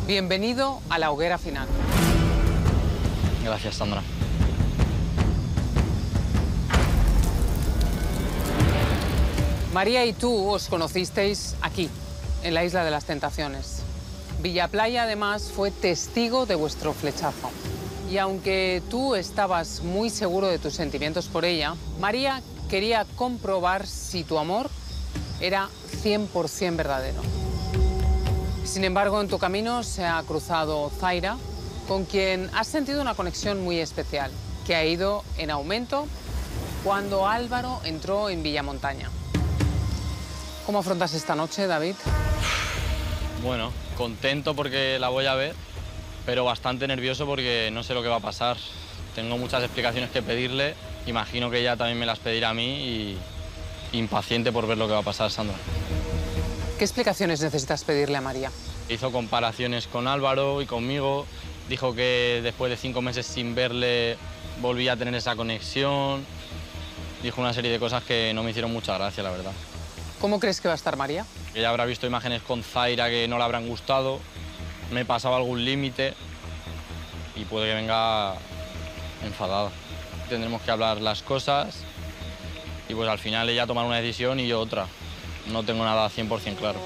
bienvenido a la hoguera final. Gracias, Sandra. María y tú os conocisteis aquí, en la Isla de las Tentaciones. Villa Playa, además, fue testigo de vuestro flechazo. Y aunque tú estabas muy seguro de tus sentimientos por ella, María quería comprobar si tu amor era 100% verdadero. Sin embargo, en tu camino se ha cruzado Zaira, con quien has sentido una conexión muy especial, que ha ido en aumento cuando Álvaro entró en Villamontaña. ¿Cómo afrontas esta noche, David? Bueno, contento porque la voy a ver, pero bastante nervioso porque no sé lo que va a pasar. Tengo muchas explicaciones que pedirle, imagino que ella también me las pedirá a mí y impaciente por ver lo que va a pasar, Sandra. ¿Qué explicaciones necesitas pedirle a María? Hizo comparaciones con Álvaro y conmigo, dijo que después de cinco meses sin verle volvía a tener esa conexión, dijo una serie de cosas que no me hicieron mucha gracia, la verdad. ¿Cómo crees que va a estar María? Ella habrá visto imágenes con Zaira que no le habrán gustado, me he pasado algún límite y puede que venga enfadada. Tendremos que hablar las cosas y pues al final ella tomar una decisión y yo otra. No tengo nada 100% claro.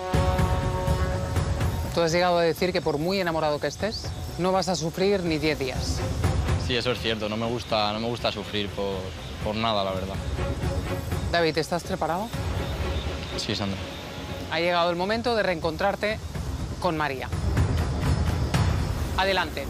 Tú has llegado a decir que por muy enamorado que estés, no vas a sufrir ni 10 días. Sí, eso es cierto, no me gusta, no me gusta sufrir por, por nada, la verdad. David, ¿estás preparado? Sí, Sandra. Ha llegado el momento de reencontrarte con María. Adelante.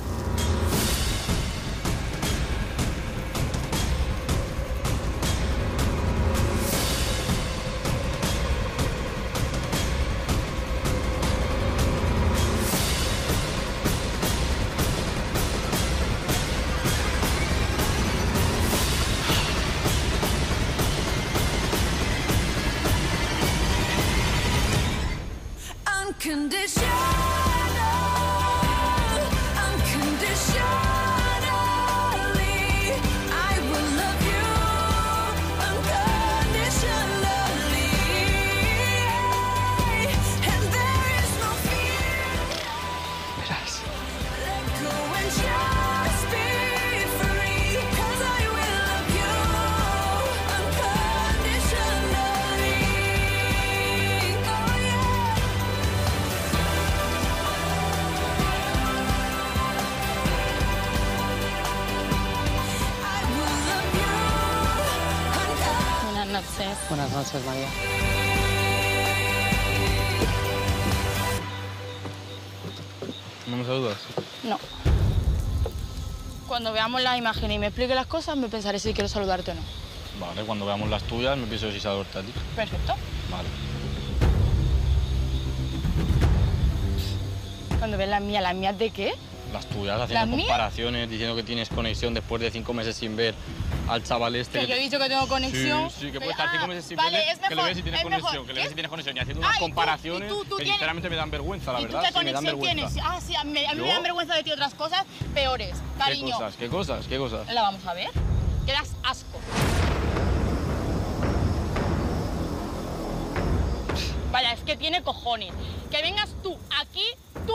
Veamos la imagen y me explique las cosas, me pensaré si quiero saludarte o no. Vale, cuando veamos las tuyas me pienso si saludarte a ti. Perfecto. Vale. Cuando veas las mías, ¿las mías de qué? Las tuyas, haciendo ¿Las mías? comparaciones, diciendo que tienes conexión después de cinco meses sin ver al chaval este. Que yo he dicho que tengo conexión. Sí, sí, que puede estar cinco ah, meses sin vale, es que le ves si tienes es mejor. conexión, que le ¿Qué? si tienes conexión y haciendo Ah, unas ¿y tú? comparaciones ¿Y tú? ¿Tú que sinceramente me dan vergüenza, la ¿Y tú verdad. qué sí, me dan conexión vergüenza. tienes? Ah, sí, a mí, a mí me dan vergüenza de ti otras cosas peores. ¿Qué Cariño, cosas? ¿Qué cosas? ¿Qué cosas? la vamos a ver. Que das asco. Vaya, es que tiene cojones. Que vengas tú aquí, tú,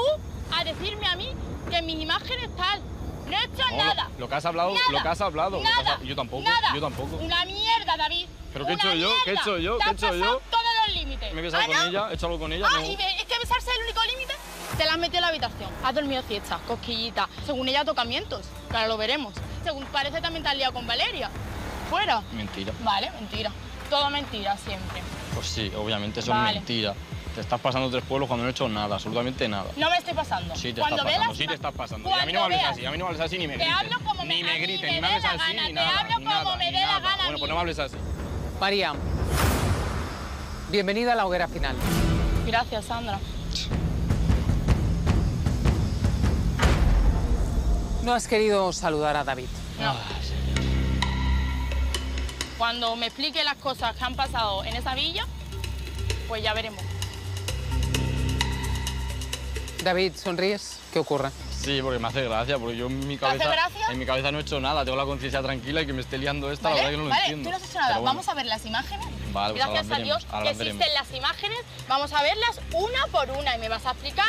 a decirme a mí que mis imágenes tal. No he hecho No, nada. Lo, lo que has hablado, Nada, lo que has hablado. que has- yo tampoco, nada. yo tampoco. Una mierda, David. ¿Pero qué he hecho yo? ¿Qué he hecho yo? Te ¿Qué he hecho yo? todos los límites. ¿Me he besado ¿Ah, con no? ella? ¿He hecho algo con ella? Ah, no. y ve- es que besarse es el único límite. Te la has metido en la habitación. Has dormido siesta, cosquillita. Según ella, tocamientos. Ahora lo veremos. Según parece, también te has liado con Valeria. Fuera. Mentira. Vale, mentira. Todo mentira siempre. Pues sí, obviamente eso Vale. es mentira. Te estás pasando tres pueblos cuando no he hecho nada, absolutamente nada. No me estoy pasando. Sí te Cuando estás pasando, sí te estás pasando. Y a mí no me hables veas- así, a mí no me hables así ni me Te grites. hablo como me- Ni me grites, ni me hables así, ni te nada. hablo ni como nada, me dé la gana Bueno, pues no me hables así. María, bienvenida a la hoguera final. Gracias, Sandra. No has querido saludar a David. No. Cuando me explique las cosas que han pasado en esa villa, pues ya veremos. David, ¿sonríes? ¿Qué ocurre? Sí, porque me hace gracia, porque yo en mi ¿Te hace cabeza, gracia? en mi cabeza no he hecho nada, tengo la conciencia tranquila y que me esté liando esta, la ¿Vale? verdad que no lo vale, entiendo. tú no has hecho nada. Bueno, Vamos a ver las imágenes. Vale, pues Gracias las a Dios que existen las imágenes. Vamos a verlas una por una y me vas a explicar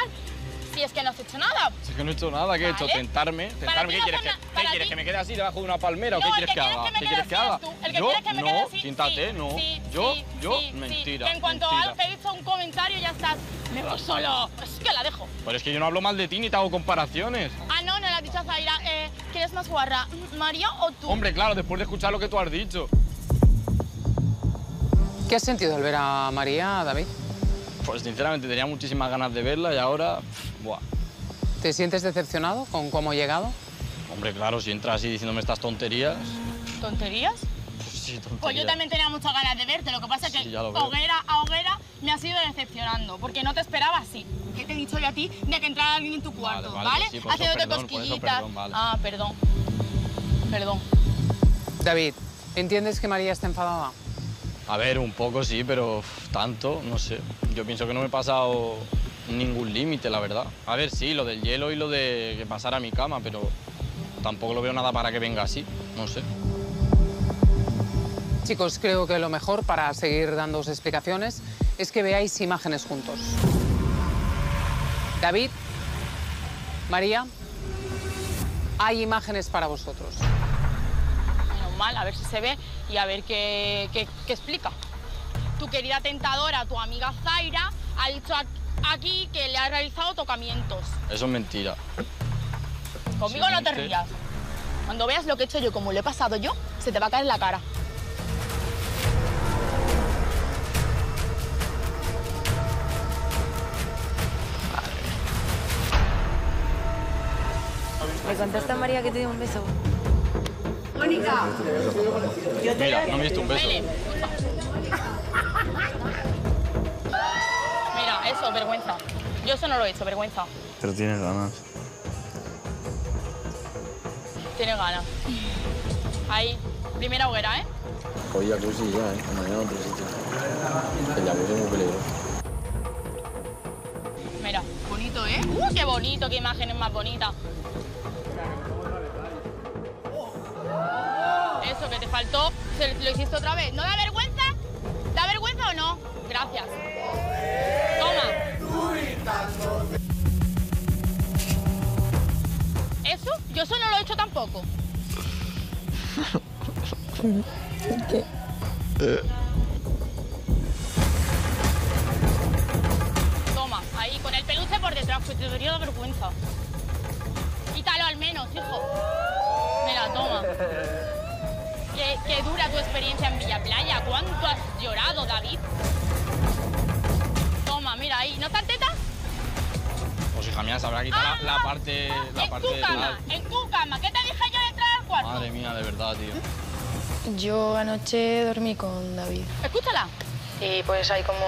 si es que no has hecho nada. Si es que no he hecho nada, ¿qué he hecho? Tentarme, tentarme. ¿Qué quieres, que, ¿qué quieres que me quede así debajo de una palmera o qué quieres que que quieres haga? que ¿Qué quieres que así haga? eres tú. El que yo, quieres que me no, quede así, siéntate, sí, no. sí, yo, sí, yo, sí, sí. mentira. En cuanto mentira. te he visto un comentario ya estás, me voy solo. Es que la dejo. Pero es que yo no hablo mal de ti ni te hago comparaciones. Ah, no, no le has dicho a Zaira. Eh, ¿Quién es más guarra, María o tú? Hombre, claro, después de escuchar lo que tú has dicho. ¿Qué has sentido al ver a María, David? Pues sinceramente tenía muchísimas ganas de verla y ahora, pff, buah. ¿Te sientes decepcionado con cómo ha llegado? Hombre, claro, si entras así diciéndome estas tonterías, ¿Tonterías? pues sí, tonterías. Pues yo también tenía muchas ganas de verte. Lo que pasa es Sí, que ya lo veo. hoguera a hoguera me ha sido decepcionando. Porque no te esperaba así. ¿Qué te he dicho yo a ti de que entrara alguien en tu cuarto? vale, ¿Vale? pues sí, eso Haciéndote perdón, cosquillitas. perdón, vale. Ah, perdón. Perdón. David, ¿entiendes que María está enfadada? A ver, un poco sí, pero tanto, no sé. Yo pienso que no me he pasado ningún límite, la verdad. A ver, sí, lo del hielo y lo de que pasara a mi cama, pero tampoco lo veo nada para que venga así, no sé. Chicos, creo que lo mejor para seguir dándoos explicaciones es que veáis imágenes juntos. David, María, hay imágenes para vosotros. Menos mal, a ver si se ve y a ver qué, qué- qué explica. Tu querida tentadora, tu amiga Zaira, ha dicho aquí que le ha realizado tocamientos. Eso es mentira. Conmigo no te rías. Cuando veas lo que he hecho yo, como lo he pasado yo, se te va a caer la cara. ¿Le contaste a María que te dio un beso? Mónica. Mira, no me diste un beso. Mira, eso, vergüenza. Yo eso no lo he hecho, vergüenza. Pero tienes ganas. Tiene ganas. Ahí, primera hoguera, ¿eh? Hoy jacuzzi ya, ¿eh? Mañana otro sitio. El jacuzzi es muy peligroso. Mira, bonito, ¿eh? ¡Uh, qué bonito! ¡Qué imágenes más bonitas! Eso que te faltó, se- lo hiciste otra vez. ¿No da vergüenza? ¿Da vergüenza o no? Gracias. Toma. ¿Eso? Yo eso no lo he hecho tampoco. Toma, ahí, con el peluche por detrás, que te debería dar vergüenza. Quítalo al menos, hijo. Mira, toma. que, que dura tu experiencia en Villa Playa. ¿Cuánto has llorado, David? Toma, mira ahí. ¿No están tetas? Pues hija mía, se habrá quitado la, la parte... La en parte tu cama, en tu cama. ¿Qué te dije yo de entrar al cuarto? Madre mía, de verdad, tío. Yo anoche dormí con David. Escúchala. Y pues hay como,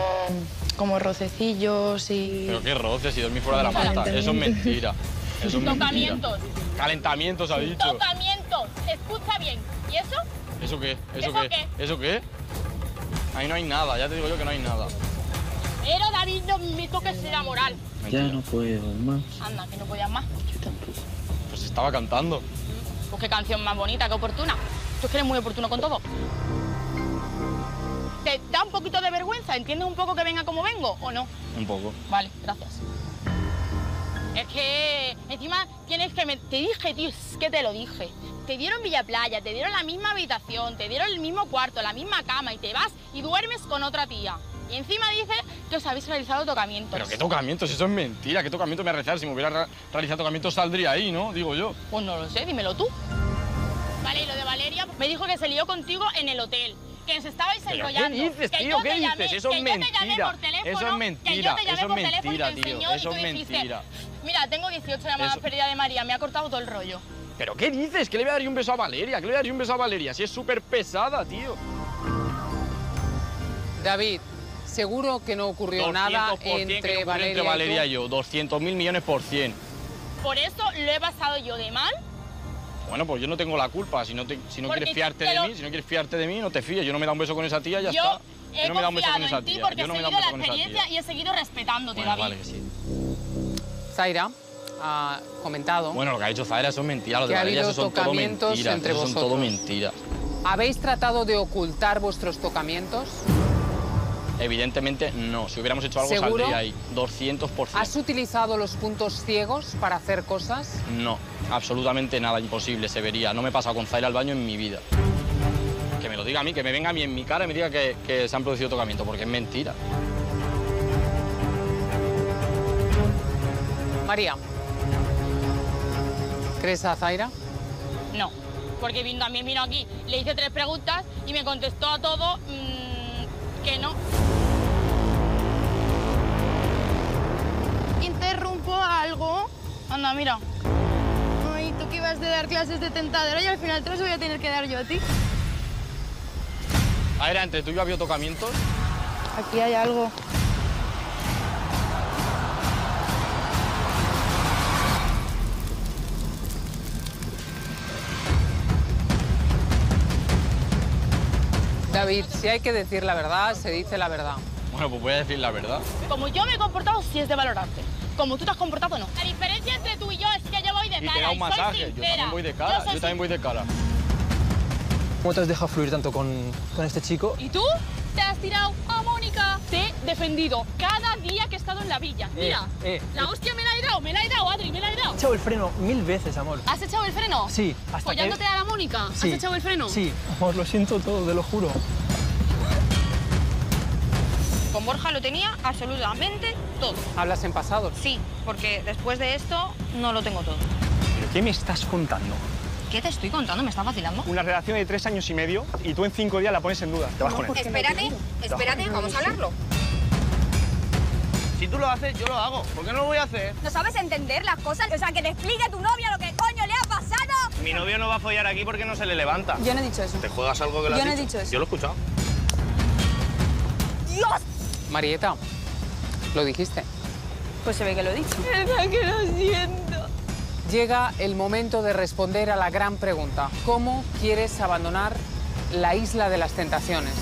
como rocecillos y... Pero qué roces, si dormí fuera de la manta. Eso es mentira. Eso es mentira. Tocamientos. Calentamientos, ha dicho. Tocamientos. Escucha bien. ¿Y eso? ¿Eso qué? ¿Eso, ¿Eso qué? qué? ¿Eso qué? Ahí no hay nada, ya te digo yo que no hay nada. Pero David, no me toques la moral. Ya no puedo más. Anda, que no podías más. Pues estaba cantando. Pues qué canción más bonita, qué oportuna. Tú es que eres muy oportuno con todo. ¿Te da un poquito de vergüenza? ¿Entiendes un poco que venga como vengo o no? Un poco. Vale, gracias. Es que encima tienes que... me- Te dije, tío, es que te lo dije. Te dieron Villa Playa, te dieron la misma habitación, te dieron el mismo cuarto, la misma cama y te vas y duermes con otra tía. Y encima dices que os habéis realizado tocamientos. Pero qué tocamientos, eso es mentira. ¿Qué tocamiento me realizar? Si me hubiera ra- realizado tocamientos saldría ahí, ¿no? Digo yo. Pues no lo sé, dímelo tú. Vale, y lo de Valeria me dijo que se lió contigo en el hotel. Que os estabais ¿Pero qué enrollando. dices, que tío? yo ¿Qué llamé, dices? Eso que es yo mentira. por teléfono, Eso es Que yo mentira. te llamé Eso es por teléfono mentira, te tío. Eso es mentira. Mira, tengo 18 llamadas Eso- perdidas de María, me ha cortado todo el rollo. ¿Pero qué dices? ¿Qué le voy a dar un beso a Valeria? ¿Qué le voy a dar un beso a Valeria? Si es súper pesada, tío. David, seguro que no ocurrió nada 200% que no entre ocurrió Valeria, entre Valeria y yo. 200 mil millones por cien. Por eso lo he pasado yo de mal. Bueno, pues yo no tengo la culpa. Si no, te- si no Porque quieres fiarte te de lo- mí, si no quieres fiarte de mí, no te fíes. Yo no me da un beso con esa tía, ya yo está. he Yo no me da un beso con esa tía. porque Yo he no me da seguido un beso la con esa experiencia y he seguido respetándote, Bueno, David. vale, que sí. Zaira ha comentado. Bueno, lo que ha dicho Zaira, eso es mentira. Lo de ha Valeria, eso son todo tocamientos mentiras. entre eso son todo mentiras. ¿Habéis tratado de ocultar vuestros tocamientos? Evidentemente no. Si hubiéramos hecho algo, ¿Seguro? saldría ahí. 200%. ¿Has utilizado los puntos ciegos para hacer cosas? No, absolutamente nada, imposible, se vería. No me he pasado con Zaira al baño en mi vida. Que me lo diga a mí, que me venga a mí en mi cara y me diga que, que se han producido tocamientos, porque es mentira. María, ¿crees a Zaira? No, porque vino, también vino aquí, le hice tres preguntas y me contestó a todo mm, que no. Interrumpo algo. Anda, mira. Ay, tú que ibas de dar clases de tentadero y al final te los voy a tener que dar yo a ti. Zaira, entre tú y yo ha habido tocamientos. Aquí hay algo. David, si hay que decir la verdad, se dice la verdad. Bueno, pues voy a decir la verdad. Como yo me he comportado, sí es de valorarte. Como tú te has comportado, no. La diferencia entre tú y yo es que yo voy de Y cara te da un y soy masaje. Yo también voy de cara. Yo también voy de cara. ¿Cómo te has dejado fluir tanto con, con este chico? ¿Y tú? Te has tirado a Mónica. Te he defendido cada día que he estado en la villa. Mira, eh, la eh. hostia me la he dado, me la he dado, Adri, me la he dado. He echado el freno mil veces, amor. ¿Has echado el freno? Sí, hasta que... ¿Follándote a la Mónica? Sí, ¿Has echado el freno? Sí, amor, lo siento todo, te lo juro. Con Borja lo tenía absolutamente todo. ¿Hablas en pasado? Sí, porque después de esto no lo tengo todo. ¿Pero qué me estás contando? ¿Qué te estoy contando? ¿Me estás vacilando? Una relación de tres años y medio y tú en cinco días la pones en duda. Te vas con él. Espérate, espérate, vamos a hablarlo. Si tú lo haces, yo lo hago. ¿Por qué no lo voy a hacer? ¿No sabes entender las cosas? O sea, que te explique a tu novia lo que coño le ha pasado. Mi novio no va a follar aquí porque no se le levanta. Yo no he dicho eso. ¿Te juegas algo que le Yo has no he dicho eso. Yo lo he escuchado. ¡Dios! Marieta, lo dijiste. Pues se ve que lo he dicho. ¿Verdad que lo siento? Llega el momento de responder a la gran pregunta. ¿Cómo quieres abandonar la isla de las tentaciones?